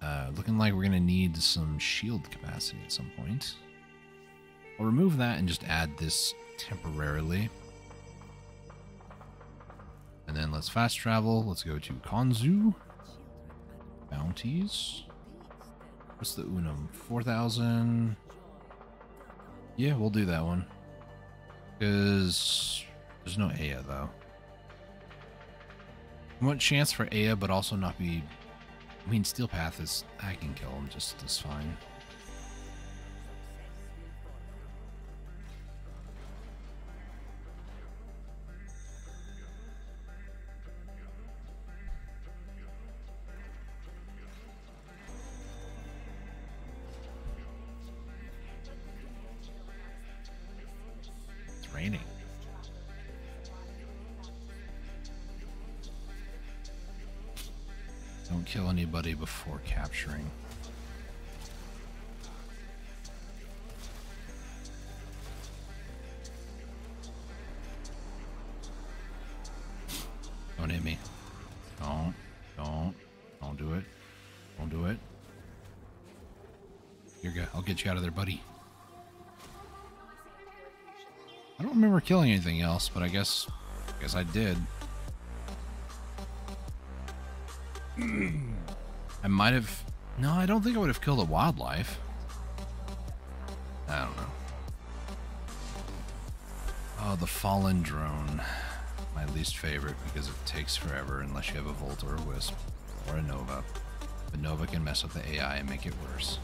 Uh, looking like we're going to need some shield capacity at some point. I'll remove that and just add this temporarily. And then let's fast travel. Let's go to Konzu. Bounties. What's the Unum? 4,000. Yeah, we'll do that one. Because there's no Aya, though. I want chance for Aya, but also not be... I mean, Steel Path is... I can kill him just as fine. Don't kill anybody before capturing. Don't hit me. Don't. Don't. Don't do it. Don't do it. You're good. I'll get you out of there, buddy. Don't remember killing anything else, but I guess I guess I did. I might have No, I don't think I would have killed a wildlife. I don't know. Oh, the fallen drone. My least favorite because it takes forever unless you have a Volt or a Wisp or a Nova. But Nova can mess with the AI and make it worse.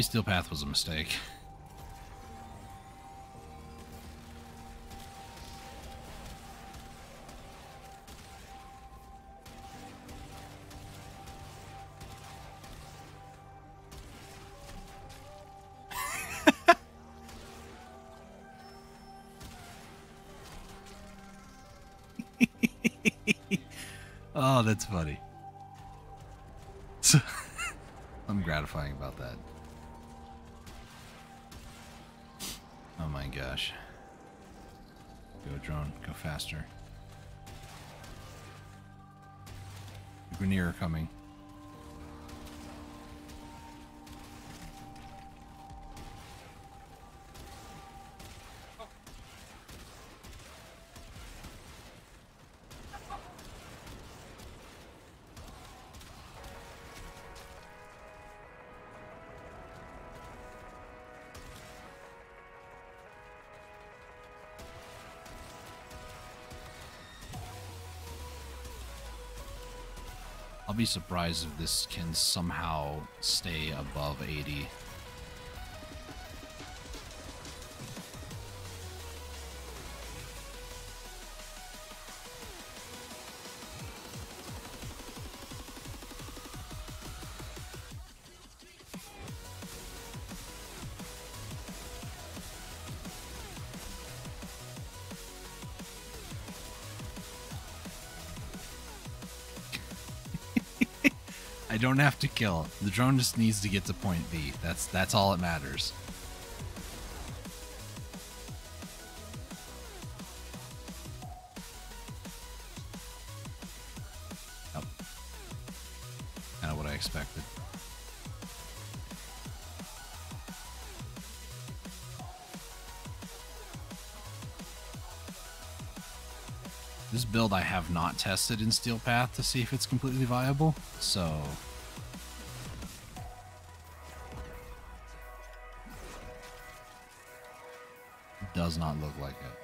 Maybe Steel Path was a mistake. oh, that's funny. I'm gratifying about that. Gosh. Go drone, go faster. Grineer coming. Be surprised if this can somehow stay above 80. Don't have to kill. The drone just needs to get to point B. That's that's all that matters. Kind of what I expected. This build I have not tested in Steel Path to see if it's completely viable, so like it.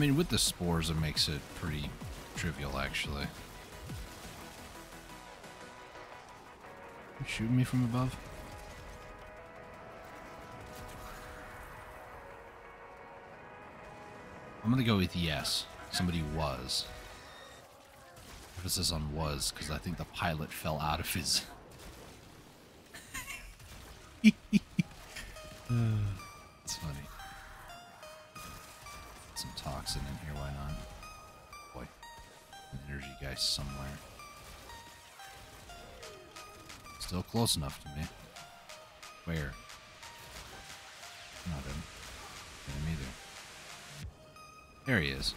Mean, with the spores, it makes it pretty trivial, actually. Shooting me from above? I'm gonna go with yes. Somebody was. Emphasis on was, because I think the pilot fell out of his. close enough to me. Where? Not him. Him either. There he is.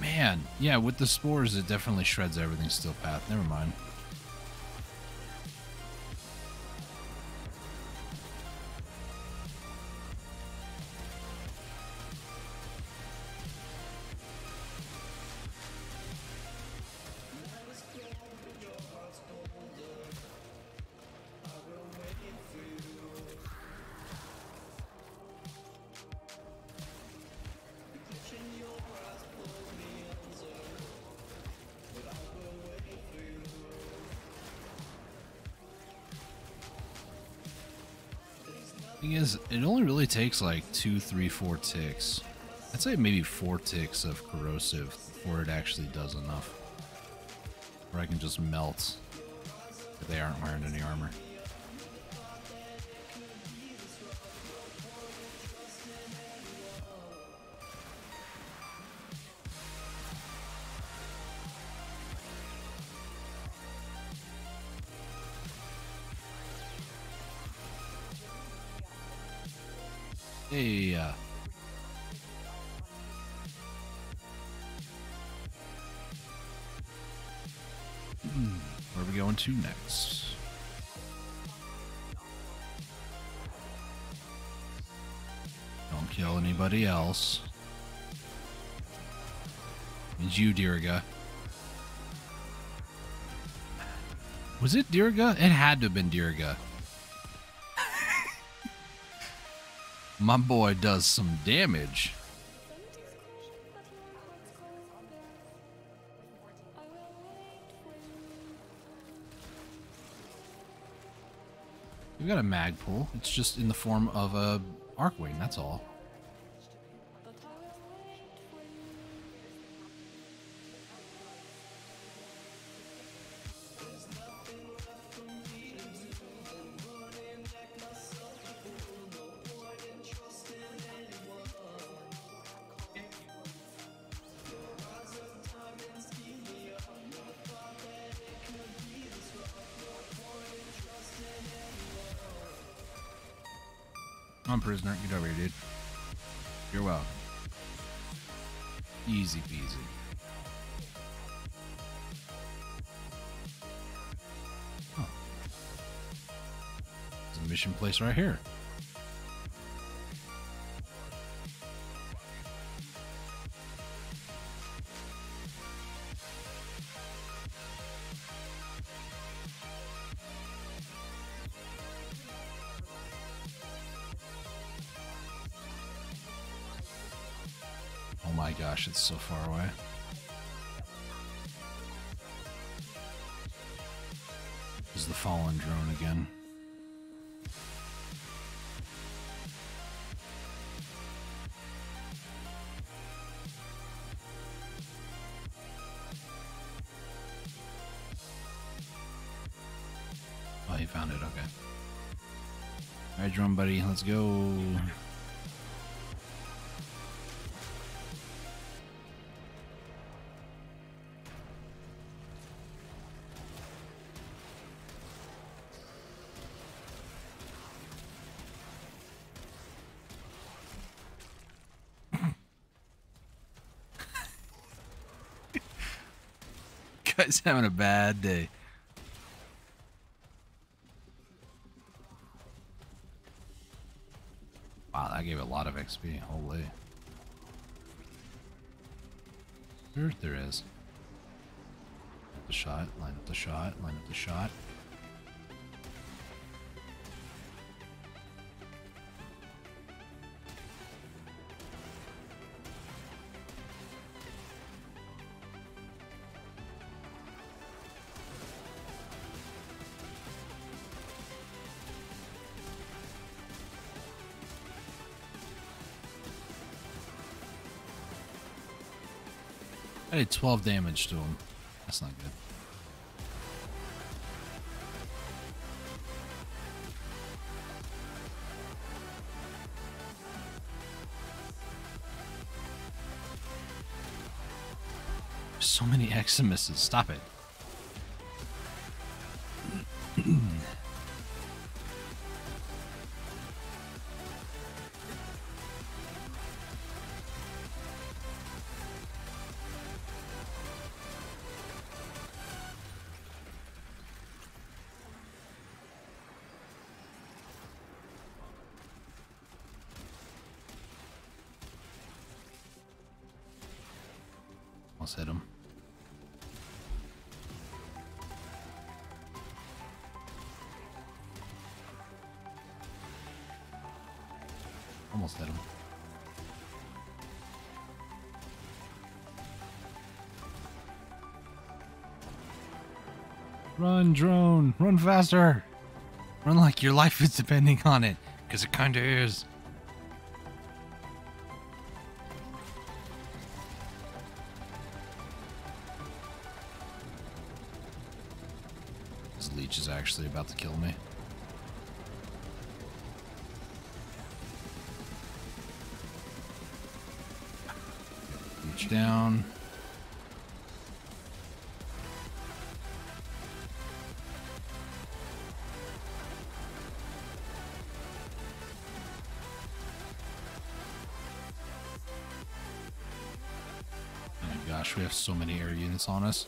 Man, yeah, with the spores, it definitely shreds everything Steel Path. Never mind. Only takes like two, three, four ticks. I'd say maybe four ticks of corrosive before it actually does enough. Where I can just melt if they aren't wearing any armor. Else. Means you, Diriga. Was it Diriga? It had to have been Diriga. My boy does some damage. We've got a Magpul. It's just in the form of a Archwing, that's all. On, prisoner. Get over dude. You're welcome. Easy peasy. Huh. There's a mission place right here. gosh, it's so far away. This is the fallen drone again. Oh, you found it, okay. Alright, drone buddy, let's go. Guy's having a bad day. Wow, that gave a lot of XP. Holy. Sure, there is. The shot, line up the shot, line up the shot. I did 12 damage to him. That's not good. So many Eximuses. Stop it. Run, drone! Run faster! Run like your life is depending on it, because it kinda is. This leech is actually about to kill me. Leech down. So many air units on us.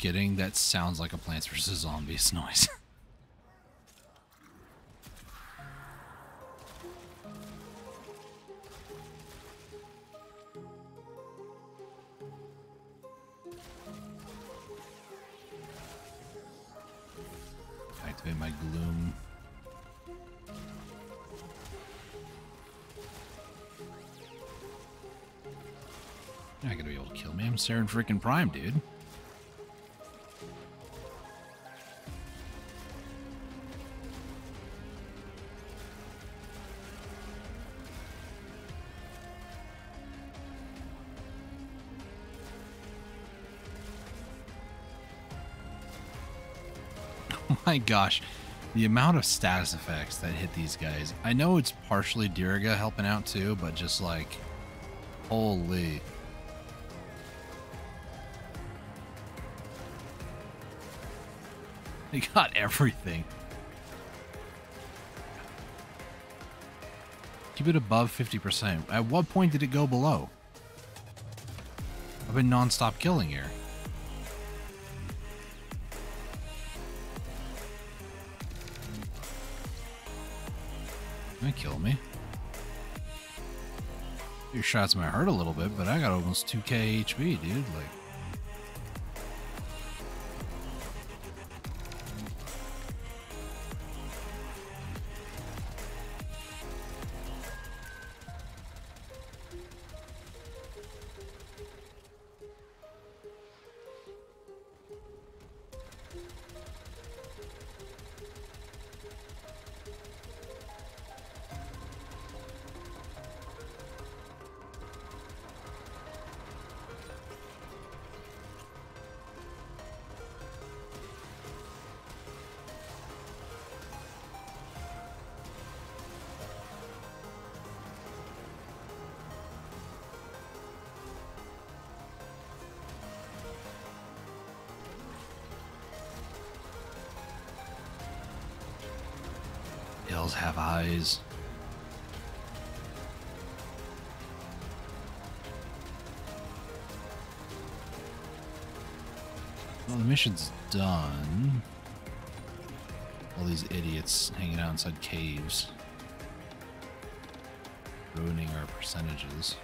Kidding, that sounds like a Plants vs. Zombies noise. Activate my gloom. You're not gonna be able to kill me. I'm Saryn freaking Prime, dude. My gosh. The amount of status effects that hit these guys. I know it's partially Diriga helping out too, but just like, holy. They got everything. Keep it above 50%. At what point did it go below? I've been non-stop killing here. That kill me. Your shots might hurt a little bit, but I got almost 2k HP, dude. Like, mission's done. All these idiots hanging out inside caves. Ruining our percentages.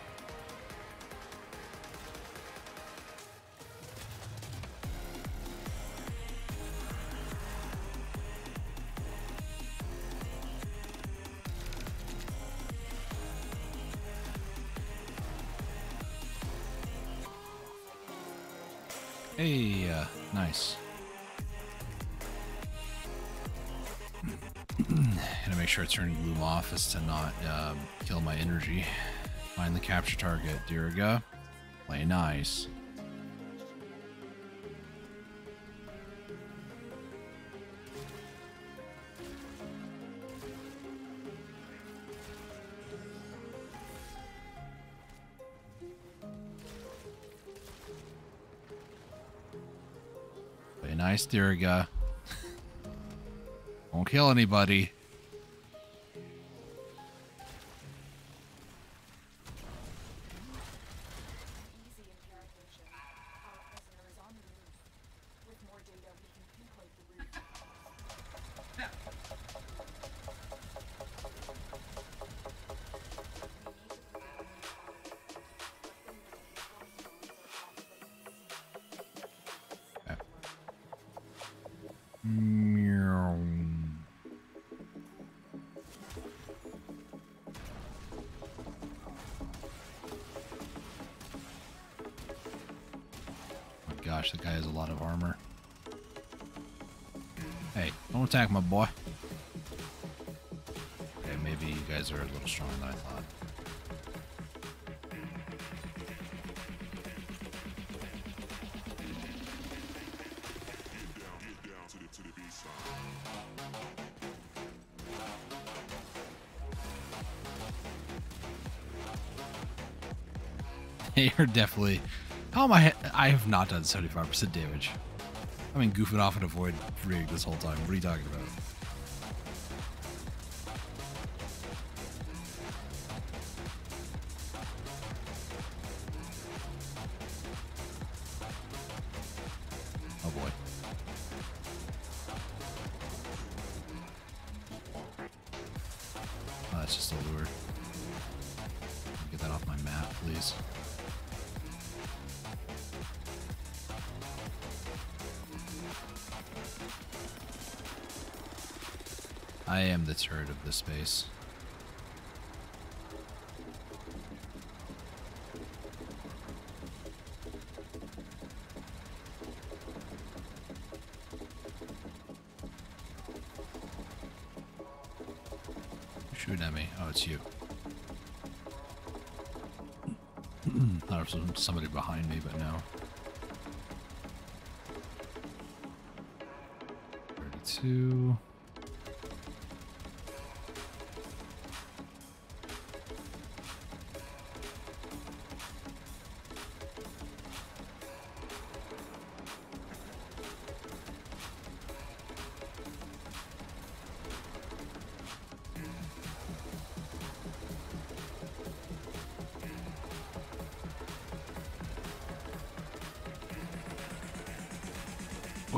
Turn gloom off as to not um, kill my energy. Find the capture target, Diriga. Play nice. Play nice, Diriga. Won't kill anybody. Maybe you guys are a little stronger than I thought. Get down to the to the B side. They are definitely. How am I? I have not done 75% damage. I've been goofing off and avoid rig this whole time. What are you talking about? This space. At me. Oh, it's you. Thought it was somebody behind me, but no.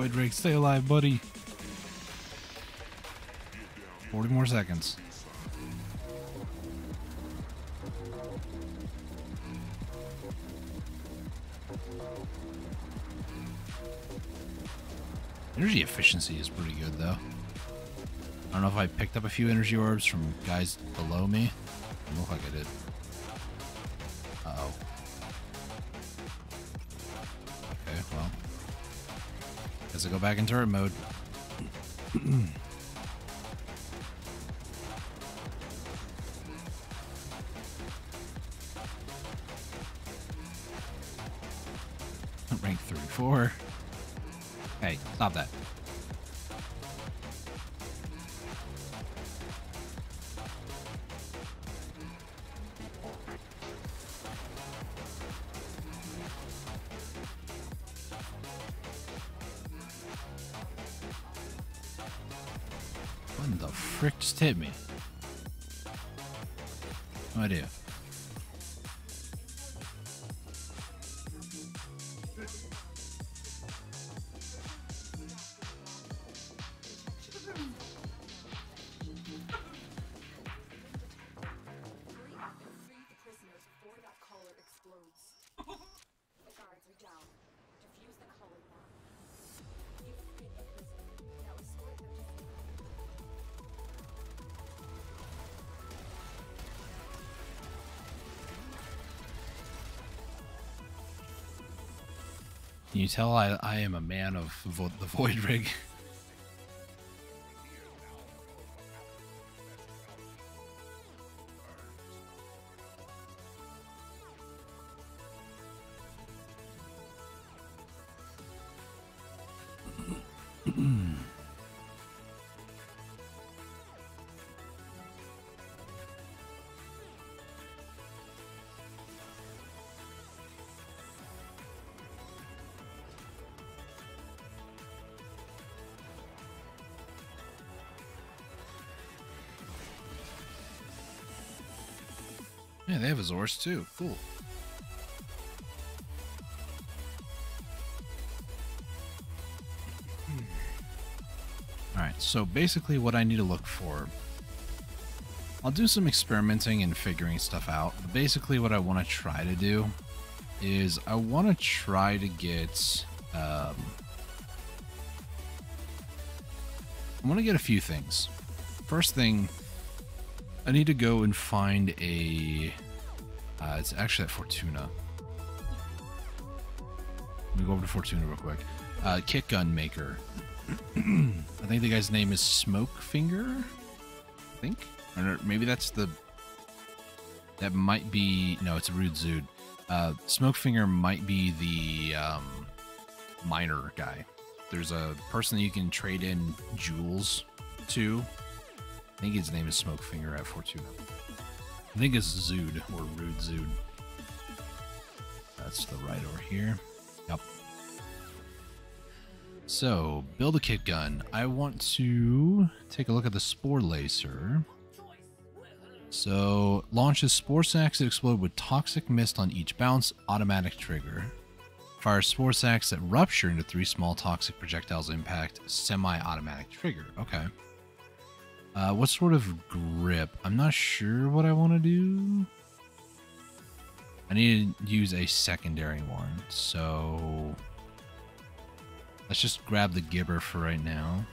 Void Rig, stay alive, buddy. 40 more seconds. Energy efficiency is pretty good, though. I don't know if I picked up a few energy orbs from guys below me. I don't look like I did. Guess I go back into turret mode. You tell I, I am a man of vo- the Void Rig? They have Azores too. Cool. Alright, so basically what I need to look for. I'll do some experimenting and figuring stuff out. But basically what I want to try to do is I want to try to get um, I want to get a few things. First thing, I need to go and find a. Uh, it's actually at Fortuna. Let me go over to Fortuna real quick. Uh, kick gun maker. I think the guy's name is Smoke Finger. I think, or maybe that's the. That might be no, it's a Rude Zuud. Uh, Smoke Finger might be the um, miner guy. There's a person that you can trade in jewels to. I think his name is Smokefinger at Fortuna. I think it's Zuud or Rude Zuud. That's the right over here. Yep. So, build a kit gun. I want to take a look at the Sporelacer. So, launches spore sacks that explode with toxic mist on each bounce, automatic trigger. Fires spore sacks that rupture into three small toxic projectiles impact, semi automatic trigger. Okay. Uh, what sort of grip? I'm not sure what I want to do. I need to use a secondary one, so let's just grab the gibber for right now.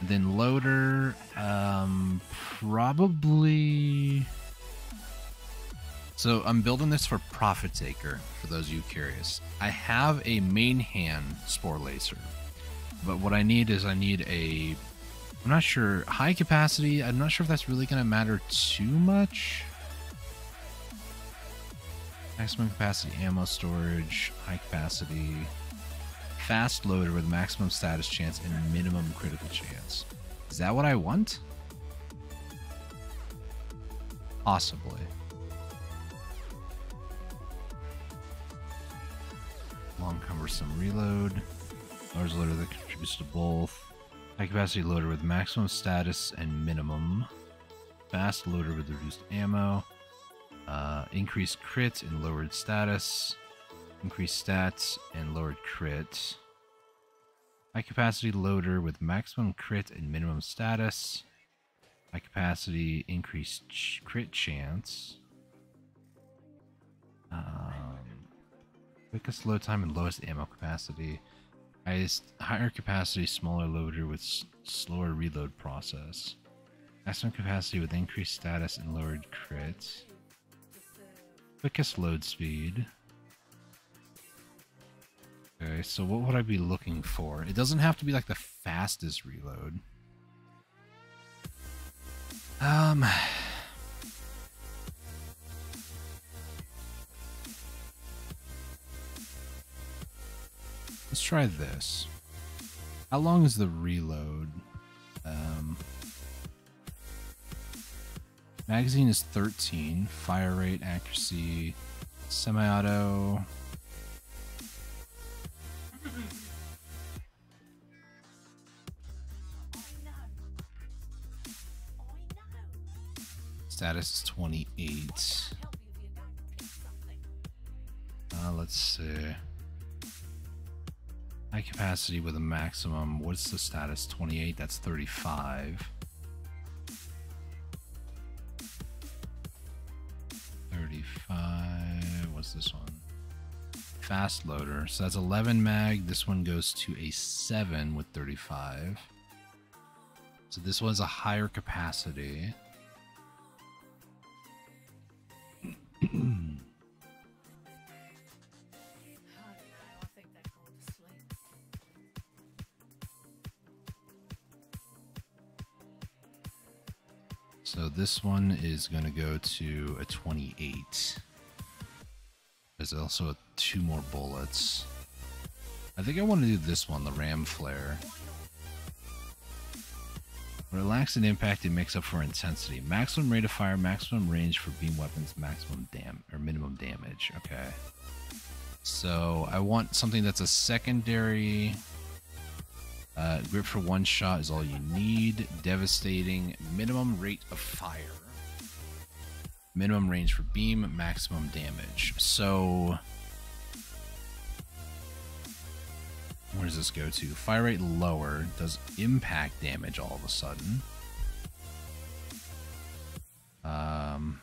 And then loader, um, probably. So I'm building this for Profit Taker, for those of you curious. I have a main hand Spore Lacer, but what I need is I need a I'm not sure. High capacity, I'm not sure if that's really going to matter too much. Maximum capacity ammo storage, high capacity, fast loader with maximum status chance and minimum critical chance. Is that what I want? Possibly. Long cumbersome reload. Large loader that contributes to both. High capacity loader with maximum status and minimum. Fast loader with reduced ammo. Uh, increased crit and lowered status. Increased stats and lowered crit. High capacity loader with maximum crit and minimum status. High capacity increased ch- crit chance. Um, quickest load time and lowest ammo capacity. Highest higher capacity smaller loader with slower reload process. Maximum capacity with increased status and lowered crits. Quickest load speed. Okay, so what would I be looking for? It doesn't have to be like the fastest reload. Um. Let's try this. How long is the reload? Um, magazine is 13. Fire rate, accuracy, semi-auto. Status is 28. Uh, let's see. High capacity with a maximum. What's the status? 28. That's 35. 35. What's this one? Fast loader. So that's 11 mag. This one goes to a 7 with 35. So this one's a higher capacity. So this one is going to go to a 28. There's also two more bullets. I think I want to do this one, the ram flare. Relax and impact it makes up for intensity. Maximum rate of fire, maximum range for beam weapons, maximum dam or minimum damage. Okay. So I want something that's a secondary. Uh, grip for one shot is all you need. Devastating. Minimum rate of fire. Minimum range for beam. Maximum damage. So. Where does this go to? Fire rate lower. Does impact damage all of a sudden. Um.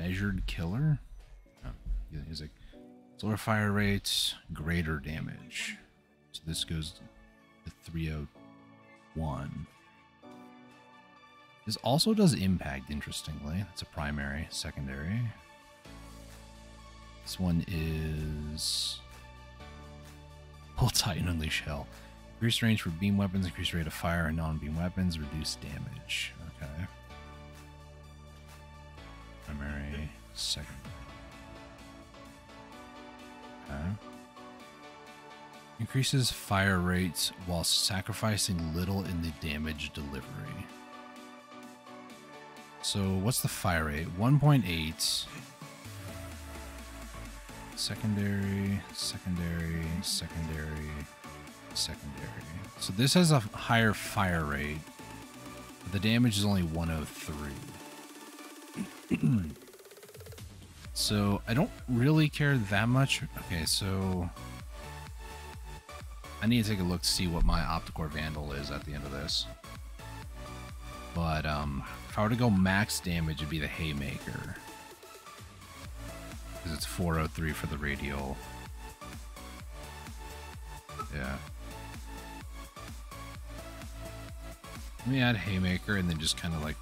Measured killer? Oh, he's like slower fire rates, greater damage. So this goes to 301. This also does impact, interestingly. It's a primary, secondary. This one is Pull Titan Unleash Hell. Increased range for beam weapons, increased rate of fire, and non-beam weapons, reduced damage. Okay. Primary, secondary. Increases fire rates while sacrificing little in the damage delivery. So what's the fire rate? 1.8. Secondary, secondary, secondary, secondary. So this has a higher fire rate, but the damage is only 103. So I don't really care that much. Okay, so I need to take a look to see what my Opticor Vandal is at the end of this. But um, if I were to go max damage, it'd be the Haymaker. Because it's 403 for the radial. Yeah. Let me add Haymaker and then just kind of like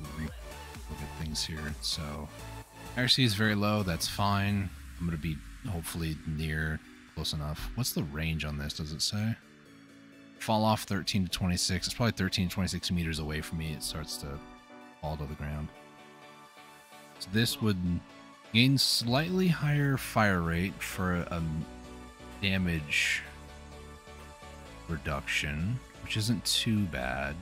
look at things here. So, accuracy is very low. That's fine. I'm going to be hopefully near close enough. What's the range on this? Does it say? Fall off 13 to 26. It's probably 13 to 26 meters away from me. It starts to fall to the ground. So this would gain slightly higher fire rate for a damage reduction, which isn't too bad.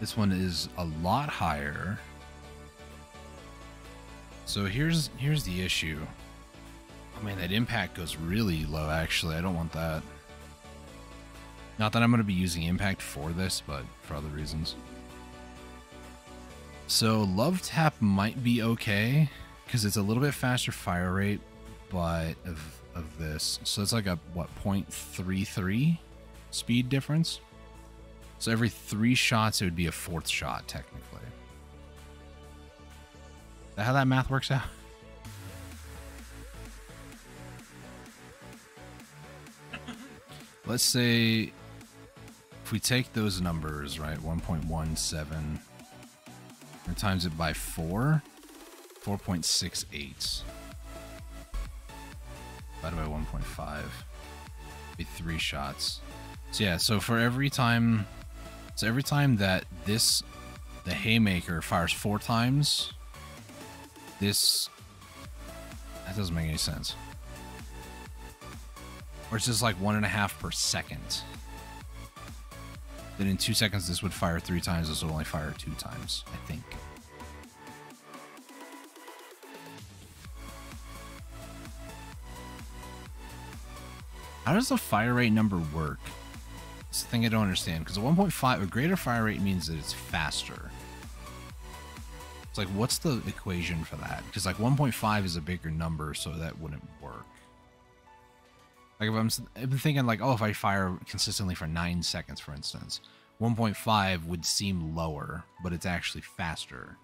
This one is a lot higher. So here's here's the issue. Oh man, that impact goes really low actually. I don't want that. Not that I'm going to be using impact for this, but for other reasons. So love tap might be okay because it's a little bit faster fire rate, but of of this, so it's like a what 0.33 speed difference. So every three shots, it would be a fourth shot technically. Is that how that math works out? Let's say if we take those numbers, right, 1.17 and times it by 4, 4.68. Divided by 1.5. Be three shots. So yeah, so for every time so every time that this the haymaker fires four times, this that doesn't make any sense. Or it's just like one and a half per second. Then in two seconds, this would fire three times. This would only fire two times, I think. How does the fire rate number work? It's the thing I don't understand. Because a 1.5, a greater fire rate means that it's faster. It's like, what's the equation for that? Because like 1.5 is a bigger number, so that wouldn't work. Like if I'm, I'm thinking like, oh, if I fire consistently for nine seconds, for instance, 1.5 would seem lower, but it's actually faster.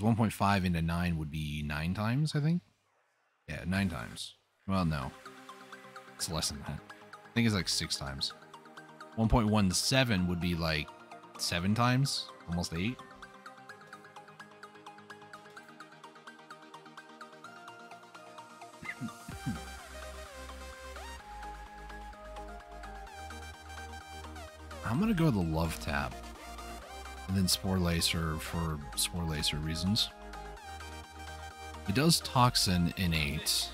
1.5 into nine would be nine times, I think. Yeah, nine times. Well, no, it's less than that. I think it's like six times. 1.17 would be like seven times, almost eight. I'm gonna go the love tap, and then spore lacer for spore lacer reasons. It does toxin innate.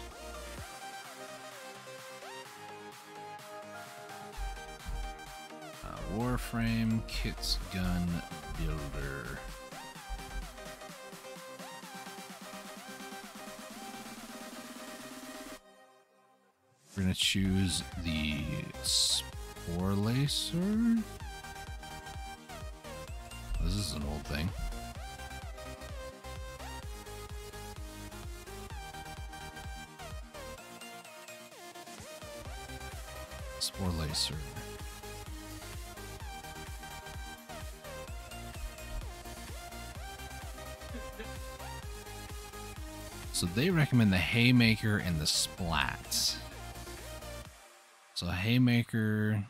Warframe kits gun builder. We're gonna choose the spore lacer. This is an old thing. Spore lacer. So they recommend the haymaker and the splat. So haymaker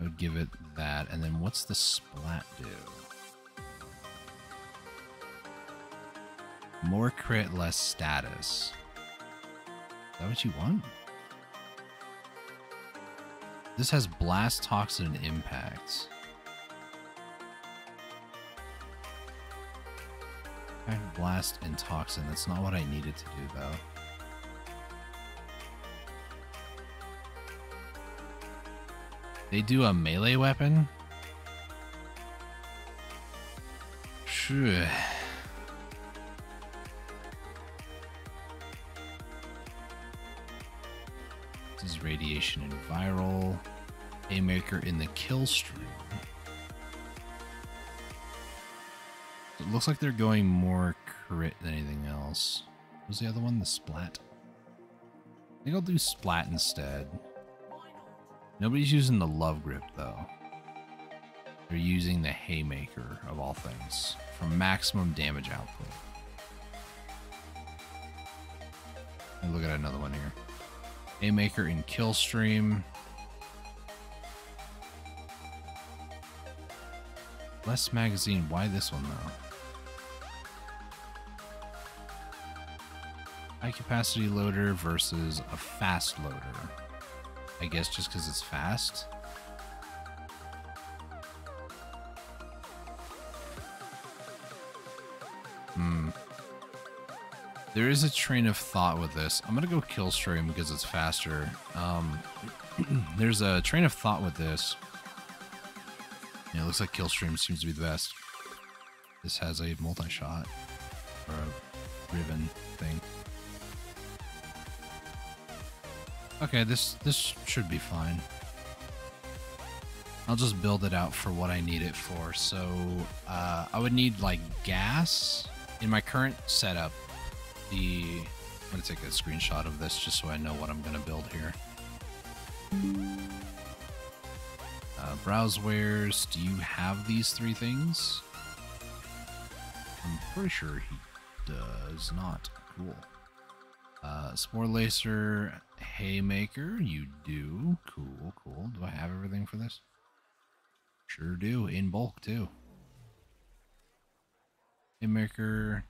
I would give it that, and then what's the splat do? More crit, less status. Is that what you want? This has blast, toxin, and impact. Blast and toxin. That's not what I needed to do, though. They do a melee weapon? Sure. This is radiation and viral. Haymaker in the kill stream. Looks like they're going more crit than anything else. What was the other one? The splat? I think I'll do splat instead. Nobody's using the love grip though. They're using the haymaker of all things for maximum damage output. And look at another one here. Haymaker in kill stream. Less magazine. Why this one though? High capacity loader versus a fast loader. I guess just because it's fast. Hmm. There is a train of thought with this. I'm gonna go kill stream because it's faster. Um, there's a train of thought with this. Yeah, it looks like kill stream seems to be the best. This has a multi-shot or a ribbon thing. Okay, this this should be fine. I'll just build it out for what I need it for. So uh, I would need like gas in my current setup. The I'm gonna take a screenshot of this just so I know what I'm gonna build here. Uh, browsewares. Do you have these three things? I'm pretty sure he does not. Cool. Uh, Spore Lacer, Haymaker, you do. Cool, cool. Do I have everything for this? Sure do, in bulk too. Haymaker,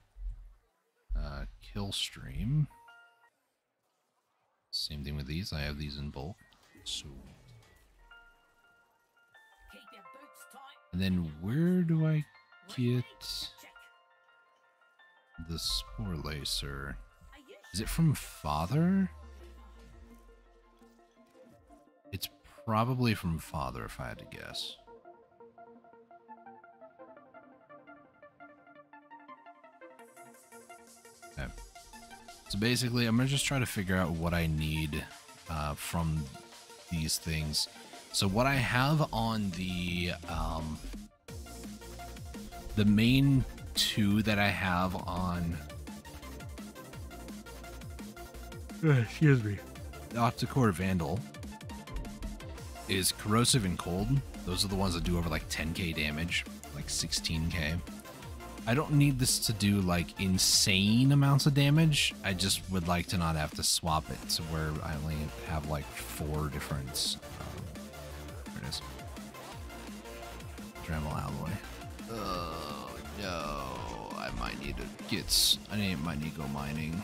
uh, Kill Stream. Same thing with these. I have these in bulk. Tight. And then where do I get the Spore Lacer? Is it from Father? Probably from Father, if I had to guess. Okay. So basically, I'm gonna just try to figure out what I need uh, from these things. So what I have on the um, the main two that I have on excuse me. The Opticor Vandal is corrosive and cold. Those are the ones that do over like 10k damage, like 16k. I don't need this to do like insane amounts of damage. I just would like to not have to swap it to where I only have like four different. Um, there it is. Dremel alloy. Oh no! I might need to get. s- I need, might need to go mining.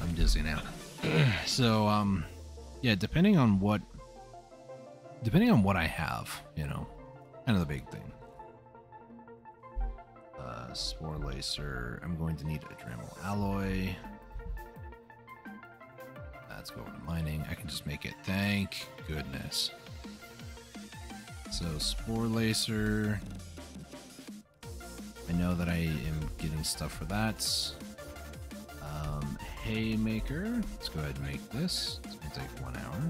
I'm dizzy now. so, um, yeah, depending on what, depending on what I have, you know, kind of the big thing. Uh, spore lacer. I'm going to need a Dremel alloy. Let's go over to mining. I can just make it. Thank goodness. So spore lacer. I know that I am getting stuff for that. Um, haymaker. Let's go ahead and make this. It's gonna take one hour.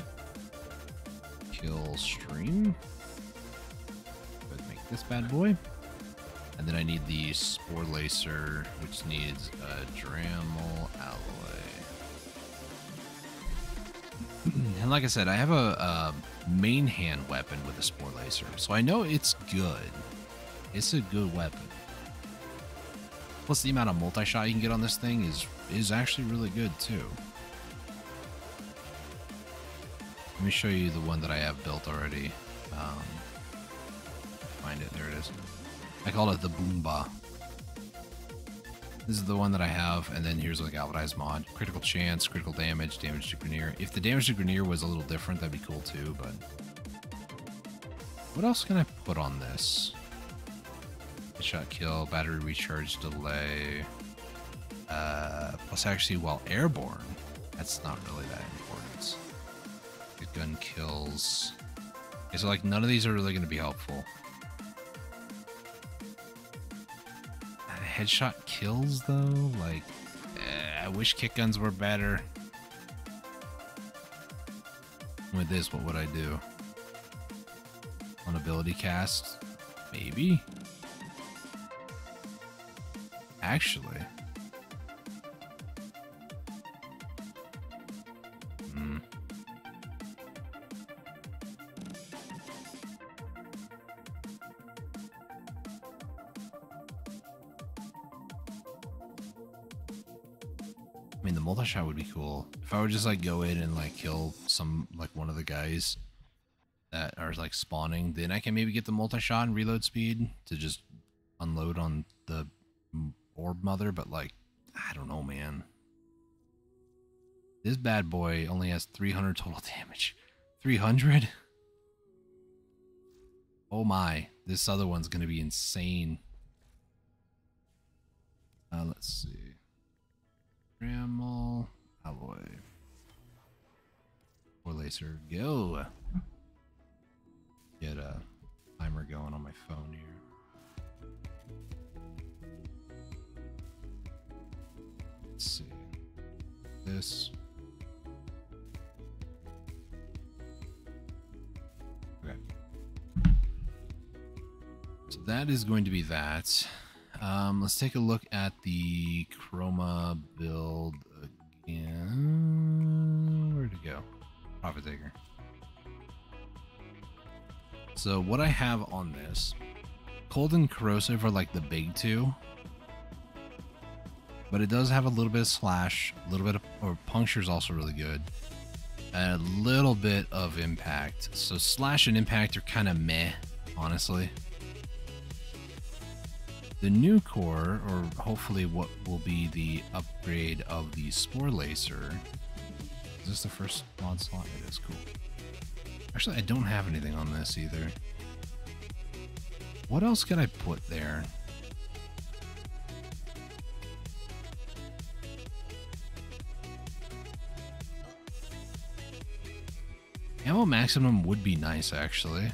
Kill stream. And make this bad boy. And then I need the spore lacer, which needs a Dremel alloy. and like I said, I have a, a main hand weapon with a spore lacer, so I know it's good. It's a good weapon. Plus, the amount of multi-shot you can get on this thing is is actually really good too. Let me show you the one that I have built already. Um, find it. There it is. I call it the Boomba. This is the one that I have, and then here's the galvanized mod. Critical chance, critical damage, damage to Grineer. If the damage to Grineer was a little different, that'd be cool too, but... What else can I put on this? Shot kill, battery recharge delay. Uh, plus actually, while airborne, that's not really that important. Gun kills. Okay, so like none of these are really going to be helpful. Uh, Headshot kills though, like eh, I wish kick guns were better. With this, what would I do? On ability cast, maybe. Actually. Hmm. I mean, the multi-shot would be cool. If I would just like go in and like kill some like one of the guys that are like spawning, then I can maybe get the multi-shot and reload speed to just unload on the orb mother. But like, I don't know, man. This bad boy only has 300 total damage. 300? Oh my, this other one's gonna be insane. Uh, let's see. Dremel alloy. Or laser go. Get a timer going on my phone here. This. Okay. So that is going to be that. Um, let's take a look at the Chroma build again. Where'd it go? Profit Taker. So what I have on this, cold and corrosive are like the big two, but it does have a little bit of slash, a little bit of or puncture is also really good, and a little bit of impact. So slash and impact are kind of meh, honestly. The new core, or hopefully what will be the upgrade of the Spore Lacer. Is this the first mod slot? It is cool. Actually, I don't have anything on this either. What else could I put there? Ammo maximum would be nice, actually.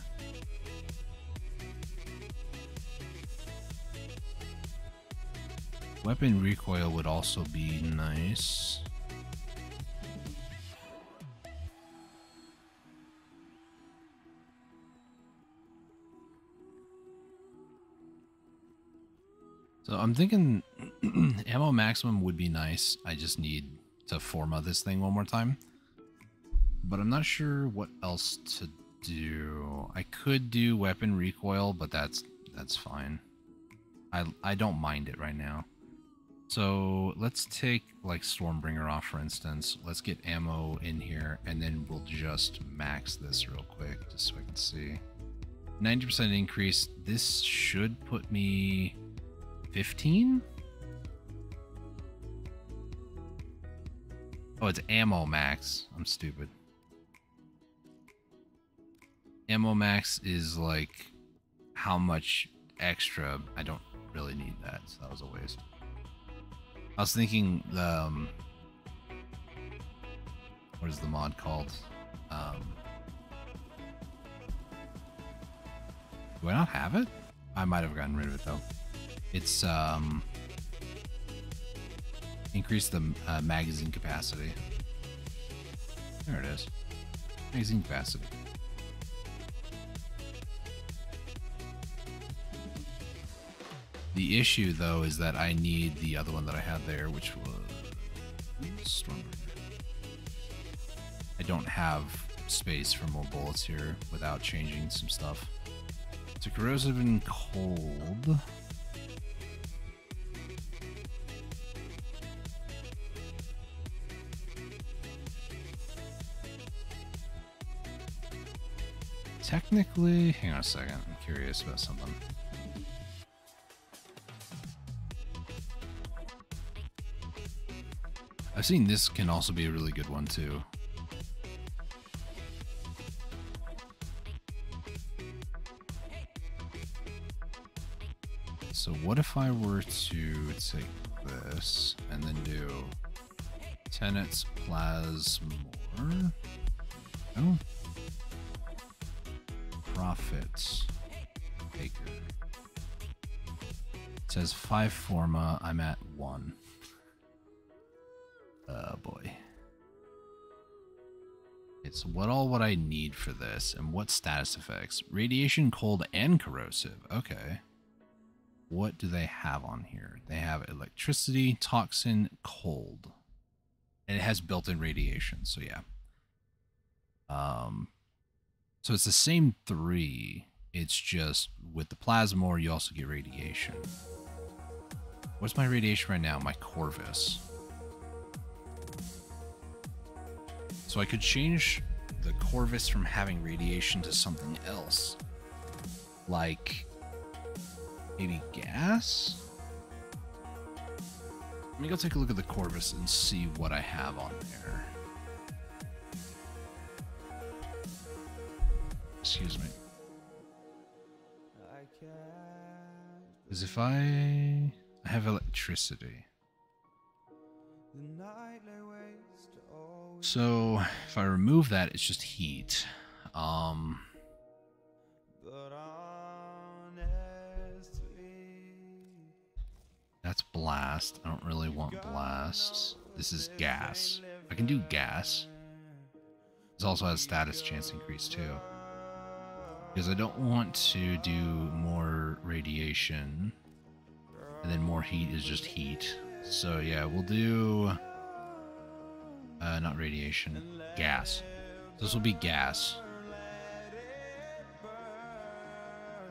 Weapon recoil would also be nice. So I'm thinking ammo maximum would be nice. I just need to forma this thing one more time. But I'm not sure what else to do. I could do weapon recoil, but that's that's fine. I I don't mind it right now. So let's take like Stormbringer off for instance. Let's get ammo in here and then we'll just max this real quick just so I can see. 90% increase. This should put me 15? Oh, it's ammo max. I'm stupid. Ammo max is like how much extra. I don't really need that, so that was a waste. I was thinking um, what is the mod called? Um, do I not have it? I might have gotten rid of it though. It's um increase the uh, magazine capacity. There it is. Magazine capacity. The issue though is that I need the other one that I had there, which was. I don't have space for more bullets here without changing some stuff. So corrosive and cold. Technically, hang on a second. I'm curious about something. I've seen this can also be a really good one too. So what if I were to take this and then do tenets plasmor? Oh. Profits. Baker. It says five forma. I'm at one. Oh boy. It's what all what I need for this and what status effects? Radiation, cold, and corrosive. Okay. What do they have on here? They have electricity, toxin, cold. And it has built-in radiation, so yeah. Um so it's the same three. It's just with the plasmor you also get radiation. What's my radiation right now? My Corvas. So I could change the Corvas from having radiation to something else. Like maybe gas? Let me go take a look at the Corvas and see what I have on there. Excuse me. Because if I I have electricity. So if I remove that, it's just heat. Um, that's blast. I don't really want blast. This is gas. I can do gas. This also has status chance increase too. Because I don't want to do more radiation. And then more heat is just heat. So yeah, we'll do uh not radiation. Gas. This will be gas.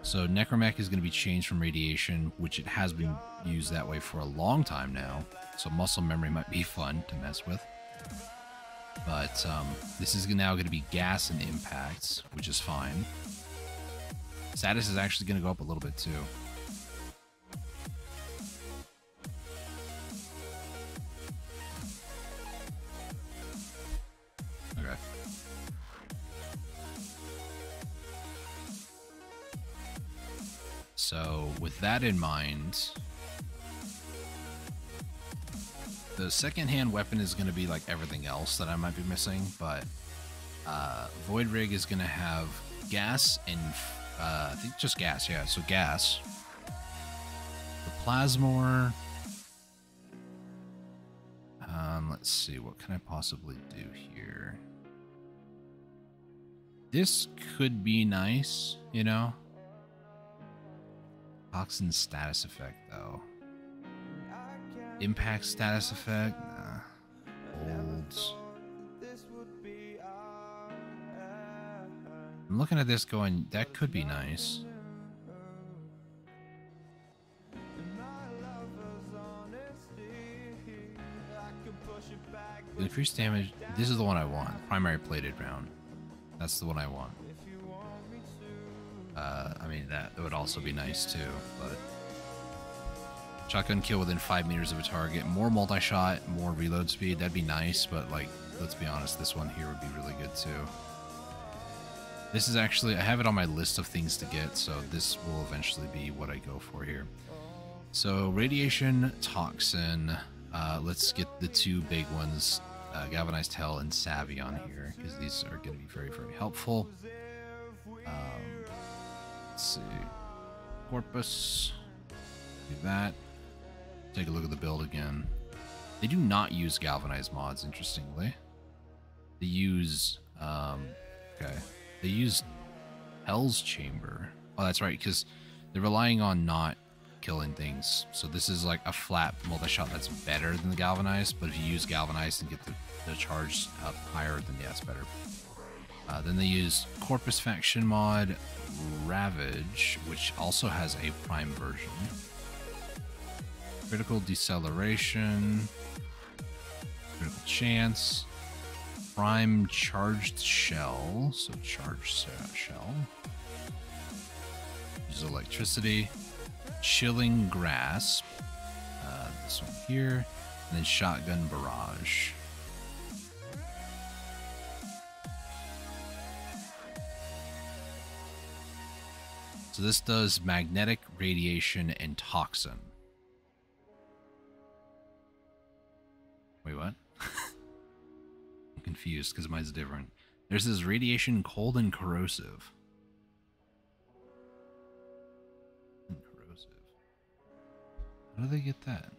So Necramech is going to be changed from radiation, which it has been used that way for a long time now. So muscle memory might be fun to mess with. But um, this is now going to be gas and impacts, which is fine. Status is actually going to go up a little bit too. With that in mind, the second-hand weapon is going to be like everything else that I might be missing, but uh, Void Rig is going to have gas and uh, I think just gas. Yeah, so gas. The Plasmor. Um, let's see. What can I possibly do here? This could be nice, you know. Toxin status effect, though. Impact status effect? Nah. Holds. I'm looking at this going, that could be nice. Increased damage. This is the one I want. Primary plated round. That's the one I want. Uh, I mean, that would also be nice too, but. Shotgun kill within 5 meters of a target. More multi shot, more reload speed. That'd be nice, but, like, let's be honest, this one here would be really good too. This is actually, I have it on my list of things to get, so this will eventually be what I go for here. So, radiation, toxin. Uh, let's get the two big ones, uh, galvanized hell and savvy on here, because these are going to be very, very helpful. Um, let's see. Corpus. Do that. Take a look at the build again. They do not use galvanized mods, interestingly. They use, um, okay. They use Hell's Chamber. Oh, that's right, because they're relying on not killing things. So this is like a flat multi-shot that's better than the galvanized, but if you use galvanized and get the, the charge up higher, then yeah, it's better. Uh, then they use Corpus Faction mod, Ravage, which also has a prime version. Critical deceleration, critical chance, prime charged shell, so charged shell. Use electricity, chilling grasp, uh, this one here, and then shotgun barrage. So this does magnetic radiation and toxin. Wait, what? I'm confused because mine's different. There's this radiation cold and corrosive. And corrosive. How do they get that?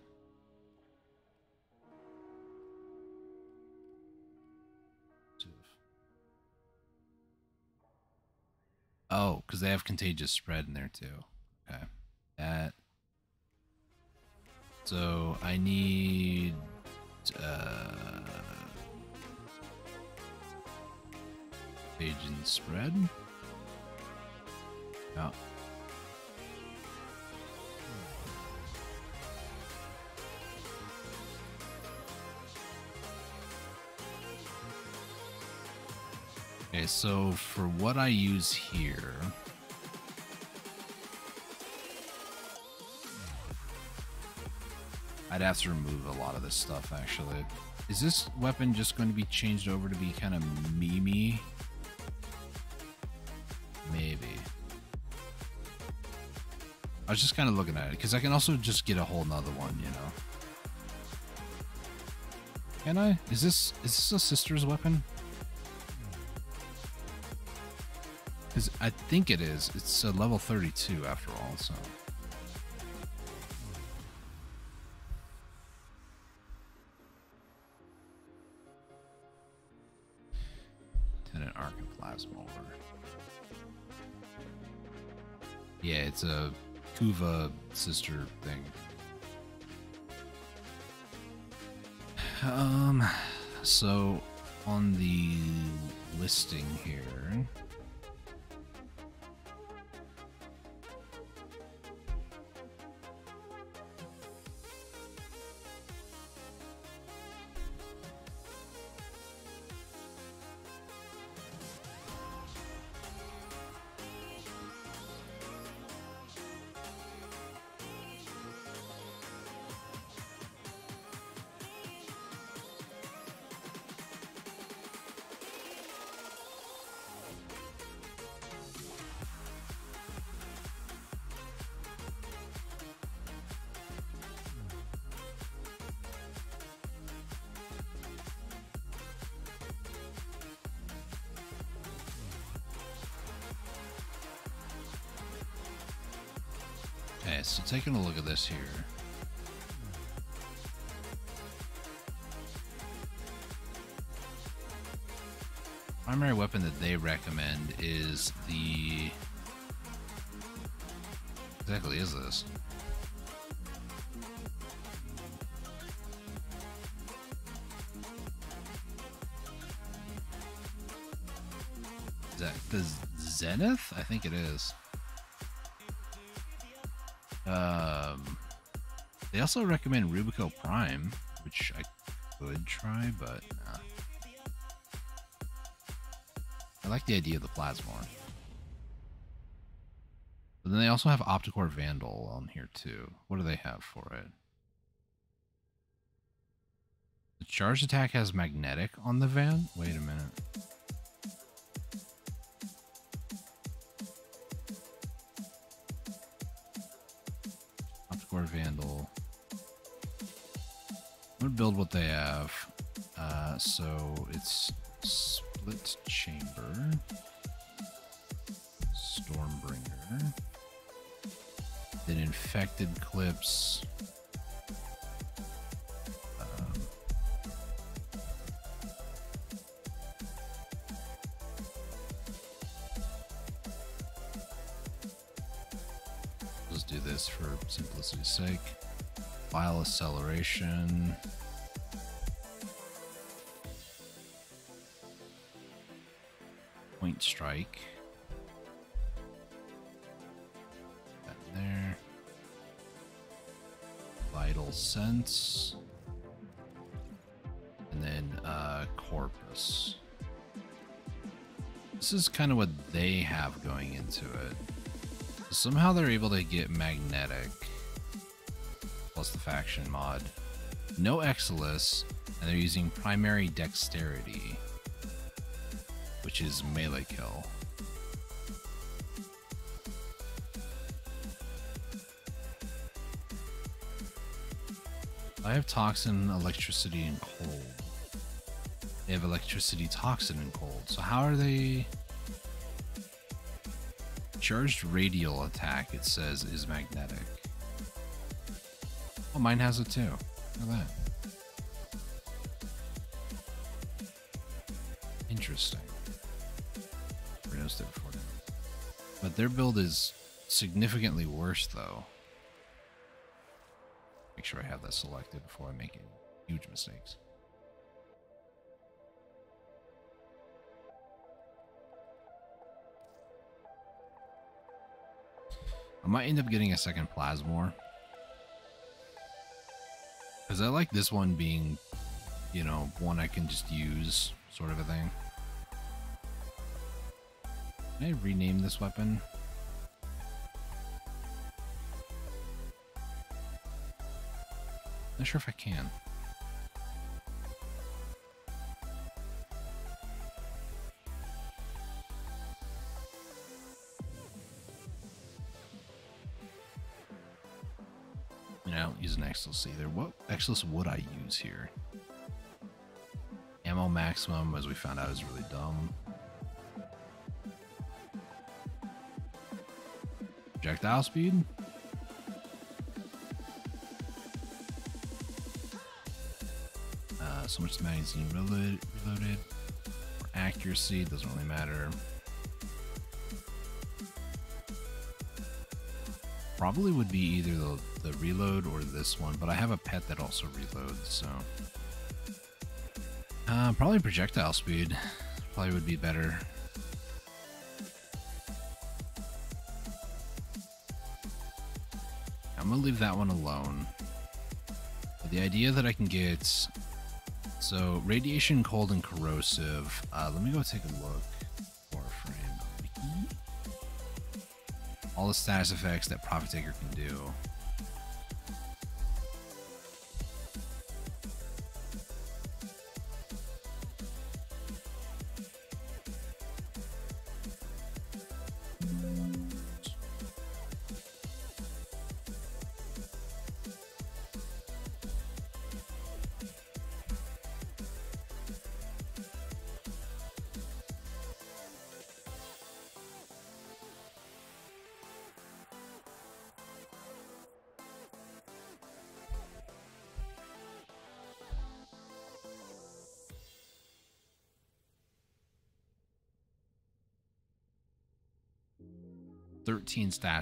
Oh, because they have contagious spread in there too. Okay. That. So I need. Uh, spread. Oh. Okay, so for what I use here, I'd have to remove a lot of this stuff actually. Is this weapon just going to be changed over to be kind of memey? Maybe. I was just kind of looking at it because I can also just get a whole nother one, you know. Can I? Is this is this a sister's weapon? Because I think it is. It's a level 32 after all, so. Arcan Plasma over. Yeah, it's a Kuva sister thing. Um, so on the listing here. This here. Primary weapon that they recommend is the. Exactly is this? Is that the Zenith? I think it is. Um, they also recommend Rubico Prime, which I could try, but nah. I like the idea of the Plasmor. But then they also have Opticor Vandal on here too. What do they have for it? The charge attack has magnetic on the van? Wait a minute. Build what they have. Uh, so it's split chamber, Stormbringer, then infected clips. Um, Let's do this for simplicity's sake. Vile acceleration. That there. Vital sense. And then uh corpus. This is kind of what they have going into it. Somehow they're able to get magnetic plus the faction mod. No Exilus, and they're using primary dexterity, which is melee kill. I have toxin, electricity, and cold. They have electricity, toxin, and cold. So how are they? Charged radial attack, it says, is magnetic. Oh, mine has it too. Look at that. Their build is significantly worse, though. Make sure I have that selected before I make any huge mistakes. I might end up getting a second Plasmor. Because I like this one being, you know, one I can just use, sort of a thing. I rename this weapon? Not sure if I can. You know, don't use an. What Exilus would I use here? Ammo maximum, as we found out, is really dumb. Projectile speed? Uh, so much magazine reloaded. reloaded. Accuracy, doesn't really matter. Probably would be either the, the reload or this one, but I have a pet that also reloads, so. Uh, probably projectile speed. Probably would be better. Gonna leave that one alone. But the idea that I can get so radiation, cold, and corrosive. Uh, let me go take a look. Warframe. All the status effects that Profit Taker can do.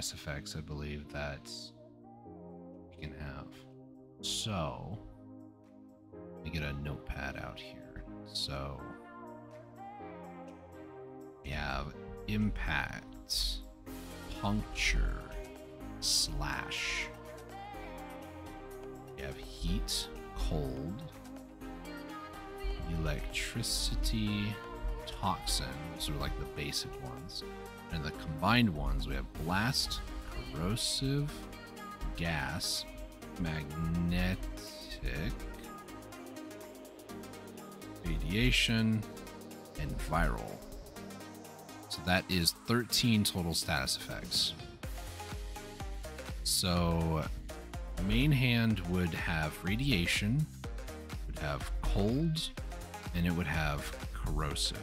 Status effects, I believe that you can have. So let me get a notepad out here. So we have impact, puncture, slash. We have heat, cold, electricity, toxin. Those are like the basic ones. And the combined ones, we have blast, corrosive, gas, magnetic, radiation, and viral. So that is 13 total status effects. So main hand would have radiation, would have cold, and it would have corrosive.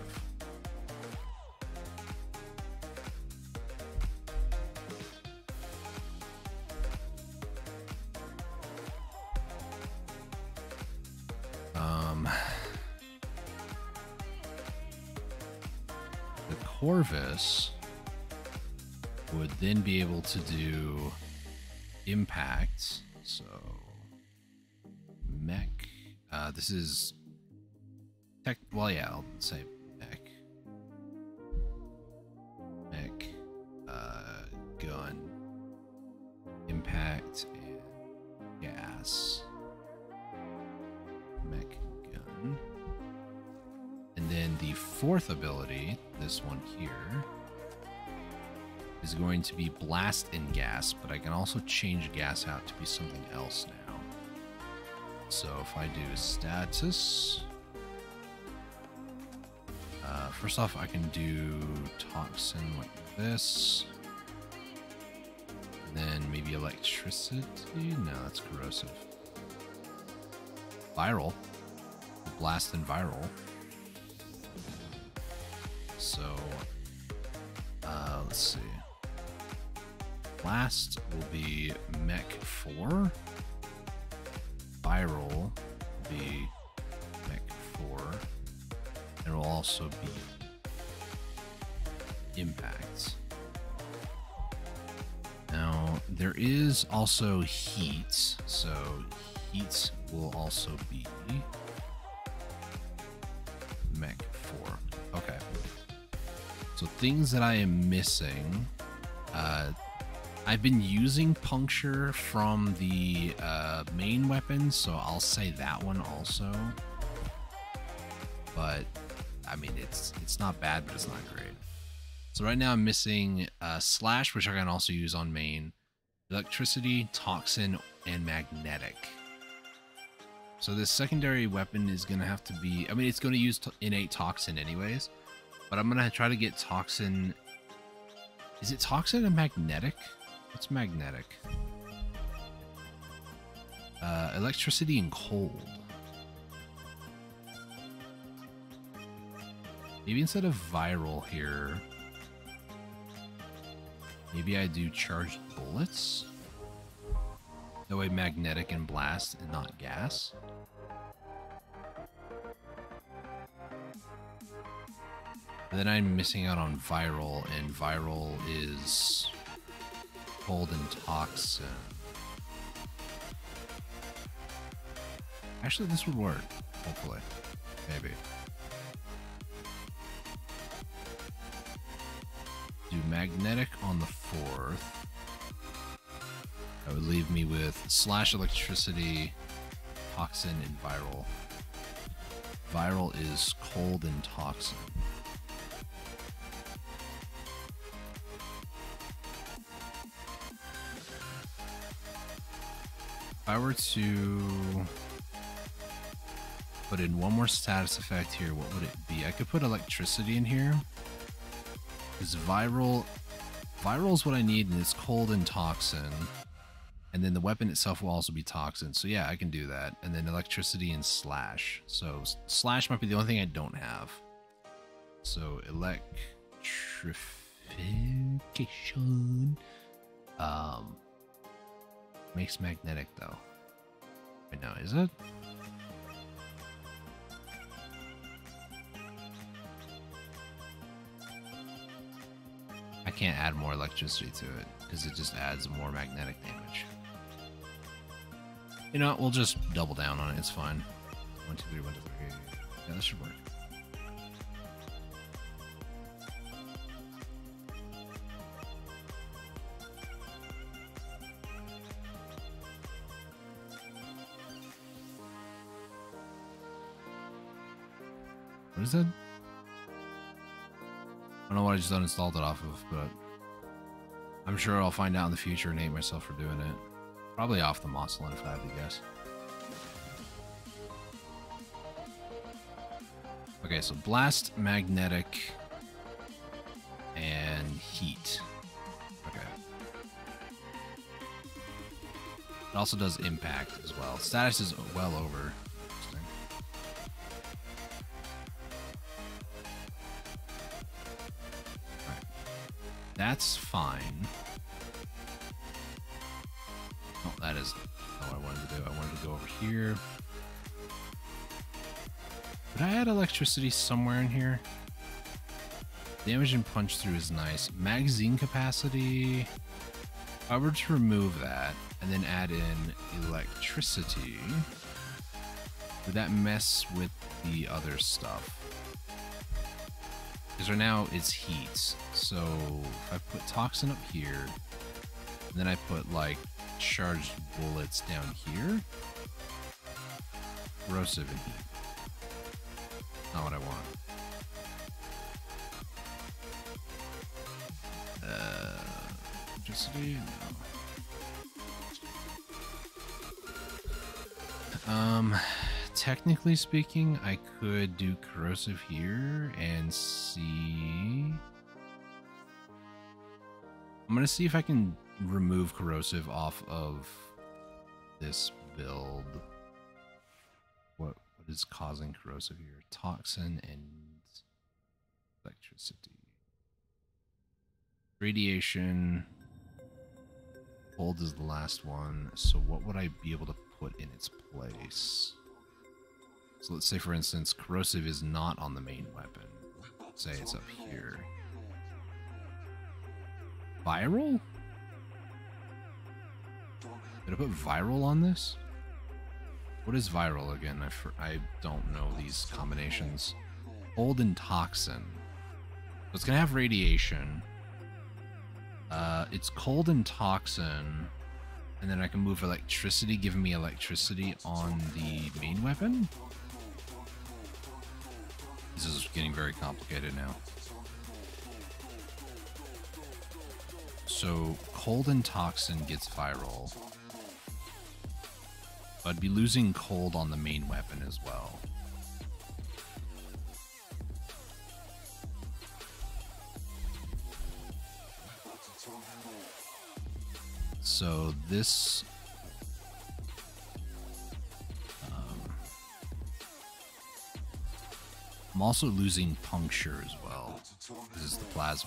Be able to do impact. So, mech. Uh, this is tech. Well, yeah, I'll say mech. Mech. Uh, gun. Impact and gas. Mech gun. And then the fourth ability, this one here, is going to be blast and gas, but I can also change gas out to be something else now. So if I do status, uh, first off, I can do toxin like this. Then maybe electricity. No, that's corrosive. Viral. Blast and viral. So, uh, let's see. Blast will be Mech 4. Viral will be Mech 4. It will also be Impact. Now, there is also Heat. So, Heat will also be Mech 4. Okay. So things that I am missing. I've been using puncture from the uh, main weapon, so I'll say that one also. But I mean, it's it's not bad, but it's not great. So right now I'm missing uh, slash, which I can also use on main, electricity, toxin, and magnetic. So this secondary weapon is gonna have to be. I mean, it's gonna use innate toxin anyways, but I'm gonna try to get toxin. Is it toxin and magnetic? What's magnetic? Uh, electricity and cold. Maybe instead of viral here, maybe I do charged bullets. That way, magnetic and blast and not gas. Then I'm missing out on viral, and viral is cold and toxin. Actually, this would work. Hopefully. Maybe. Do magnetic on the fourth. That would leave me with slash electricity, toxin, and viral. Viral is cold and toxin. I were to put in one more status effect here, what would it be? I could put electricity in here. Because viral viral is what I need and it's cold and toxin. And then the weapon itself will also be toxin. So yeah, I can do that. And then electricity and slash. So slash might be the only thing I don't have. So electrification. Um makes magnetic though. Right now, is it? I can't add more electricity to it because it just adds more magnetic damage. You know, we'll just double down on it. It's fine. One, two, three, one, two, three. Yeah, that should work. What is that? I don't know what I just uninstalled it off of, but I'm sure I'll find out in the future and hate myself for doing it. Probably off the Mausolon if I had to guess. Okay, so blast, magnetic, and heat. Okay. It also does impact as well. Status is well over. That's fine. Oh, that is what I wanted to do. I wanted to go over here. Did I add electricity somewhere in here? Damage and punch through is nice. Magazine capacity. If I were to remove that and then add in electricity, would that mess with the other stuff? Because right now it's heat. So I put toxin up here, then I put like charged bullets down here, corrosive and heat. Not what I want. Uh, electricity? No. Um, technically speaking, I could do corrosive here and see. I'm gonna see if I can remove corrosive off of this build. What what is causing corrosive here? Toxin and electricity. Radiation. Cold is the last one. So what would I be able to put in its place? So let's say for instance corrosive is not on the main weapon. Say it's up here. Viral? Did I put viral on this? What is viral again? I, I don't know these combinations. Cold and toxin. So it's gonna have radiation. Uh, it's cold and toxin, and then I can move electricity, giving me electricity on the main weapon. This is getting very complicated now. So cold and toxin gets viral. I'd be losing cold on the main weapon as well. So this I'm also losing puncture as well. This is the plasmor.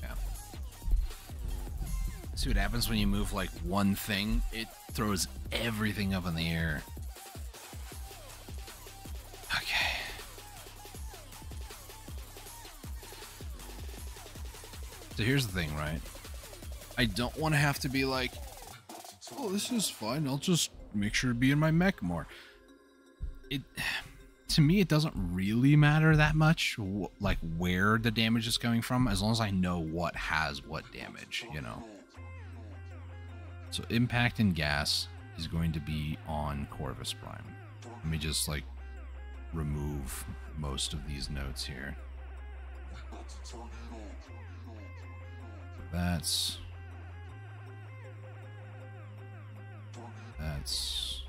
Yeah. See what happens when you move like one thing? It throws everything up in the air. Okay. So here's the thing, right? I don't want to have to be like, oh, this is fine. I'll just make sure to be in my mech more. It, to me, it doesn't really matter that much, like where the damage is coming from, as long as I know what has what damage, you know. So impact and gas is going to be on Corvas Prime. Let me just like remove most of these notes here. That's that's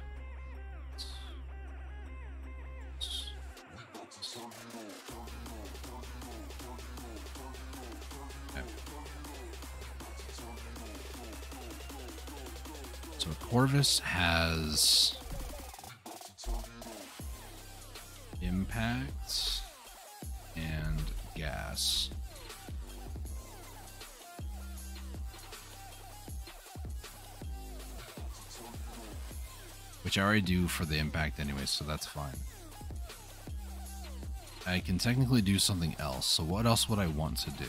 Corvas has impact and gas. Which I already do for the impact anyway, so that's fine. I can technically do something else, so what else would I want to do?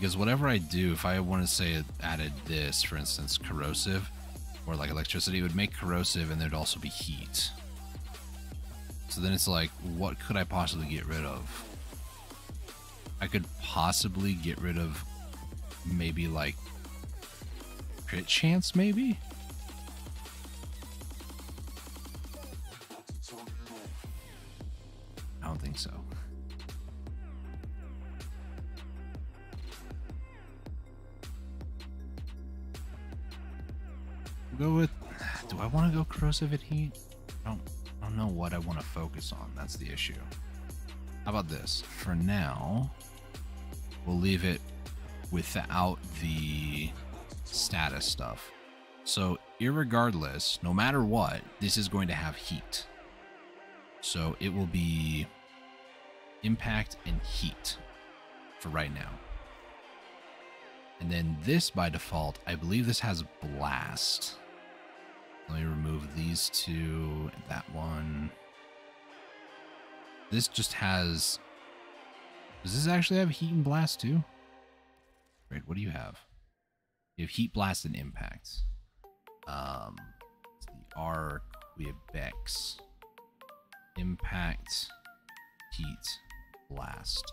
Because whatever I do, if I want to say it added this, for instance, corrosive, or like electricity, it would make corrosive and there'd also be heat. So then it's like, what could I possibly get rid of? I could possibly get rid of maybe like crit chance, maybe? Go with. Do I want to go corrosive at heat? I don't. I don't know what I want to focus on. That's the issue. How about this? For now, we'll leave it without the status stuff. So, irregardless, no matter what, this is going to have heat. So, it will be impact and heat for right now. And then this by default, I believe this has blast. Let me remove these two, that one. This just has. Does this actually have heat and blast too? Wait, what do you have? You have heat blast and impact. Um, it's the R Quebecs. Impact, heat, blast.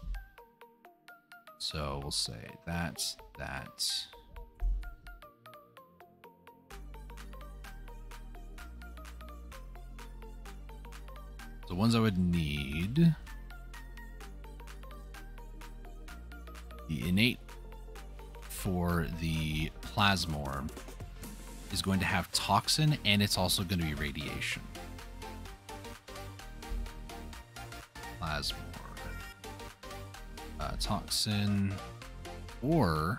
So we'll say that, that. The ones I would need. The innate for the plasmor is going to have toxin and it's also going to be radiation. Plasmor. Uh, toxin. Or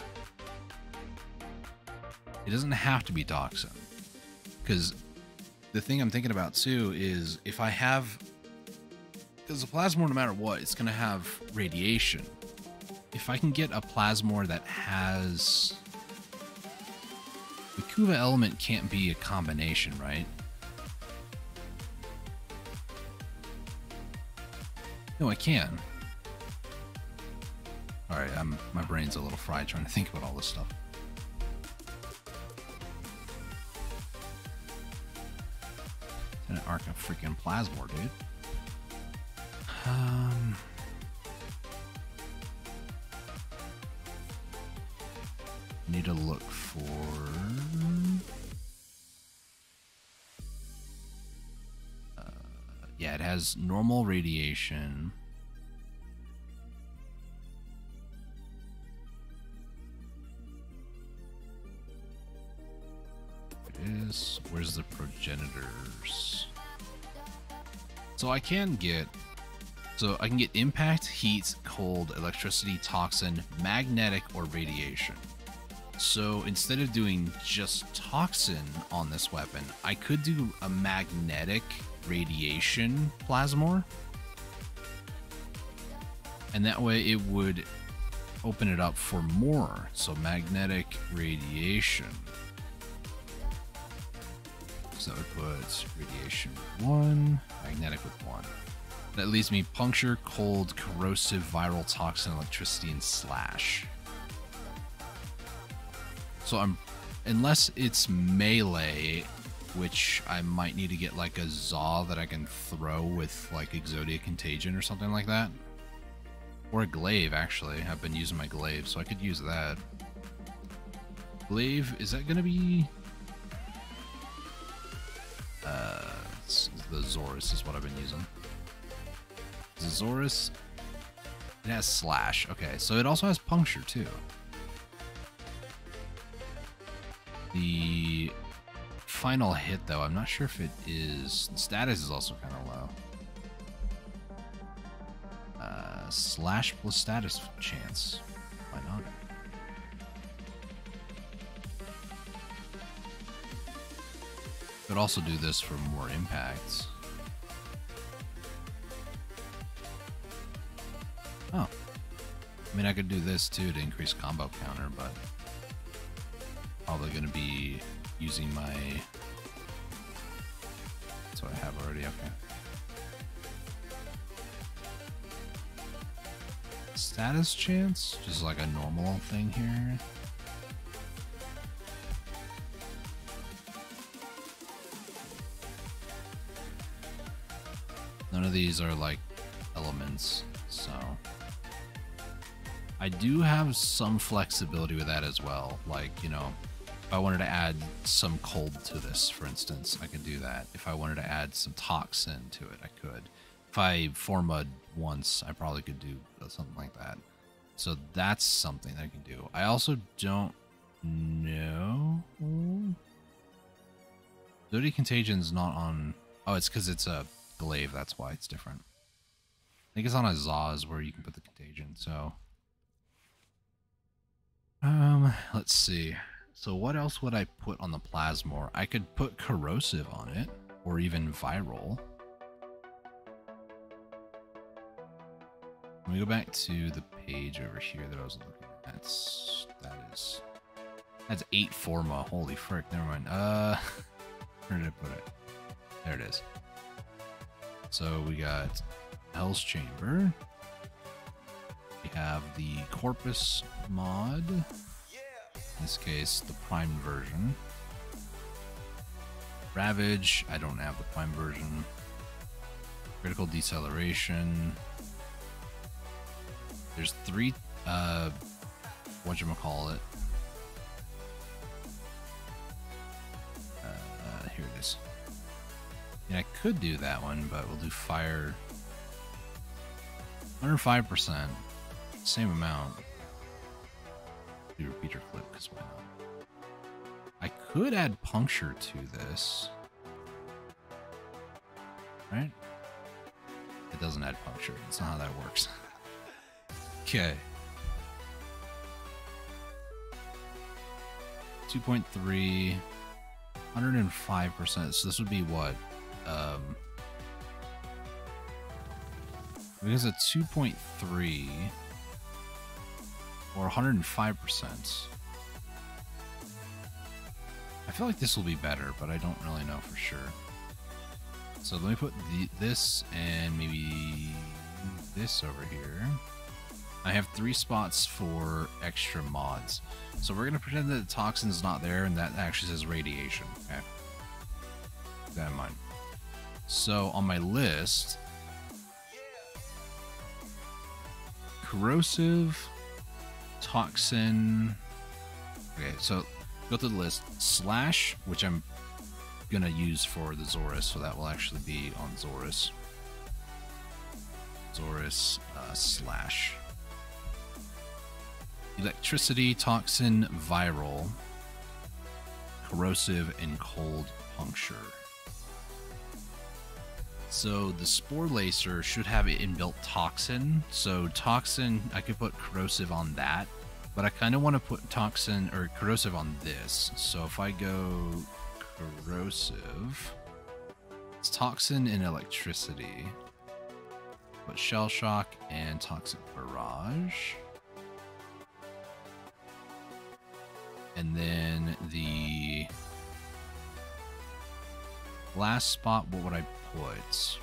it doesn't have to be toxin. Because the thing I'm thinking about too is if I have. Because the plasmor, no matter what, it's going to have radiation if I can get a plasmor that has the Kuva element can't be a combination, right? No, I can. All right, I'm my brain's a little fried trying to think about all this stuff. An arc of freaking plasmor, dude. Um. need to look for uh, yeah it has normal radiation where's the progenitors so i can get so i can get impact heat cold electricity toxin magnetic or radiation so instead of doing just toxin on this weapon, I could do a magnetic radiation plasmor. And that way it would open it up for more. So magnetic radiation. So that would put radiation with one, magnetic with one. That leaves me puncture, cold, corrosive, viral, toxin, electricity, and slash. So I'm, unless it's melee, which I might need to get like a Zaw that I can throw with like Exodia Contagion or something like that. Or a Glaive, actually. I've been using my Glaive, so I could use that. Glaive, is that going to be... Uh, the Xoris is what I've been using. Xoris, it has Slash. Okay, so it also has Puncture, too. The final hit, though, I'm not sure if it is... Status is also kind of low. Uh, slash plus status chance. Why not? Could also do this for more impacts. Oh. I mean, I could do this too to increase combo counter, but probably going to be using my. That's what I have already. Okay. Status chance? Just like a normal thing here. None of these are like elements, so I do have some flexibility with that as well. Like, you know, if I wanted to add some cold to this, for instance, I could do that. If I wanted to add some toxin to it, I could. If I formud once, I probably could do something like that. So that's something that I can do. I also don't know. Zodi Contagion's not on. Oh, it's because it's a glaive. That's why it's different. I think it's on a Zaz where you can put the contagion. So, um, let's see. So, what else would I put on the Plasmor? I could put corrosive on it, or even viral. Let me go back to the page over here that I was looking at. That's that is that's eight forma. Holy frick! Never mind. Uh, where did I put it? There it is. So we got Hell's Chamber. Have the Corpus mod. In this case, the Prime version. Ravage. I don't have the Prime version. Critical Deceleration. There's three, uh, whatchamacallit. Uh, here it is. Yeah, I could do that one, but we'll do fire. 105%. Same amount. Do repeater clip, because why not? I could add puncture to this. Right? It doesn't add puncture. That's not how that works. Okay. 2.3 105%. So this would be what? Um because a 2.3 or 105%. I feel like this will be better, but I don't really know for sure. So let me put the, this and maybe this over here. I have three spots for extra mods. So we're gonna pretend that the toxin's not there and that actually says radiation. Okay. That in mind. So on my list, corrosive, toxin. Okay, so go through the list. Slash, which I'm gonna use for the Xoris, so that will actually be on Xoris. Xoris uh, slash. Electricity, toxin, viral, corrosive, and cold puncture. So the Sporelacer should have inbuilt toxin. So toxin, I could put corrosive on that, but I kind of want to put toxin or corrosive on this. So if I go corrosive, it's toxin and electricity. Put shell shock and toxic barrage. And then the last spot, what would I put?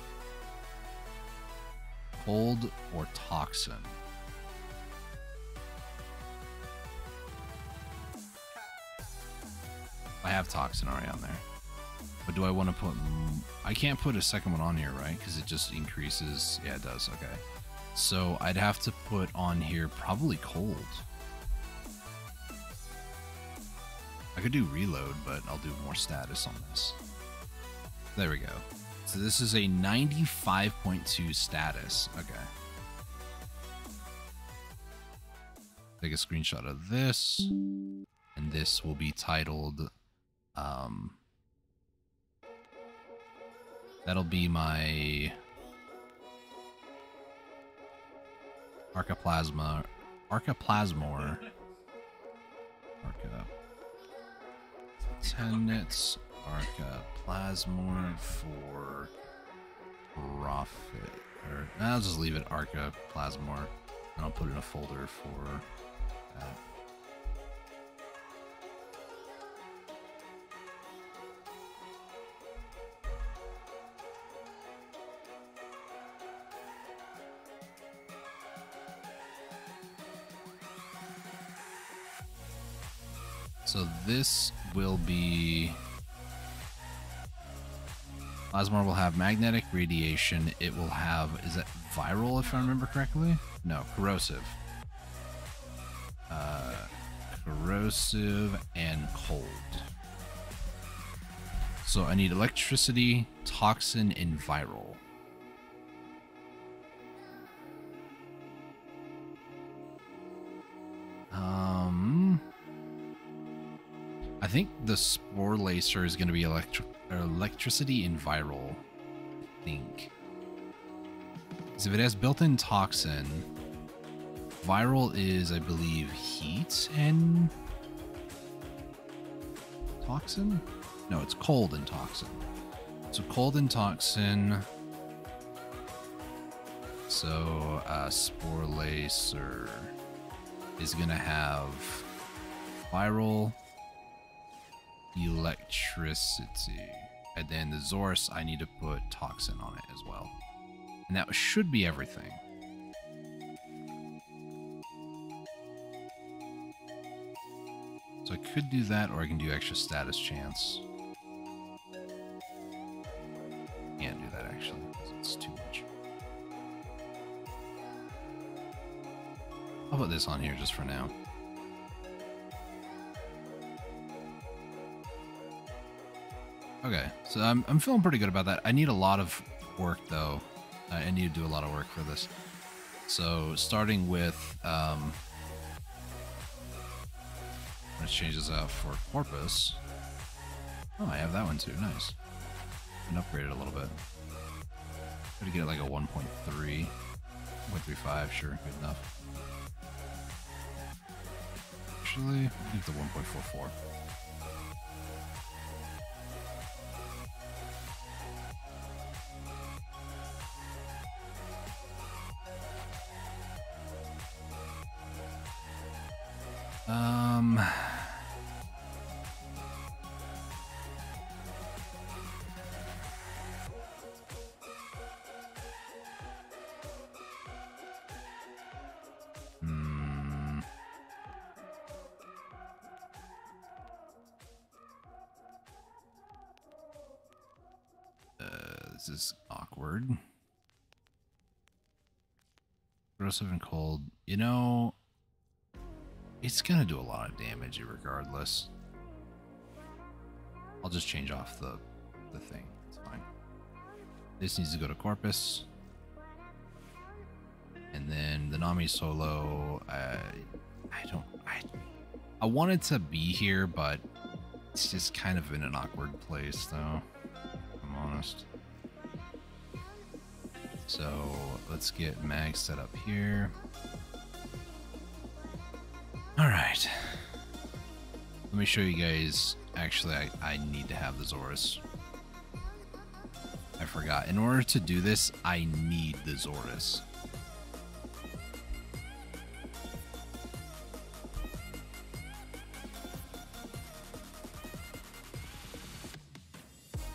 cold or toxin. I have toxin already on there. But do I want to put... I can't put a second one on here, right? Because it just increases... Yeah, it does. Okay. So I'd have to put on here probably cold. I could do reload, but I'll do more status on this. There we go. So this is a 95.2 status. Okay. Take a screenshot of this. And this will be titled um That'll be my Archaplasma Archaplasmor Arca Tenets Archaplasmor for profit. Or I'll just leave it Archaplasmor and I'll put it in a folder for that. So this will be. Plasmor will have magnetic radiation. It will have. Is that viral, if I remember correctly? No, corrosive. Uh, corrosive and cold. So I need electricity, toxin, and viral. Um. I think the Sporelacer is going to be electri- or electricity and viral. I think. Because if it has built-in toxin, viral is, I believe, heat and toxin. No, it's cold and toxin. So cold and toxin. So uh, Sporelacer is to have viral electricity. And then the Xoris, I need to put toxin on it as well. And that should be everything. So I could do that, or I can do extra status chance. Can't do that actually, it's too much. I'll put this on here just for now. Okay, so I'm, I'm feeling pretty good about that. I need a lot of work though. I need to do a lot of work for this. So starting with, um, let's change this out for Corpus. Oh, I have that one too. Nice. And upgrade it a little bit. Try to get it like a 1.3, 1.35. Sure, good enough. Actually, I think the 1.44. Hmm. Uh, this is awkward. Corrosive and cold. You know, it's gonna do a lot of damage regardless. I'll just change off the the thing. It's fine. This needs to go to Corpus. And then the Nami solo, uh, I don't I I wanted to be here, but it's just kind of in an awkward place though. I'm honest. So let's get Mag set up here. All right. Let me show you guys. Actually, I, I need to have the Xoris. I forgot. In order to do this, I need the Xoris.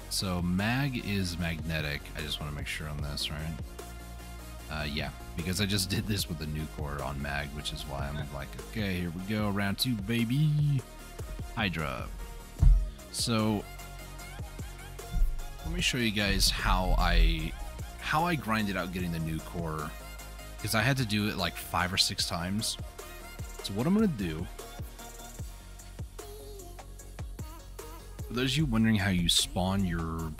So mag is magnetic. I just want to make sure on this, right? Uh, yeah, because I just did this with the new core on Mag, which is why I'm like, okay, here we go, round two, baby. Hydra. So let me show you guys how I how I grinded out getting the Nukor because I had to do it like five or six times. So what I'm gonna do. For those of you wondering how you spawn your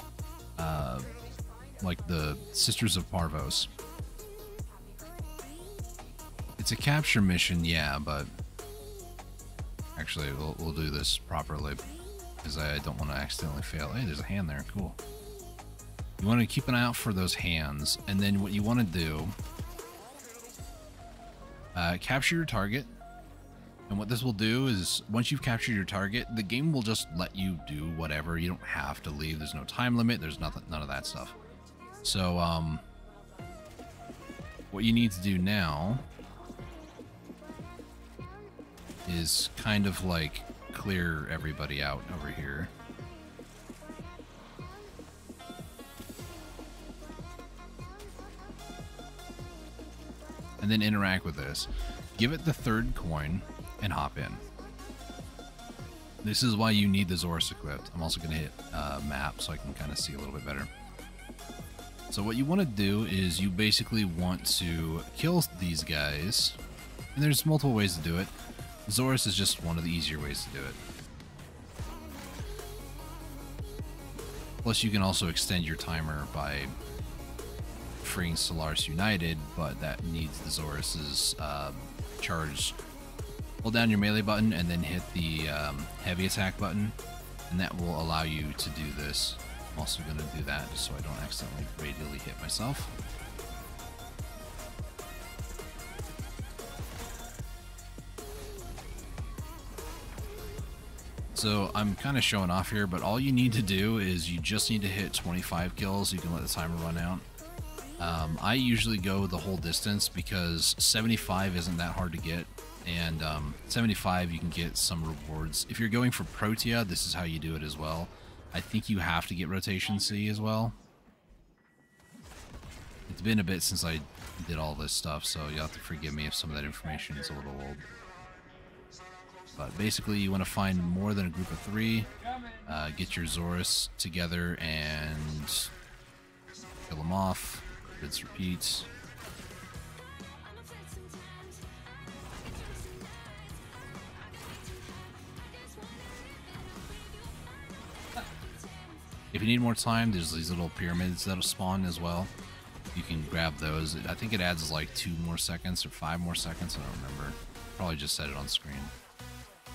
uh, like the Sisters of Parvos. It's a capture mission, yeah, but actually we'll, we'll do this properly because I don't want to accidentally fail. Hey, there's a hand there. Cool. You want to keep an eye out for those hands, and then what you want to do, uh, capture your target. And what this will do is, once you've captured your target, the game will just let you do whatever. You don't have to leave. There's no time limit. There's nothing, none of that stuff. So, um, what you need to do now is kind of like clear everybody out over here. And then interact with this. Give it the third coin and hop in. This is why you need the Xoris equipped. I'm also going to hit uh, map so I can kind of see a little bit better. So what you want to do is you basically want to kill these guys. And there's multiple ways to do it. Xoris is just one of the easier ways to do it. Plus, you can also extend your timer by freeing Solaris United, but that needs the Xoris's um, charge. Hold down your melee button and then hit the um, heavy attack button, and that will allow you to do this. I'm also going to do that just so I don't accidentally radially hit myself. So I'm kind of showing off here, but all you need to do is you just need to hit 25 kills. You can let the timer run out. Um, I usually go the whole distance because 75 isn't that hard to get, and um, 75 you can get some rewards. If you're going for Protea, this is how you do it as well. I think you have to get Rotation C as well. It's been a bit since I did all this stuff, so you'll have to forgive me if some of that information is a little old. But basically, you want to find more than a group of three, uh, get your Xoris together, and kill them off. Rinse repeats. If you need more time, there's these little pyramids that'll spawn as well. You can grab those. I think it adds like two more seconds or five more seconds. I don't remember. Probably just set it on screen.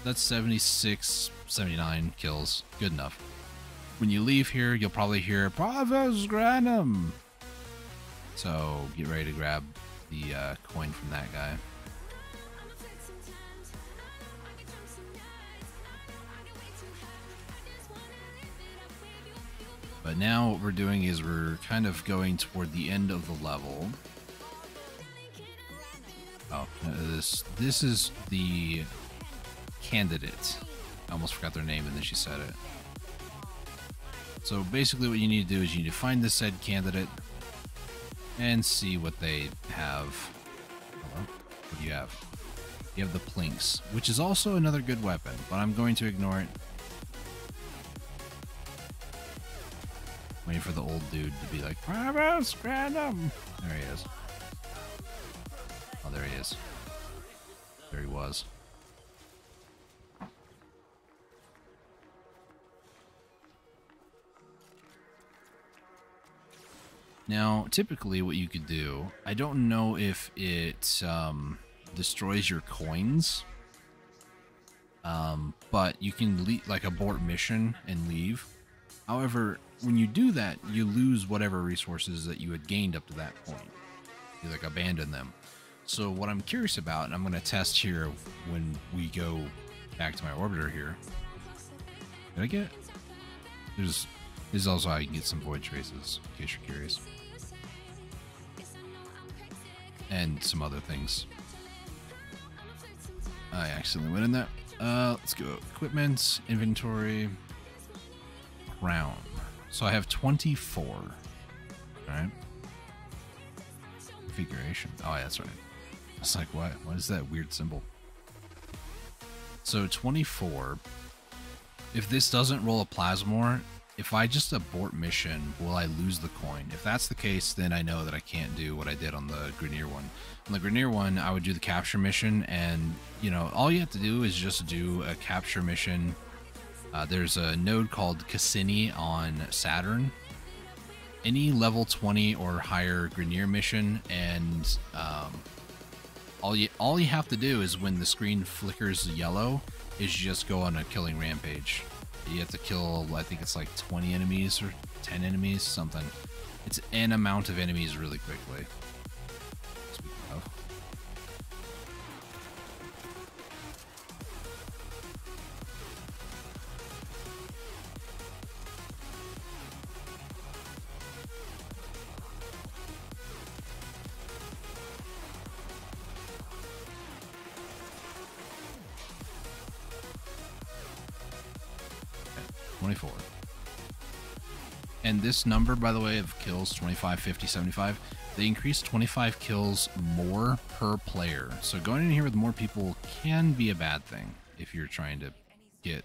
That's 76, 79 kills. Good enough. When you leave here, you'll probably hear Parvos Granum. So get ready to grab the uh, coin from that guy. But now what we're doing is we're kind of going toward the end of the level. Oh, uh, this this is the candidate. I almost forgot their name and then she said it. So basically what you need to do is you need to find the said candidate and see what they have. Hello? What do you have? You have the Plinx, which is also another good weapon, but I'm going to ignore it. Waiting for the old dude to be like, Parvos Granum! There he is. Oh, there he is. There he was. Now, typically, what you could do, I don't know if it um, destroys your coins, um, but you can like abort mission and leave. However, when you do that, you lose whatever resources that you had gained up to that point. You like abandon them. So what I'm curious about, and I'm going to test here when we go back to my orbiter here. Did I get? There's. This is also how you can get some void traces, in case you're curious and some other things. I accidentally went in there. Uh, let's go. Equipment, inventory, crown. So I have 24. Alright. configuration. Oh, yeah, that's right. It's like, what? What is that weird symbol? So 24. If this doesn't roll a Plasmor, if I just abort mission, will I lose the coin? If that's the case, then I know that I can't do what I did on the Grineer one. On the Grineer one, I would do the capture mission, and you know, all you have to do is just do a capture mission. Uh, there's a node called Cassini on Saturn. Any level 20 or higher Grineer mission, and um, all you all you have to do is when the screen flickers yellow, is just go on a killing rampage. You have to kill, I think it's like 20 enemies or 10 enemies, something. It's an amount of enemies really quickly. 24. And this number, by the way, of kills 25, 50, 75, they increase 25 kills more per player. So going in here with more people can be a bad thing if you're trying to get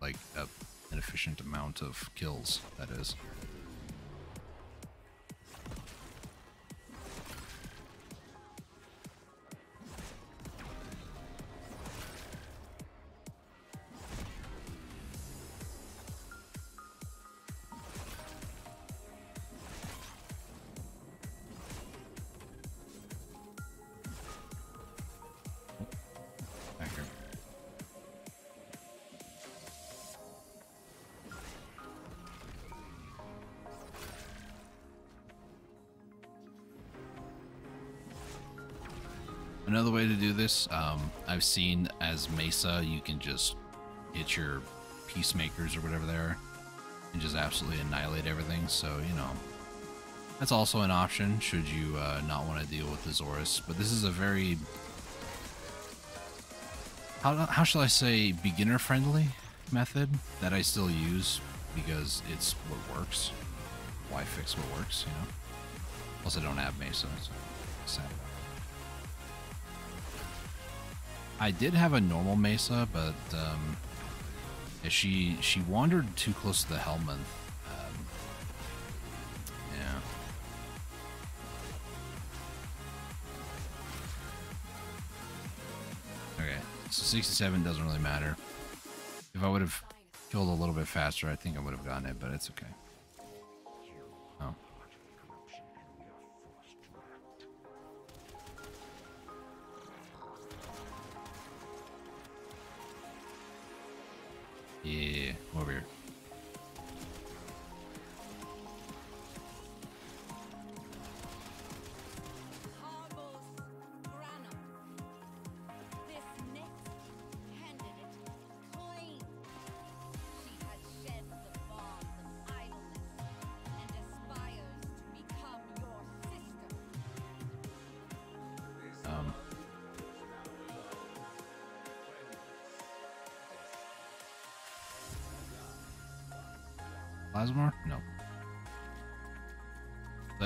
like a, an efficient amount of kills, that is. Another way to do this, um, I've seen as Mesa, you can just hit your peacemakers or whatever they are and just absolutely annihilate everything. So, you know, that's also an option should you uh, not want to deal with the Xoris. But this is a very how, how shall I say beginner friendly method that I still use because it's what works. Why fix what works, you know? Plus, I don't have Mesa. So sad. I did have a normal Mesa, but um, she she wandered too close to the Helminth. Um, yeah. Okay, so 67 doesn't really matter. If I would have killed a little bit faster, I think I would have gotten it, but it's okay. Yeah, over here.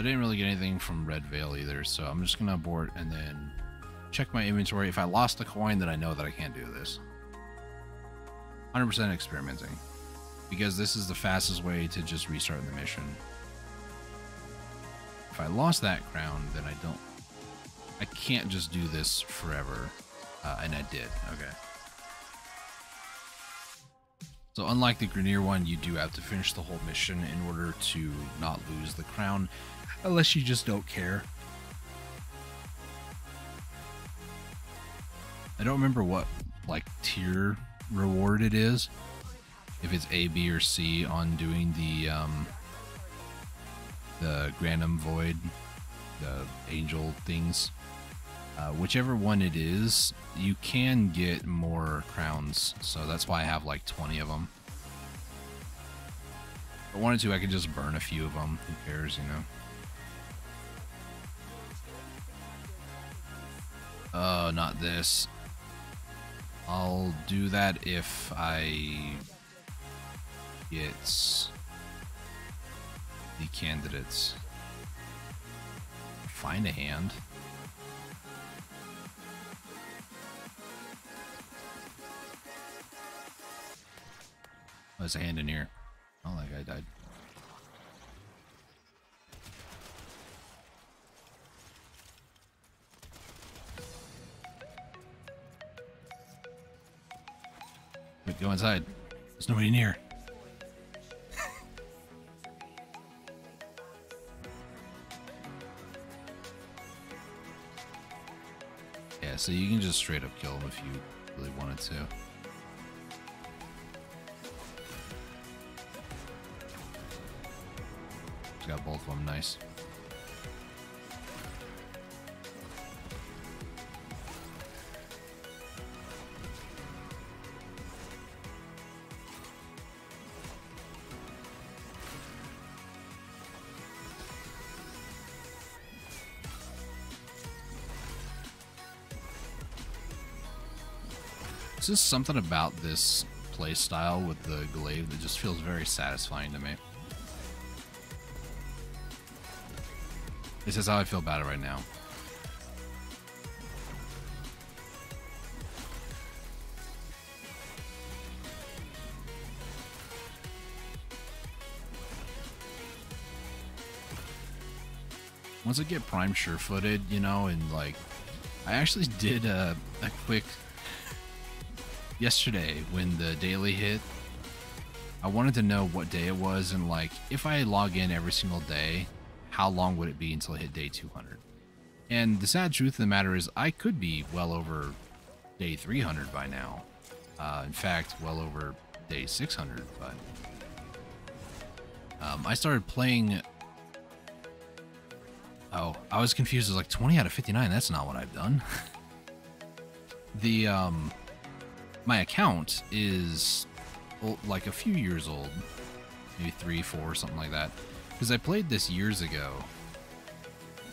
I didn't really get anything from Red Veil either, so I'm just gonna abort and then check my inventory. If I lost a coin, then I know that I can't do this. 100% experimenting. Because this is the fastest way to just restart the mission. If I lost that crown, then I don't I can't just do this forever. Uh, and I did. Okay. So unlike the Grineer one, you do have to finish the whole mission in order to not lose the crown, unless you just don't care. I don't remember what like tier reward it is. If it's A, B, or C on doing the um, the Granum Void, the angel things. Uh, whichever one it is, you can get more crowns. So that's why I have like 20 of them. If I wanted to, I could just burn a few of them. Who cares, you know? Oh, not this. I'll do that if I get the candidates find a hand. There's a hand in here. Oh, that guy died. Wait, go inside. There's nobody near. yeah, so you can just straight up kill him if you really wanted to. Both of them nice. It's just something about this play style with the glaive that just feels very satisfying to me. This is how I feel about it right now. Once I get prime sure footed, you know, and like I actually did a, a quick yesterday when the daily hit. I wanted to know what day it was and like if I log in every single day, how long would it be until I hit day 200? And the sad truth of the matter is I could be well over day 300 by now. Uh, in fact, well over day 600, but um, I started playing Oh, I was confused. It was like 20 out of 59. That's not what I've done. the um my account is o- like a few years old, maybe three, four, something like that. Because I played this years ago,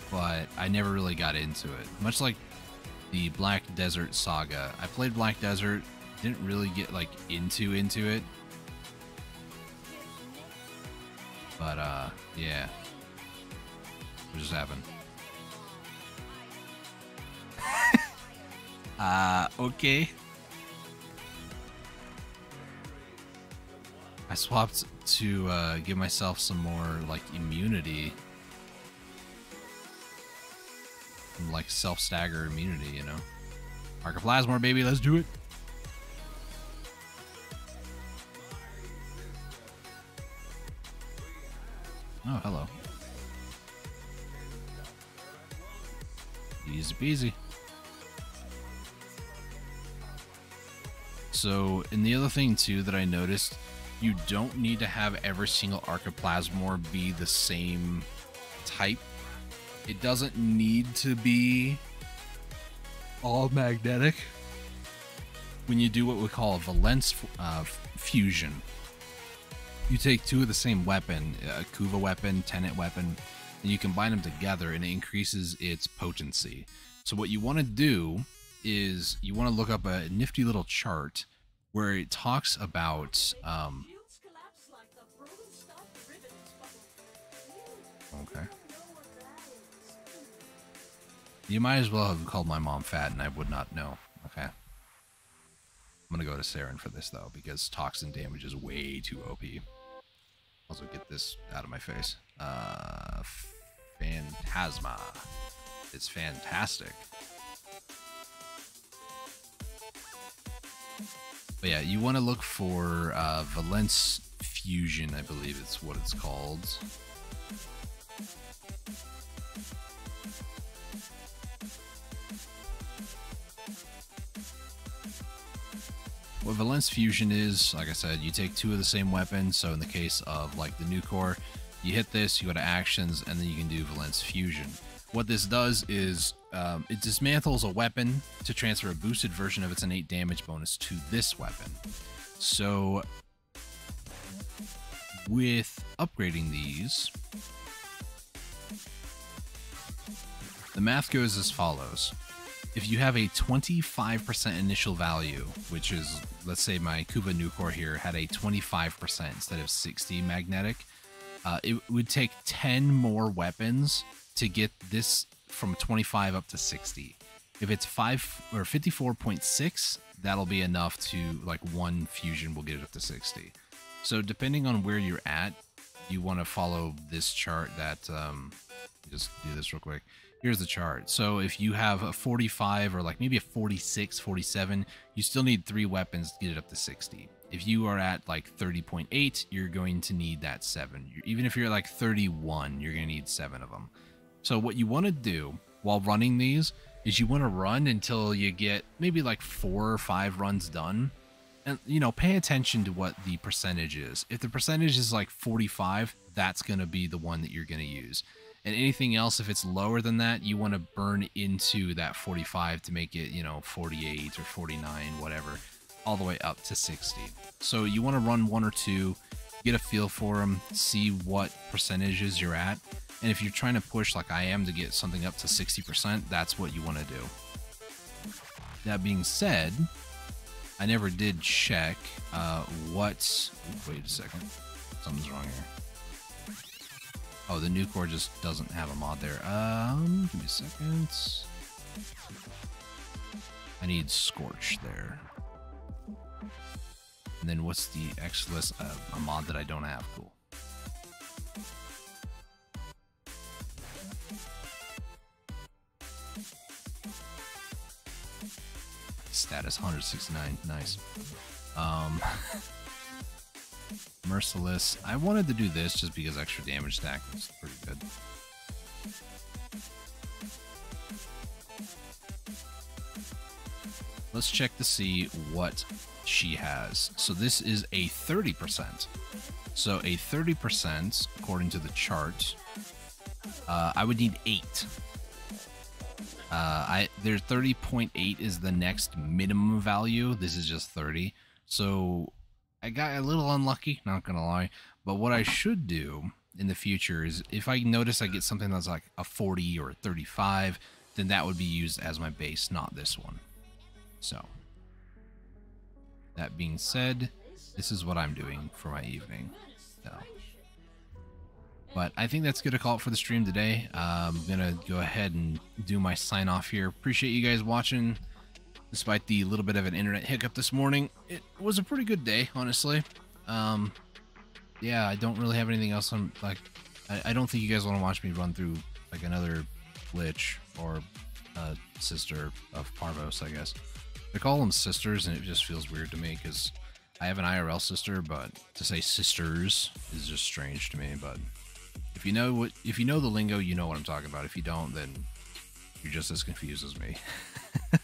but I never really got into it. Much like the Black Desert Saga, I played Black Desert, didn't really get like into into it. But uh, yeah. What just happened? uh, okay. I swapped to uh, give myself some more like immunity, like self stagger immunity. You know, Arca Plasmor, baby, let's do it. Oh, hello. Easy peasy. So, and the other thing too that I noticed, you don't need to have every single Arca Plasmor be the same type. It doesn't need to be all magnetic. When you do what we call a valence uh, fusion, you take two of the same weapon, a Kuva weapon, Tenet weapon, and you combine them together and it increases its potency. So what you want to do is you want to look up a nifty little chart where it talks about um, okay. You might as well have called my mom fat and I would not know. Okay. I'm gonna go to Saryn for this though, because toxin damage is way too OP. Also get this out of my face. Uh Phantasma. It's fantastic. But yeah, you want to look for uh, Valence Fusion, I believe it's what it's called. What Valence Fusion is, like I said, you take two of the same weapons. So in the case of like the Nukor, you hit this, you go to actions, and then you can do Valence Fusion. What this does is um, it dismantles a weapon to transfer a boosted version of its innate damage bonus to this weapon. So with upgrading these, the math goes as follows if you have a 25% initial value, which is, let's say my Kuva Nukor here had a 25% instead of 60 magnetic, uh, it would take 10 more weapons to get this from 25 up to 60. If it's 5 or 54.6, that'll be enough to like one fusion will get it up to 60. So depending on where you're at, you want to follow this chart that um just do this real quick. Here's the chart. So if you have a 45 or like maybe a 46, 47, you still need three weapons to get it up to 60. If you are at like 30.8, you're going to need that seven. Even if you're like 31, you're going to need seven of them. So what you want to do while running these is you want to run until you get maybe like four or five runs done. And you know, pay attention to what the percentage is. If the percentage is like 45, that's going to be the one that you're going to use. And anything else, if it's lower than that, you want to burn into that 45 to make it, you know, 48 or 49, whatever, all the way up to 60. So you want to run one or two, get a feel for them, see what percentages you're at. And if you're trying to push like I am to get something up to 60%, that's what you want to do. That being said, I never did check uh, what. Wait a second. Something's wrong here. Oh, the Nukor just doesn't have a mod there. Um, give me a second. I need Scorch there. And then what's the Exilus? Uh, a mod that I don't have. Cool. Status 169. Nice. Um, Merciless. I wanted to do this just because extra damage stack is pretty good. Let's check to see what she has. So this is a 30%. So a 30%, according to the chart, uh, I would need 8. Uh, I there's 30.8 is the next minimum value. This is just 30. So I got a little unlucky, not gonna lie. But what I should do in the future is if I notice I get something that's like a 40 or a 35, then that would be used as my base, not this one. So, that being said, this is what I'm doing for my evening. But I think that's going to call it for the stream today. Uh, I'm going to go ahead and do my sign off here. Appreciate you guys watching. Despite the little bit of an internet hiccup this morning, it was a pretty good day, honestly. Um, yeah, I don't really have anything else on, like, I, I don't think you guys want to watch me run through, like, another glitch or a sister of Parvos, I guess. They call them sisters, and it just feels weird to me because I have an IRL sister, but to say sisters is just strange to me. But if you know what, if you know the lingo, you know what I'm talking about. If you don't, then you're just as confused as me.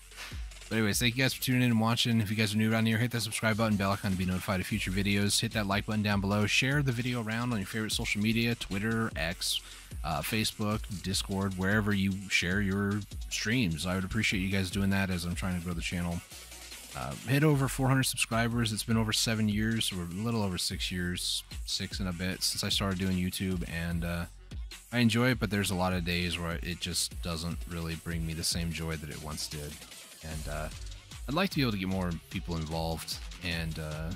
But anyways, thank you guys for tuning in and watching. If you guys are new around here, hit that subscribe button, bell icon to be notified of future videos. Hit that like button down below. Share the video around on your favorite social media, Twitter, X, uh, Facebook, Discord, wherever you share your streams. I would appreciate you guys doing that as I'm trying to grow the channel. Uh, hit over 400 subscribers. It's been over seven years, or a little over six years, six and a bit since I started doing YouTube, and uh, I enjoy it. But there's a lot of days where it just doesn't really bring me the same joy that it once did and uh, I'd like to be able to get more people involved and uh,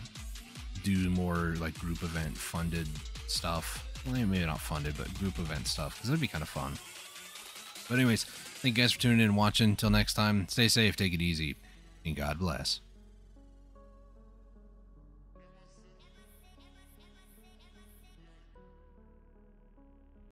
do more like group event funded stuff. Well, maybe not funded, but group event stuff because that'd be kind of fun. But anyways, thank you guys for tuning in and watching. Until next time, stay safe, take it easy, and God bless.